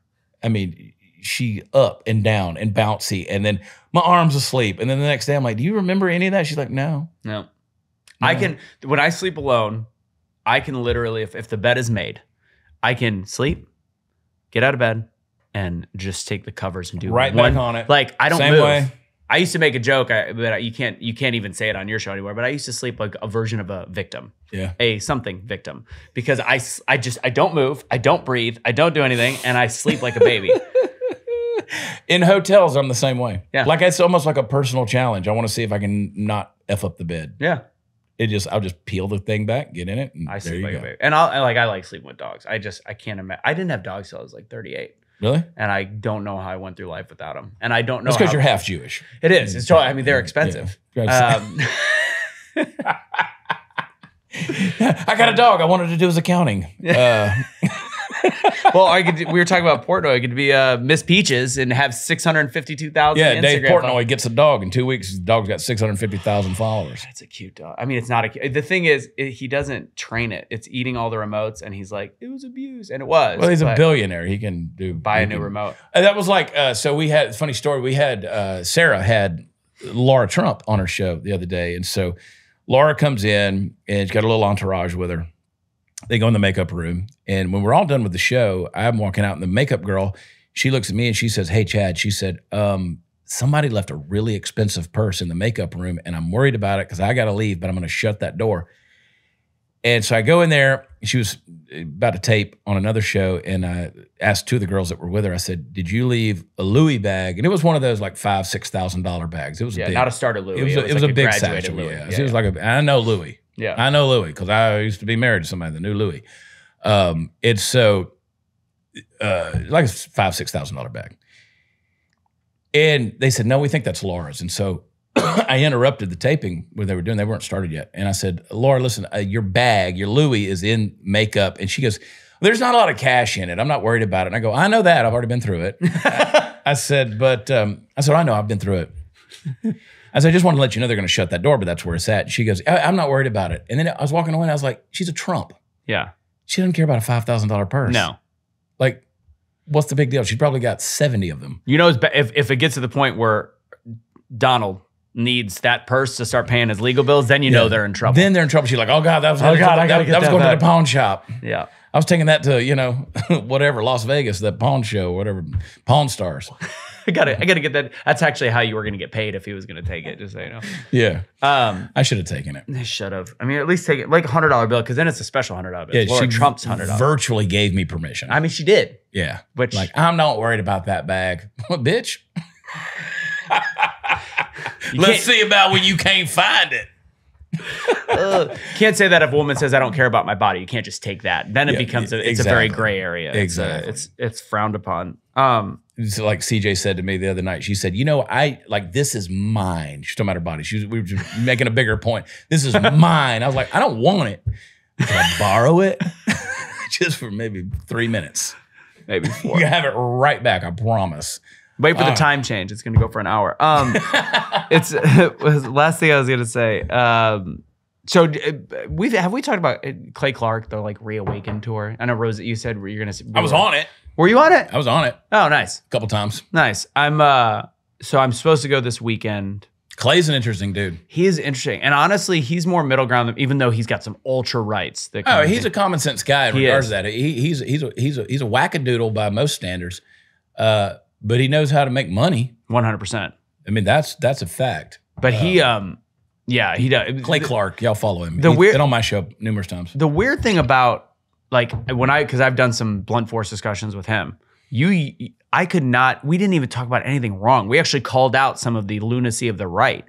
I mean, she up and down and bouncy, and then my arms asleep, and then the next day I'm like, "Do you remember any of that?" She's like, "No." No. I can when I sleep alone, I can literally if, if the bed is made, I can sleep, get out of bed, and just take the covers and do Right one, back on it. Like I don't Same move. way. I used to make a joke, I, but you can't you can't even say it on your show anymore. But I used to sleep like a version of a victim, Yeah. a something victim, because I I just I don't move, I don't breathe, I don't do anything, and I sleep like a baby. In hotels, I'm the same way. Yeah. Like it's almost like a personal challenge. I want to see if I can not f up the bed. yeah, It just I'll just peel the thing back, get in it, and I there sleep you like go. a baby, and I'll I like I like sleeping with dogs. I just I can't imagine. I didn't have dogs till I was like 38. Really? and I don't know how I went through life without them. And I don't know. It's because you're half Jewish. It is. It's totally, I mean, they're expensive. Yeah. Um, I got a dog. I wanted to do his accounting. Uh, well, I could. We were talking about Portnoy. I could be uh, Miss Peaches and have six hundred fifty-two thousand. yeah, Dave Portnoy followers. gets a dog in two weeks. The dog's got six hundred fifty thousand followers. That's a cute dog. I mean, it's not a. The thing is, it, he doesn't train it. It's eating all the remotes, and he's like, it was abused, and it was. Well, he's a billionaire. He can do Buy a new can- remote. And that was like uh, so. We had funny story. We had uh, Sara had Laura Trump on her show the other day, and so Laura comes in and she's got a little entourage with her. They go in the makeup room, and when we're all done with the show, I'm walking out, and the makeup girl she looks at me and she says, "Hey, Chad," she said, um, "Somebody left a really expensive purse in the makeup room, and I'm worried about it because I got to leave, but I'm going to shut that door." And so I go in there. She was about to tape on another show, and I asked two of the girls that were with her. I said, "Did you leave a Louis bag?" And it was one of those like five, six thousand dollar bags. It was Yeah, big. not a starter Louis. it was, a, it was like a big graduated satchel. Louis. Yeah, So it was like a. I know Louis. Yeah. I know Louis because I used to be married to somebody that knew Louis. Um, it's so uh, like a five, six thousand dollar bag. And they said, no, we think that's Laura's. And so I interrupted the taping where they were doing. They weren't started yet. And I said, Laura, listen, uh, your bag, your Louis is in makeup. And she goes, there's not a lot of cash in it. I'm not worried about it. And I go, I know that. I've already been through it. I said, but um, I said, I know I've been through it. I said, I just want to let you know they're going to shut that door, but that's where it's at. And she goes, I- I'm not worried about it. And then I was walking away and I was like, she's a Trump. yeah. She doesn't care about a $5,000 purse. No. Like, what's the big deal? She's probably got 70 of them. You know, if if it gets to the point where Donald needs that purse to start paying his legal bills, then you know they're in trouble. Then they're in trouble. She's like, oh God, that was, Oh, God, I that, that was going to the pawn shop. yeah. I was taking that to, you know, whatever, Las Vegas, that pawn show, whatever, Pawn Stars. I gotta, I gotta get that. That's actually how you were gonna get paid if he was gonna take it. Just so you know. Yeah. Um, I should have taken it. they should have. I mean, at least take it like a hundred dollar bill because then it's a special hundred dollar bill. Yeah, Laura she Trump's hundred dollars. virtually gave me permission. I mean, she did. yeah. Which Like, I'm not worried about that bag. Bitch? Let's see about when you can't find it. Ugh. can't say that if a woman says I don't care about my body. You can't just take that. Then it Yeah, becomes a, it's a very gray area. It's a- Exactly. It's it's frowned upon. Um, like CJ said to me the other night. She said, "You know, I like this is mine." She's talking about her body. She was, we were just making a bigger point. This is mine. I was like, I don't want it. Can I borrow it? just for maybe three minutes. maybe You four. can have it right back. I promise. Wait for the Ah. time change. It's gonna go for an hour. Um, it's was last thing I was gonna say. Um, so uh, we've we talked about uh, Clay Clark the like reawaken tour? I know Rose. You said you're gonna. I was on it. Were you on it? I was on it Oh, nice, a couple times. nice. I'm uh, so I'm supposed to go this weekend. Clay's an interesting dude. He is interesting, and honestly, he's more middle ground. Than, even though he's got some ultra rights. That Oh, he's a common sense guy in He regards is. to that. He, he's he's a, he's a he's a wackadoodle by most standards, uh, but he knows how to make money. 100. percent I mean, that's that's a fact. But he, um, yeah, he does. Clay Clark, y'all follow him. The He's weird- been on my show numerous times. the weird thing about like when I because I've done some blunt force discussions with him, you I could not. We didn't even talk about anything wrong. We actually called out some of the lunacy of the right.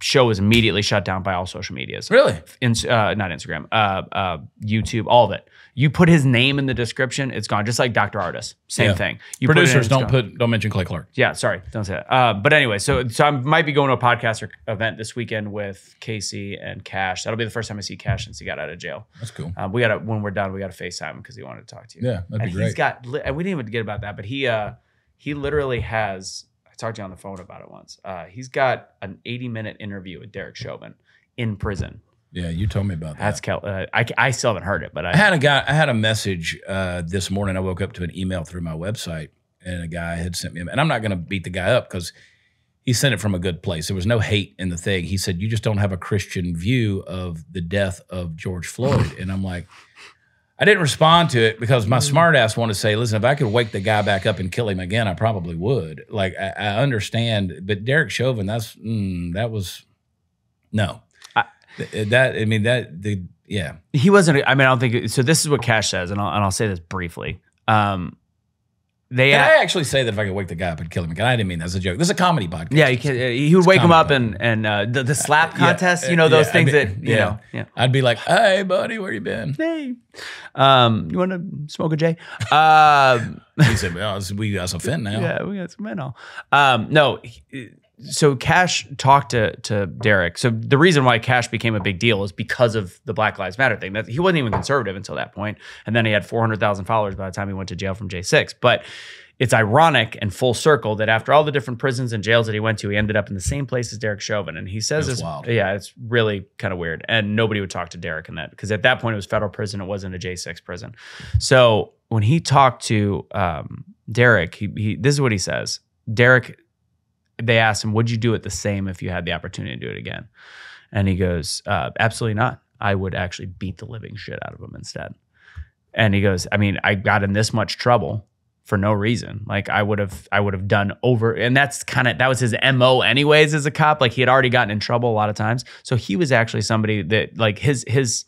Show was immediately shut down by all social medias. Really? In, uh, not Instagram, uh, uh, YouTube, all of it. You put his name in the description, it's gone. Just like Dr. Ardis, same Yeah. thing. You put in, Producers don't gone. put don't mention Clay Clark. Yeah, sorry, don't say that. Uh, but anyway, so so I might be going to a podcaster event this weekend with Casey and Cash. That'll be the first time I see Cash since he got out of jail. That's cool. Uh, we got to when we're done, we got to FaceTime him because he wanted to talk to you. Yeah, that'd and be great. he's got. And we didn't even get about that, but he uh he literally has. I talked to you on the phone about it once. Uh, he's got an 80 minute interview with Derek Chauvin in prison. Yeah, you told me about that. That's Kel. Uh, I I still haven't heard it, but I I had a guy. I had a message uh, this morning. I woke up to an email through my website, and a guy had sent me. And I'm not going to beat the guy up because he sent it from a good place. There was no hate in the thing. He said, "You just don't have a Christian view of the death of George Floyd." And I'm like, I didn't respond to it because my smart ass wanted to say, "Listen, if I could wake the guy back up and kill him again, I probably would." Like I, I understand, but Derek Chauvin, that's mm, that was no. I- Th- that I mean that the yeah. he wasn't. I mean, I don't think so. This is what Cash says, and I'll and I'll say this briefly. Um, they Can I actually say that if I could wake the guy up and kill him again? I didn't mean that as a joke. This is a comedy podcast. Yeah, you can. uh, He would wake him up and and uh, the the slap contest. uh, you know those yeah, I things mean, that you yeah. know. Yeah. I'd be like, "Hey, buddy, where you been?" Hey, um, you want to smoke a J? Um, He said, "Well, we got some fin now." yeah, we got some menol. Um, no, he- so Cash talked to to Derek. So the reason why Cash became a big deal is because of the Black Lives Matter thing. That he wasn't even conservative until that point, and then he had four hundred thousand followers by the time he went to jail from J six. But it's ironic and full circle that after all the different prisons and jails that he went to, he ended up in the same place as Derek Chauvin. And he says this, wild. yeah, it's really kind of weird. And nobody would talk to Derek in that because at that point it was federal prison, it wasn't a J six prison. So when he talked to um, Derek, he, he this is what he says. Derek, they asked him, "Would you do it the same if you had the opportunity to do it again?" And he goes, uh, "Absolutely not. I would actually beat the living shit out of him instead." And he goes, "I mean, I got in this much trouble." For no reason, like I would have, I would have done over, and that's kind of that was his mo, anyways. As a cop, like he had already gotten in trouble a lot of times, so he was actually somebody that, like his his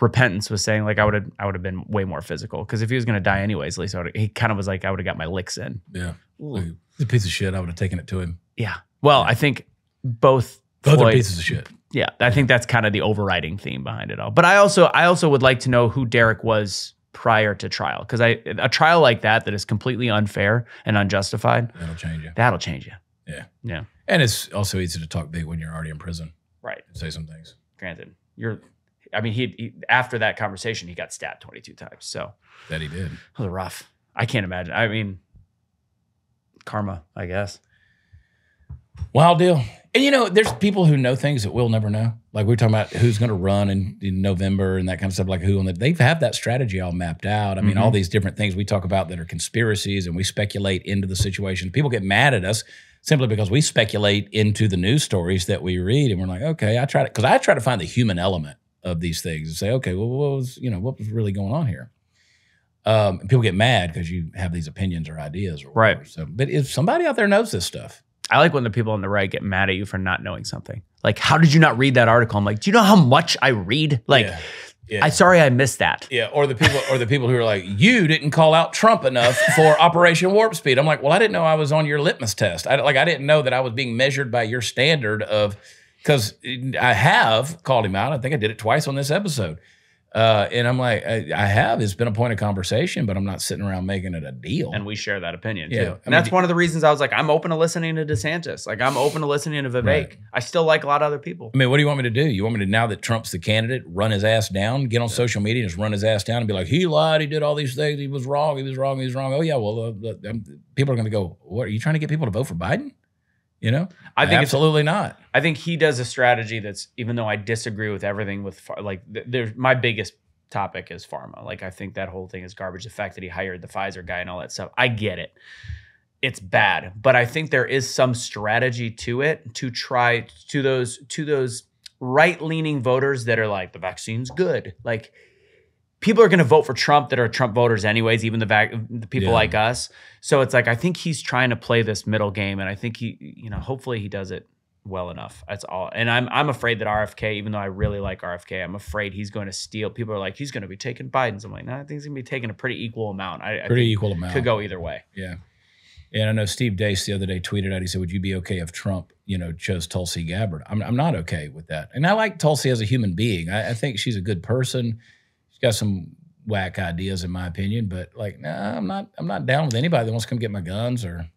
repentance was saying like I would have I would have been way more physical because if he was gonna die anyways, at least I he kind of was like I would have got my licks in. yeah. A piece of shit. I would have taken it to him. Yeah. Well, I think both Both are Floyd- pieces of shit. Yeah, I think that's kind of the overriding theme behind it all. But I also I also would like to know who Derek was prior to trial because I a trial like that that is completely unfair and unjustified That'll change you. that'll change you. Yeah. Yeah. And it's also easy to talk big when you're already in prison Right. and say some things. Granted, you're. I mean, he, he after that conversation he got stabbed 22 times. So That he did. it was rough. I can't imagine. I mean, karma, I guess. Wild deal. And you know, there's people who know things that we'll never know. Like we are talking about who's going to run in, in November and that kind of stuff. Like who on the they have that strategy all mapped out. I mean, all mm-hmm. these different things we talk about that are conspiracies and we speculate into the situation. People get mad at us simply because we speculate into the news stories that we read, and we're like, okay, I try to because I try to find the human element of these things and say, okay, well, what was you know what was really going on here? Um, people get mad because you have these opinions or ideas, or Right. whatever. So, but if somebody out there knows this stuff, I like when the people on the right get mad at you for not knowing something. Like, how did you not read that article? I'm like, do you know how much I read? Like, Yeah. Yeah. I sorry I missed that. Yeah, or the people, or the people who are like, you didn't call out Trump enough for Operation Warp Speed. I'm like, well, I didn't know I was on your litmus test. I like, I didn't know that I was being measured by your standard of, because I have called him out. I think I did it twice on this episode, uh, and I'm like, I, I have. It's been a point of conversation, but I'm not sitting around making it a deal. And we share that opinion Yeah, too. I And mean, that's one of the reasons I was like, I'm open to listening to DeSantis. Like, I'm open to listening to Vivek. Right. I still like a lot of other people. I mean, what do you want me to do? You want me to now that Trump's the candidate, run his ass down, get on social media and just run his ass down and be like, he lied, he did all these things, he was wrong, he was wrong, he was wrong. Oh yeah, well, uh, uh, um, people are going to go, what are you trying to get people to vote for Biden? You know, I think it's absolutely not. I think he does a strategy that's even though I disagree with everything with like there's my biggest topic is pharma. Like I think that whole thing is garbage. The fact that he hired the Pfizer guy and all that stuff, I get it. It's bad, but I think there is some strategy to it to try to those to those right-leaning voters that are like the vaccine's good. Like people are going to vote for Trump that are Trump voters anyways, even the vac- the people Yeah. like us. So it's like I think he's trying to play this middle game, and I think he, you know, hopefully he does it well enough. That's all. And I'm I'm afraid that RFK, even though I really like RFK, I'm afraid he's going to steal. People are like he's going to be taking Biden's. I'm like, no, I think he's going to be taking a pretty equal amount. I, I Pretty equal amount. could go either way. Yeah. And I know Steve Deace the other day tweeted out, he said, Would you be okay if Trump, you know, chose Tulsi Gabbard? I'm, I'm not okay with that. And I like Tulsi as a human being. I, I think she's a good person. She's got some whack ideas, in my opinion, but like, nah, I'm not, I'm not down with anybody that wants to come get my guns or,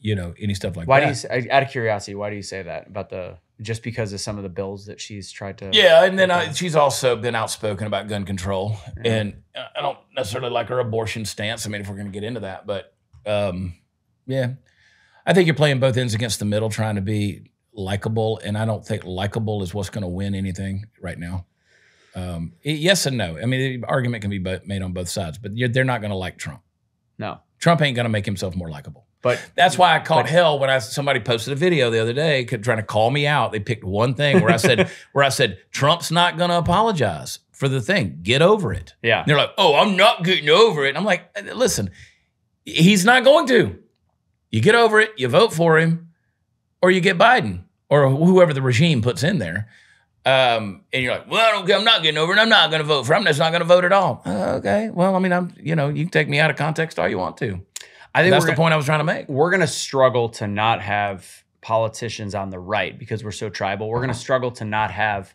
you know, any stuff like Why do that. you out of curiosity? Why do you say that about the just because of some of the bills that she's tried to? Yeah, and then I, she's also been outspoken about gun control, Yeah. and I don't necessarily like her abortion stance. I mean, if we're going to get into that, but um, yeah, I think you're playing both ends against the middle, trying to be likable, and I don't think likable is what's going to win anything right now. Um, yes and no. I mean, the argument can be made on both sides, but you're, they're not going to like Trump. No, Trump ain't going to make himself more likable. but That's why I caught But- hell when I somebody posted a video the other day trying to call me out. They picked one thing where I said where I said Trump's not going to apologize for the thing. Get over it. yeah, And they're like, "Oh, I'm not getting over it." And I'm like, "Uh, "Listen, he's not going to. You get over it. You vote for him, or you get Biden or whoever the regime puts in there." Um, and you're like, "Well, I don't. I'm not getting over it. I'm not going to vote for him. I'm just not going to vote at all." Uh, okay. Well, I mean, I'm. You know, you can take me out of context all you want to. I think That's the gonna- point I was trying to make. we're going to struggle to not have politicians on the right because we're so tribal. We're going to struggle to not have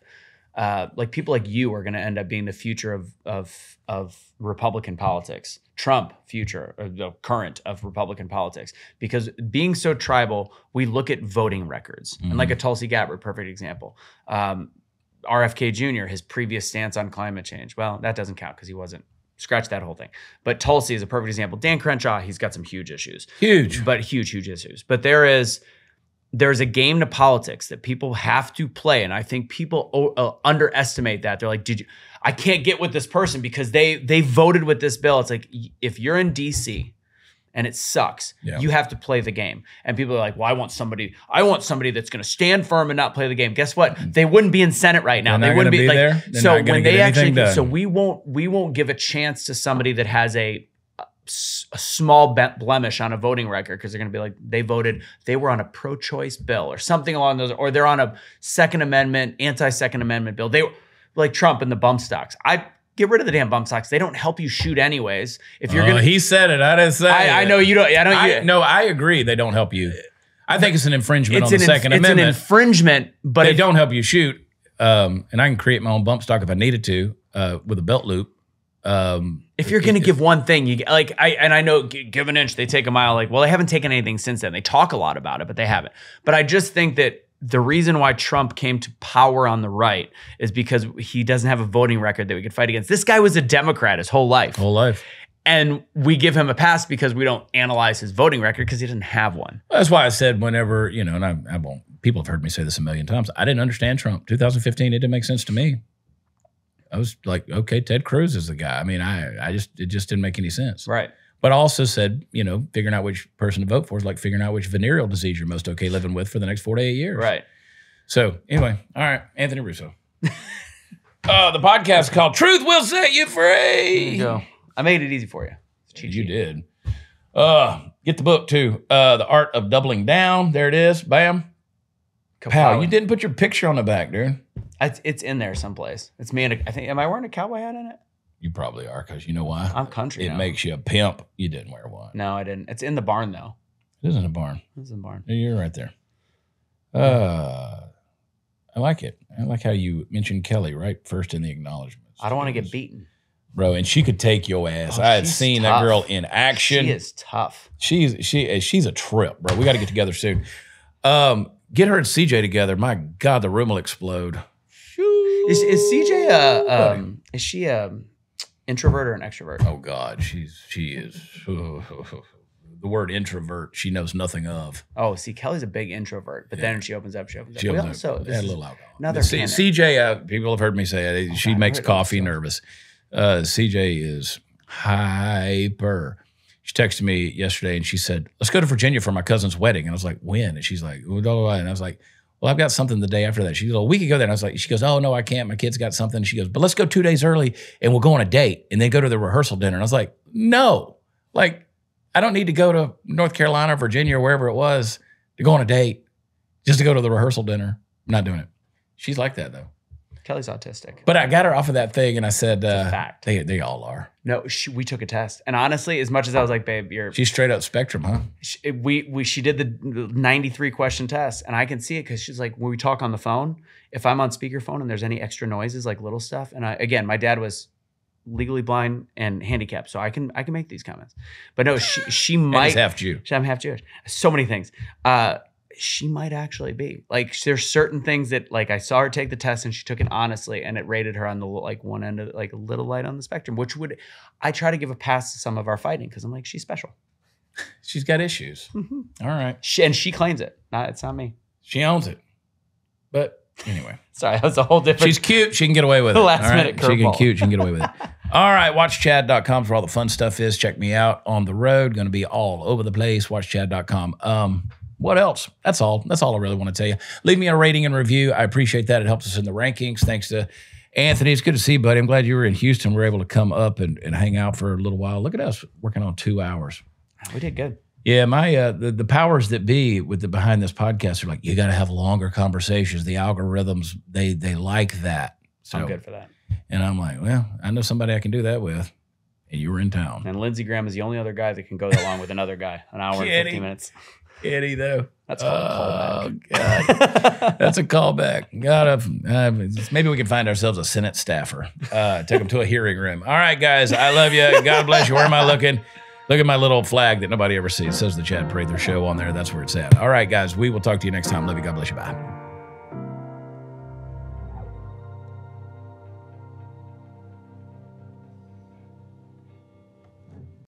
uh, like people like you are going to end up being the future of of of Republican politics. Trump future or the current of Republican politics because being so tribal, we look at voting records and like a Tulsi Gabbard, perfect example. Um, RFK Jr. his previous stance on climate change. Well, that doesn't count because he wasn't. Scratch that whole thing. But Tulsi is a perfect example. Dan Crenshaw, he's got some huge issues Huge. but huge, huge issues. But there is there's a game to politics that people have to play, and I think people uh, underestimate that. They're like, "Did you? I can't get with this person because they they voted with this bill." It's like if you're in DC and it sucks, Yeah. you have to play the game. And people are like, "Well, I want somebody. I want somebody that's going to stand firm and not play the game." Guess what? They wouldn't be in Senate right now. Mm. They wouldn't be, be like. there. They're so when they actually, so we won't we won't give a chance to somebody that has a small blemish on a voting record because they're going to be like they voted they were on a pro-choice bill or something along those or they're on a second amendment anti-second amendment bill they were like trump and the bump stocks i get rid of the damn bump stocks they don't help you shoot anyways if you're Oh, gonna he said it. I didn't say. I, I know you don't i don't I, you, no, I agree. They don't help you. I think it's an infringement it's on an, the Second it's an Amendment. infringement but they if- don't help you shoot. Um, and I can create my own bump stock if I needed to uh, with a belt loop. Um, if you're going to give one thing, you like I and I know give an inch, they take a mile. Like, well, they haven't taken anything since then. They talk a lot about it, but they haven't. But I just think that the reason why Trump came to power on the right is because he doesn't have a voting record that we could fight against. This guy was a Democrat his whole life, whole life. and we give him a pass because we don't analyze his voting record because he didn't have one. That's why I said whenever you know, and I, I won't. People have heard me say this a million times. I didn't understand Trump. 2015, it didn't make sense to me. I was like, okay, Ted Cruz is the guy. I mean, I, I just, it just didn't make any sense. Right. But I also said, you know, figuring out which person to vote for is like figuring out which venereal disease you're most okay living with for the next four to eight years. Right. So anyway, all right, Anthony Russo. uh, the podcast is called "Truth Will Set You Free." There you go. I made it easy for you. You did. Uh, get the book too. Uh, the art of doubling down. There it is. Bam. Pal, you didn't put your picture on the back, dude. It's, it's in there someplace. It's me and a, I think. Am I wearing a cowboy hat in it? You probably are, because you know why? I'm country. it now. makes you a pimp. You didn't wear one. No, I didn't. It's in the barn though. It is in a barn. It's in the barn. You're right there. Uh, I like it. I like how you mentioned Kelly right first in the acknowledgments. I don't want to get beaten. bro. And she could take your ass. Oh, I had seen tough. that girl in action. She is tough. She's she she's a trip, bro. We got to get together soon. Um, get her and CJ together. My God, the room will explode. Is, is CJ a um, is she a introvert or an extrovert? Oh God, she's she is the word introvert. She knows nothing of. Oh, see, Kelly's a big introvert, but then she opens up. She opens up. She We also up- add a little alcohol. another C- CJ, uh, people have heard me say it. she God, makes coffee nervous. Uh, CJ is hyper. She texted me yesterday and she said, "Let's go to Virginia for my cousin's wedding." And I was like, "When?" And she's like, "Blah, blah, blah." "And I was like." Well, I've got something the day after that. She goes, "Oh, we could go there." And I was like, "She goes, oh no, I can't. My kid's got something." She goes, "But let's go two days early and we'll go on a date and then go to the rehearsal dinner." And I was like, "No, like I don't need to go to North Carolina, Virginia, or wherever it was to go on a date just to go to the rehearsal dinner. I'm not doing it." She's like that though. Kelly's autistic. But I got her off of that thing, and I said, uh, fact. They they all are. No, she, we took a test, and honestly, as much as I was like, "Babe, you're," She's straight up spectrum, huh? she, we we she did the 93 question test, and I can see it because she's like, when we talk on the phone, if I'm on speakerphone and there's any extra noises, like little stuff, and I again, my dad was legally blind and handicapped, so I can I can make these comments, but no, she she might half Jew. I'm half Jewish. So many things. Uh, she might actually be like. There's certain things that like I saw her take the test and she took it honestly, and it rated her on the like one end of like a little light on the spectrum, which would I try to give a pass to some of our fighting because I'm like she's special. She's got issues. All right, She, and she claims it. Not it's not me. she owns it. But anyway, Sorry, that's a whole different. she's cute. She can get away with it. Last all right? minute She can curveball. cute. She can get away with it. All right, watchchad.com where all the fun stuff is. Check me out on the road. Going to be all over the place. Watchchad.com. Um, what else? That's all. That's all I really want to tell you. Leave me a rating and review. I appreciate that. It helps us in the rankings. Thanks to Anthony. It's good to see you, buddy. I'm glad you were in Houston. We are able to come up and, and hang out for a little while. Look at us working on two hours. we did good. Yeah, my uh, the, the powers that be with the behind this podcast are like, you got to have longer conversations. The algorithms they they like that. So I'm good for that. and I'm like, well, I know somebody I can do that with. And you were in town. And Lindsey Graham is the only other guy that can go that long with another guy, an hour and 15 minutes. Eddie though. That's called Oh, a God. callback. That's a callback. Gotta, uh, maybe we can find ourselves a Senate staffer. Uh, take them to a hearing room. All right, guys. I love you. God bless you. Where am I looking? Look at my little flag that nobody ever sees. It says the Chad Prather Show on there. That's where it's at. All right, guys. We will talk to you next time. Love you. God bless you. Bye.